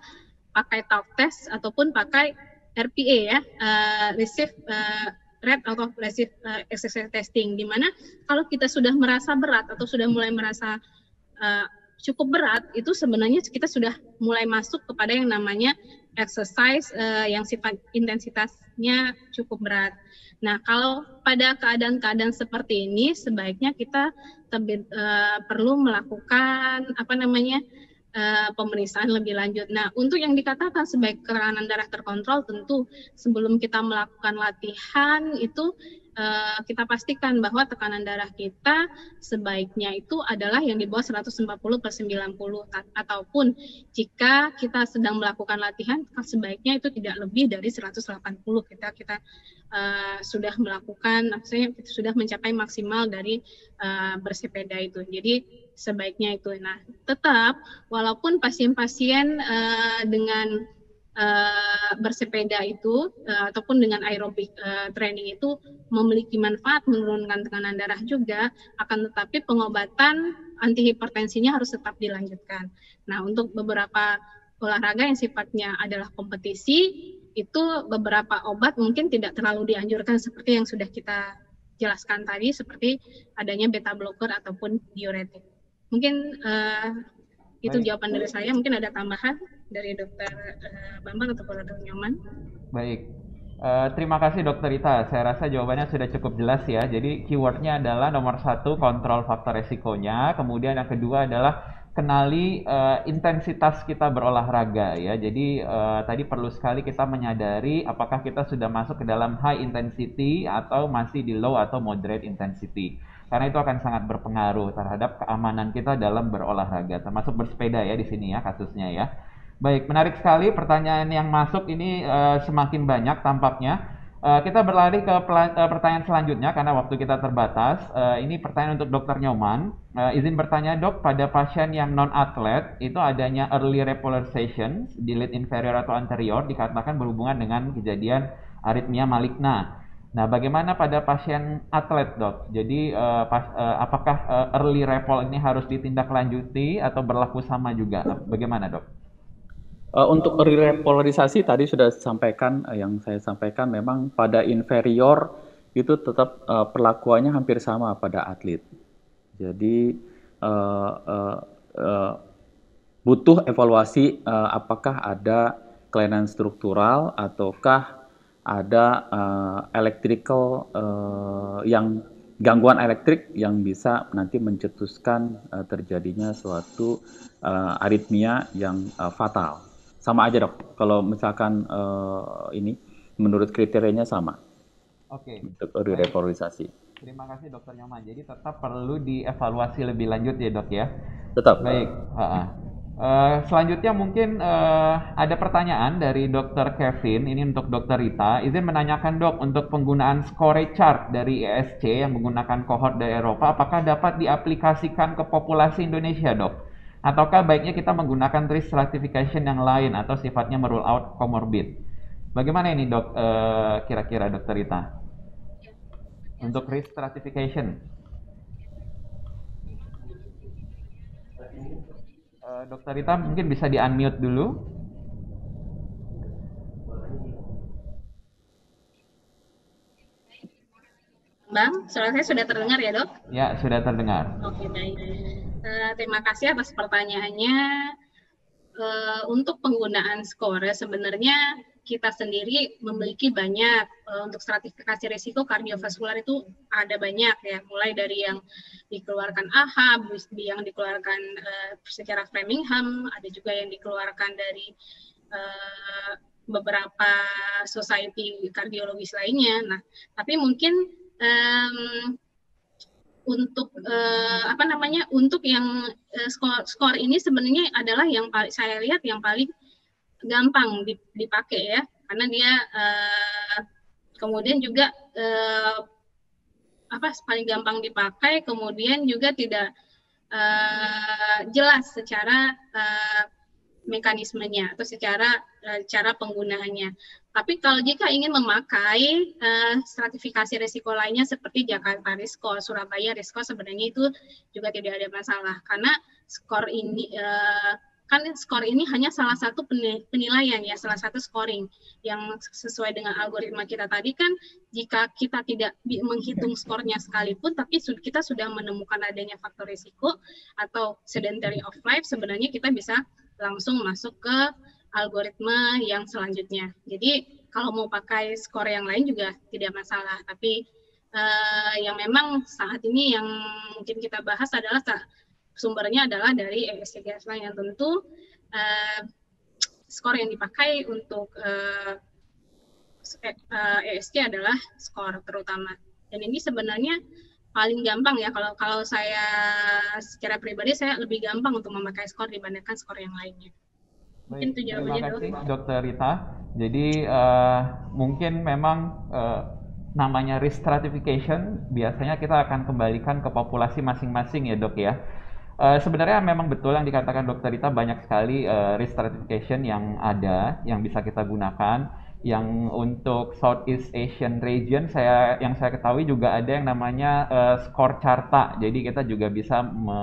E: pakai talk test ataupun pakai RPA ya, uh, receive uh, rate atau receive uh, exercise testing, di mana kalau kita sudah merasa berat atau sudah mulai merasa uh, cukup berat, itu sebenarnya kita sudah mulai masuk kepada yang namanya exercise uh, yang sifat intensitasnya cukup berat. Nah, kalau pada keadaan-keadaan seperti ini, sebaiknya kita terbi, uh, perlu melakukan apa namanya uh, pemeriksaan lebih lanjut. Nah, untuk yang dikatakan sebagai kelainan darah terkontrol, tentu sebelum kita melakukan latihan itu uh, kita pastikan bahwa tekanan darah kita sebaiknya itu adalah yang di bawah 140 per 90 ataupun jika kita sedang melakukan latihan sebaiknya itu tidak lebih dari 180 kita kita uh, sudah melakukan maksudnya sudah mencapai maksimal dari uh, bersepeda itu. Jadi sebaiknya itu. Nah, tetap walaupun pasien-pasien uh, dengan uh, bersepeda itu uh, ataupun dengan aerobik uh, training itu memiliki manfaat menurunkan tekanan darah juga, akan tetapi pengobatan antihipertensinya harus tetap dilanjutkan. Nah, untuk beberapa olahraga yang sifatnya adalah kompetisi itu beberapa obat mungkin tidak terlalu dianjurkan seperti yang sudah kita jelaskan tadi seperti adanya beta blocker ataupun diuretik. Mungkin uh, itu Baik. jawaban dari saya. Mungkin ada tambahan dari dokter uh, Bambang atau dokter Nyoman.
C: Baik. Uh, terima kasih dokter Ita. Saya rasa jawabannya sudah cukup jelas ya. Jadi keywordnya adalah nomor satu kontrol faktor resikonya. Kemudian yang kedua adalah kenali uh, intensitas kita berolahraga ya. Jadi uh, tadi perlu sekali kita menyadari apakah kita sudah masuk ke dalam high intensity atau masih di low atau moderate intensity karena itu akan sangat berpengaruh terhadap keamanan kita dalam berolahraga, termasuk bersepeda ya di sini ya kasusnya ya. Baik, menarik sekali pertanyaan yang masuk ini uh, semakin banyak tampaknya. Uh, kita berlari ke uh, pertanyaan selanjutnya karena waktu kita terbatas. Uh, ini pertanyaan untuk Dokter Nyoman. Uh, izin bertanya dok, pada pasien yang non atlet itu adanya early repolarization di lead inferior atau anterior dikatakan berhubungan dengan kejadian aritmia maligna. Nah, bagaimana pada pasien atlet, dok? Jadi, uh, pas, uh, apakah uh, early repol ini harus ditindaklanjuti atau berlaku sama juga? Bagaimana, dok?
D: Uh, untuk repolarisasi tadi sudah sampaikan, uh, yang saya sampaikan memang pada inferior itu tetap uh, perlakuannya hampir sama pada atlet. Jadi, uh, uh, uh, butuh evaluasi uh, apakah ada kelainan struktural ataukah ada uh, electrical uh, yang gangguan elektrik yang bisa nanti mencetuskan uh, terjadinya suatu uh, aritmia yang uh, fatal. Sama aja dok, kalau misalkan uh, ini menurut kriterianya sama.
C: Oke. Okay.
D: Untuk repolarisasi.
C: Terima kasih dokter Nyoman. Jadi tetap perlu dievaluasi lebih lanjut ya dok ya.
D: Tetap.
C: Baik. Uh -uh. Uh, selanjutnya mungkin uh, ada pertanyaan dari Dr. Kevin, ini untuk Dr. Rita. Izin menanyakan dok, untuk penggunaan score chart dari ESC yang menggunakan kohort dari Eropa, apakah dapat diaplikasikan ke populasi Indonesia dok? Ataukah baiknya kita menggunakan risk stratification yang lain atau sifatnya merule out comorbid? Bagaimana ini dok, uh, kira-kira Dr. Rita? Untuk risk stratification. Uh, Dokter Rita mungkin bisa di unmute dulu.
E: Bang, suara saya sudah terdengar ya dok?
C: Ya, sudah terdengar.
E: Oke, baik. Uh, terima kasih atas pertanyaannya. Uh, untuk penggunaan skor sebenarnya kita sendiri memiliki banyak uh, untuk stratifikasi risiko kardiovaskular itu ada banyak ya mulai dari yang dikeluarkan AHA, yang dikeluarkan uh, secara Framingham, ada juga yang dikeluarkan dari uh, beberapa society kardiologis lainnya. Nah, tapi mungkin um, untuk uh, apa namanya untuk yang uh, skor skor ini sebenarnya adalah yang paling saya lihat yang paling gampang dipakai ya karena dia uh, kemudian juga uh, apa paling gampang dipakai kemudian juga tidak uh, jelas secara uh, mekanismenya atau secara uh, cara penggunaannya. Tapi kalau jika ingin memakai uh, stratifikasi risiko lainnya seperti Jakarta Risko, Surabaya Risko sebenarnya itu juga tidak ada masalah. Karena skor ini uh, kan skor ini hanya salah satu penilaian ya, salah satu scoring. Yang sesuai dengan algoritma kita tadi kan jika kita tidak menghitung skornya sekalipun tapi kita sudah menemukan adanya faktor risiko atau sedentary of life sebenarnya kita bisa langsung masuk ke algoritma yang selanjutnya. Jadi kalau mau pakai skor yang lain juga tidak masalah, tapi uh, yang memang saat ini yang mungkin kita bahas adalah sumbernya adalah dari ESG guideline yang tentu uh, skor yang dipakai untuk uh, ESG adalah skor terutama. Dan ini sebenarnya paling gampang ya kalau kalau saya secara pribadi saya lebih gampang untuk memakai skor dibandingkan skor yang lainnya.
C: Mungkin itu jawabannya Terima kasih, Dokter Rita. Jadi uh, mungkin memang uh, namanya risk stratification biasanya kita akan kembalikan ke populasi masing-masing ya dok ya. Uh, sebenarnya memang betul yang dikatakan dokter Rita banyak sekali uh, risk stratification yang ada yang bisa kita gunakan yang untuk Southeast Asian region saya yang saya ketahui juga ada yang namanya uh, skor carta. Jadi kita juga bisa me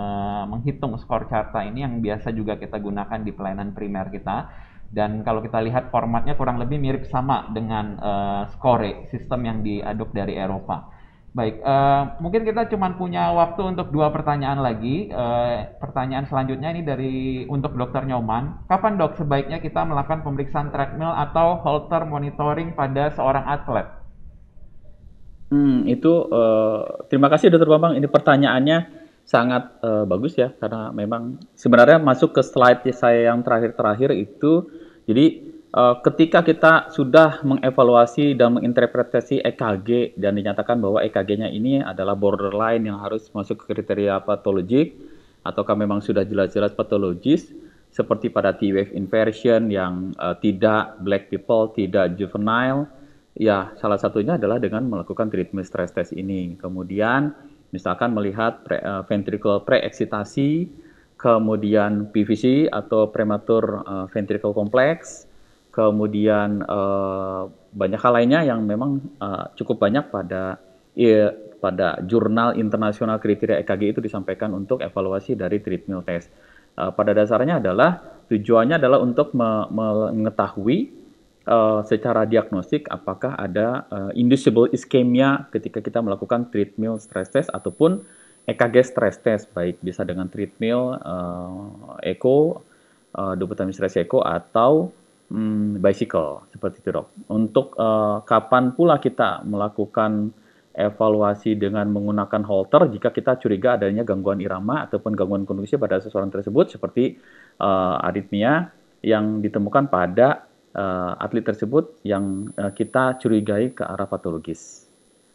C: menghitung skor carta ini yang biasa juga kita gunakan di pelayanan primer kita. Dan kalau kita lihat formatnya kurang lebih mirip sama dengan uh, skore sistem yang diadop dari Eropa. Baik, uh, mungkin kita cuma punya waktu untuk dua pertanyaan lagi. Uh, pertanyaan selanjutnya ini dari untuk Dokter Nyoman. Kapan dok sebaiknya kita melakukan pemeriksaan treadmill atau halter monitoring pada seorang atlet?
D: Hmm, itu uh, terima kasih Dokter Bambang. Ini pertanyaannya sangat uh, bagus ya karena memang sebenarnya masuk ke slide saya yang terakhir-terakhir itu. Jadi uh, ketika kita sudah mengevaluasi dan menginterpretasi EKG dan dinyatakan bahwa EKG-nya ini adalah borderline yang harus masuk ke kriteria patologik ataukah memang sudah jelas-jelas patologis seperti pada T-wave inversion yang uh, tidak black people, tidak juvenile, ya salah satunya adalah dengan melakukan treatment stress test ini. Kemudian misalkan melihat pre, uh, ventricle pre-eksitasi, kemudian PVC atau prematur uh, ventricle complex, kemudian uh, banyak hal lainnya yang memang uh, cukup banyak pada ya, pada jurnal internasional kriteria EKG itu disampaikan untuk evaluasi dari treadmill test. Uh, pada dasarnya adalah tujuannya adalah untuk me mengetahui uh, secara diagnostik apakah ada uh, inducible ischemia ketika kita melakukan treadmill stress test ataupun EKG stress test baik bisa dengan treadmill, uh, echo, uh, stress echo atau hmm, bicycle seperti itu dok. Untuk uh, kapan pula kita melakukan evaluasi dengan menggunakan halter jika kita curiga adanya gangguan irama ataupun gangguan kondisi pada seseorang tersebut seperti uh, aritmia yang ditemukan pada uh, atlet tersebut yang uh, kita curigai ke arah patologis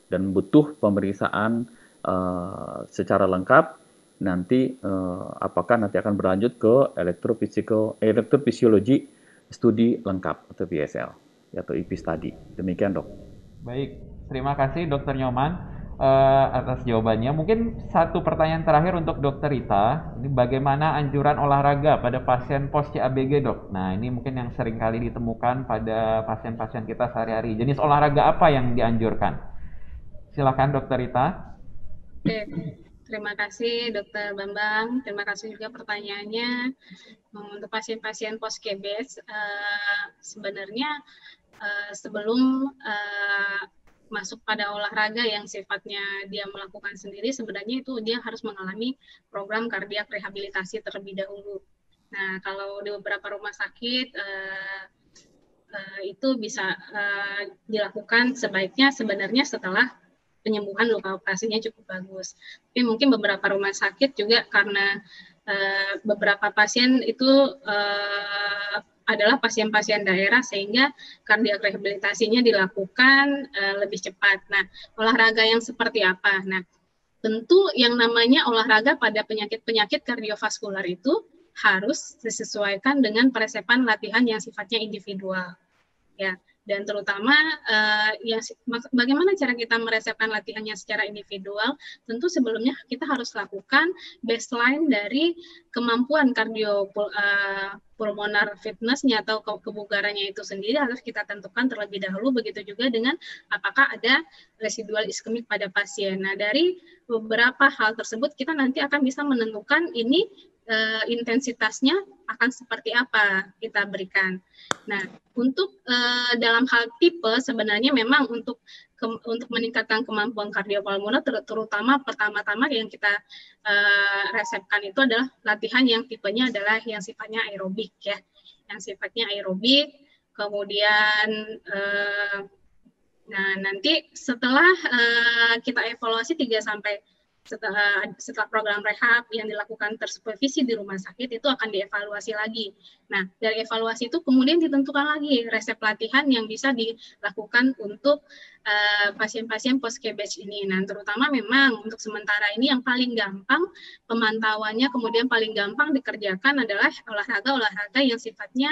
D: dan butuh pemeriksaan uh, secara lengkap nanti uh, apakah nanti akan berlanjut ke elektrofisiologi studi lengkap atau PSL atau IP study. Demikian dok.
C: Baik, terima kasih dokter Nyoman uh, atas jawabannya. Mungkin satu pertanyaan terakhir untuk dokter Rita. Ini bagaimana anjuran olahraga pada pasien pos CABG dok? Nah ini mungkin yang sering kali ditemukan pada pasien-pasien kita sehari-hari. Jenis olahraga apa yang dianjurkan? Silakan dokter Rita.
E: Oke, terima kasih dokter Bambang. Terima kasih juga pertanyaannya untuk pasien-pasien post KBS uh, eh, sebenarnya uh, sebelum uh, masuk pada olahraga yang sifatnya dia melakukan sendiri sebenarnya itu dia harus mengalami program kardiak rehabilitasi terlebih dahulu. Nah kalau di beberapa rumah sakit uh, uh, itu bisa uh, dilakukan sebaiknya sebenarnya setelah penyembuhan luka operasinya cukup bagus. Tapi mungkin beberapa rumah sakit juga karena uh, beberapa pasien itu uh, adalah pasien-pasien daerah sehingga kardiak rehabilitasinya dilakukan uh, lebih cepat. Nah, olahraga yang seperti apa? Nah, tentu yang namanya olahraga pada penyakit-penyakit kardiovaskular itu harus disesuaikan dengan peresepan latihan yang sifatnya individual. Ya, dan terutama uh, ya bagaimana cara kita meresepkan latihannya secara individual tentu sebelumnya kita harus lakukan baseline dari kemampuan kardio uh, pulmonar fitnessnya atau ke kebugarannya itu sendiri harus kita tentukan terlebih dahulu begitu juga dengan apakah ada residual iskemik pada pasien. Nah dari beberapa hal tersebut kita nanti akan bisa menentukan ini uh, intensitasnya akan seperti apa kita berikan. Nah, untuk uh, dalam hal tipe sebenarnya memang untuk ke, untuk meningkatkan kemampuan kardiopulmoner ter, terutama pertama-tama yang kita uh, resepkan itu adalah latihan yang tipenya adalah yang sifatnya aerobik ya, yang sifatnya aerobik. Kemudian nah nanti setelah kita evaluasi 3 sampai setelah setelah program rehab yang dilakukan tersupervisi di rumah sakit itu akan dievaluasi lagi. Nah, dari evaluasi itu kemudian ditentukan lagi resep latihan yang bisa dilakukan untuk eh, pasien-pasien uh, post batch ini. Nah, terutama memang untuk sementara ini yang paling gampang pemantauannya kemudian paling gampang dikerjakan adalah olahraga-olahraga yang sifatnya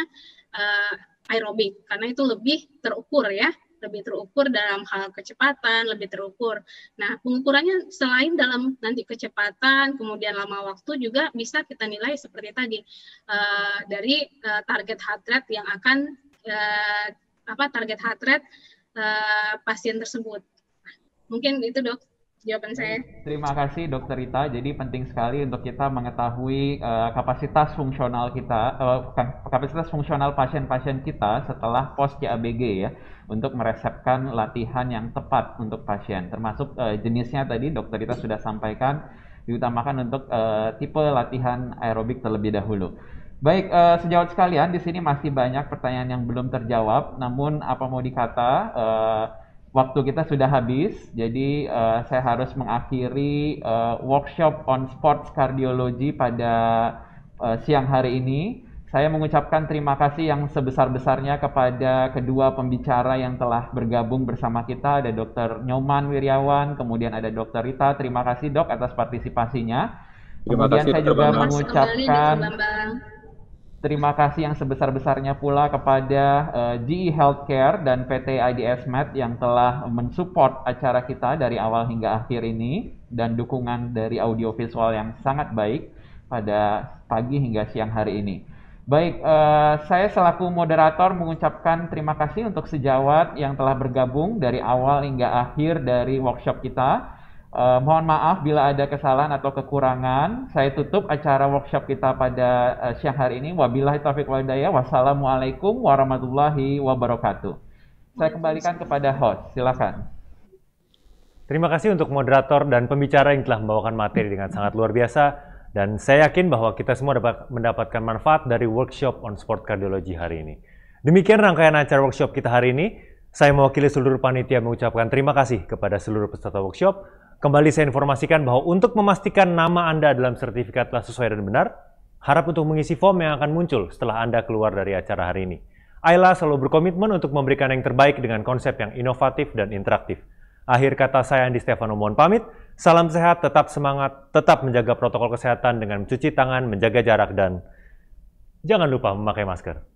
E: uh, aerobik karena itu lebih terukur ya lebih terukur dalam hal kecepatan, lebih terukur. Nah, pengukurannya selain dalam nanti kecepatan, kemudian lama waktu juga bisa kita nilai seperti tadi uh, dari uh, target heart rate yang akan uh, apa target heart rate uh, pasien tersebut. Mungkin itu dok jawaban saya.
C: Terima kasih Dokter Rita. Jadi penting sekali untuk kita mengetahui uh, kapasitas fungsional kita, uh, kapasitas fungsional pasien-pasien kita setelah pos CABG ya, untuk meresepkan latihan yang tepat untuk pasien. Termasuk uh, jenisnya tadi Dokter Rita sudah sampaikan, diutamakan untuk uh, tipe latihan aerobik terlebih dahulu. Baik, uh, sejawat sekalian, di sini masih banyak pertanyaan yang belum terjawab. Namun apa mau dikata, uh, waktu kita sudah habis, jadi uh, saya harus mengakhiri uh, workshop on sports cardiology pada uh, siang hari ini. Saya mengucapkan terima kasih yang sebesar-besarnya kepada kedua pembicara yang telah bergabung bersama kita. Ada Dr. Nyoman Wiryawan, kemudian ada Dr. Rita. Terima kasih dok atas partisipasinya. Terima kemudian kasih, saya juga mengucapkan Terima kasih yang sebesar-besarnya pula kepada uh, eh, GE Healthcare dan PT IDS Med yang telah mensupport acara kita dari awal hingga akhir ini dan dukungan dari audiovisual yang sangat baik pada pagi hingga siang hari ini. Baik, uh, saya selaku moderator mengucapkan terima kasih untuk sejawat yang telah bergabung dari awal hingga akhir dari workshop kita. Uh, mohon maaf bila ada kesalahan atau kekurangan. Saya tutup acara workshop kita pada uh, siang hari ini. Wabillahi taufiq walhidayah. Wassalamualaikum warahmatullahi wabarakatuh. Saya kembalikan kepada host. Silakan.
A: Terima kasih untuk moderator dan pembicara yang telah membawakan materi dengan sangat luar biasa. Dan saya yakin bahwa kita semua dapat mendapatkan manfaat dari workshop on sport cardiology hari ini. Demikian rangkaian acara workshop kita hari ini. Saya mewakili seluruh panitia mengucapkan terima kasih kepada seluruh peserta workshop Kembali saya informasikan bahwa untuk memastikan nama Anda dalam sertifikat telah sesuai dan benar, harap untuk mengisi form yang akan muncul setelah Anda keluar dari acara hari ini. Ayla selalu berkomitmen untuk memberikan yang terbaik dengan konsep yang inovatif dan interaktif. Akhir kata saya Andi Stefano mohon pamit. Salam sehat, tetap semangat, tetap menjaga protokol kesehatan dengan mencuci tangan, menjaga jarak, dan jangan lupa memakai masker.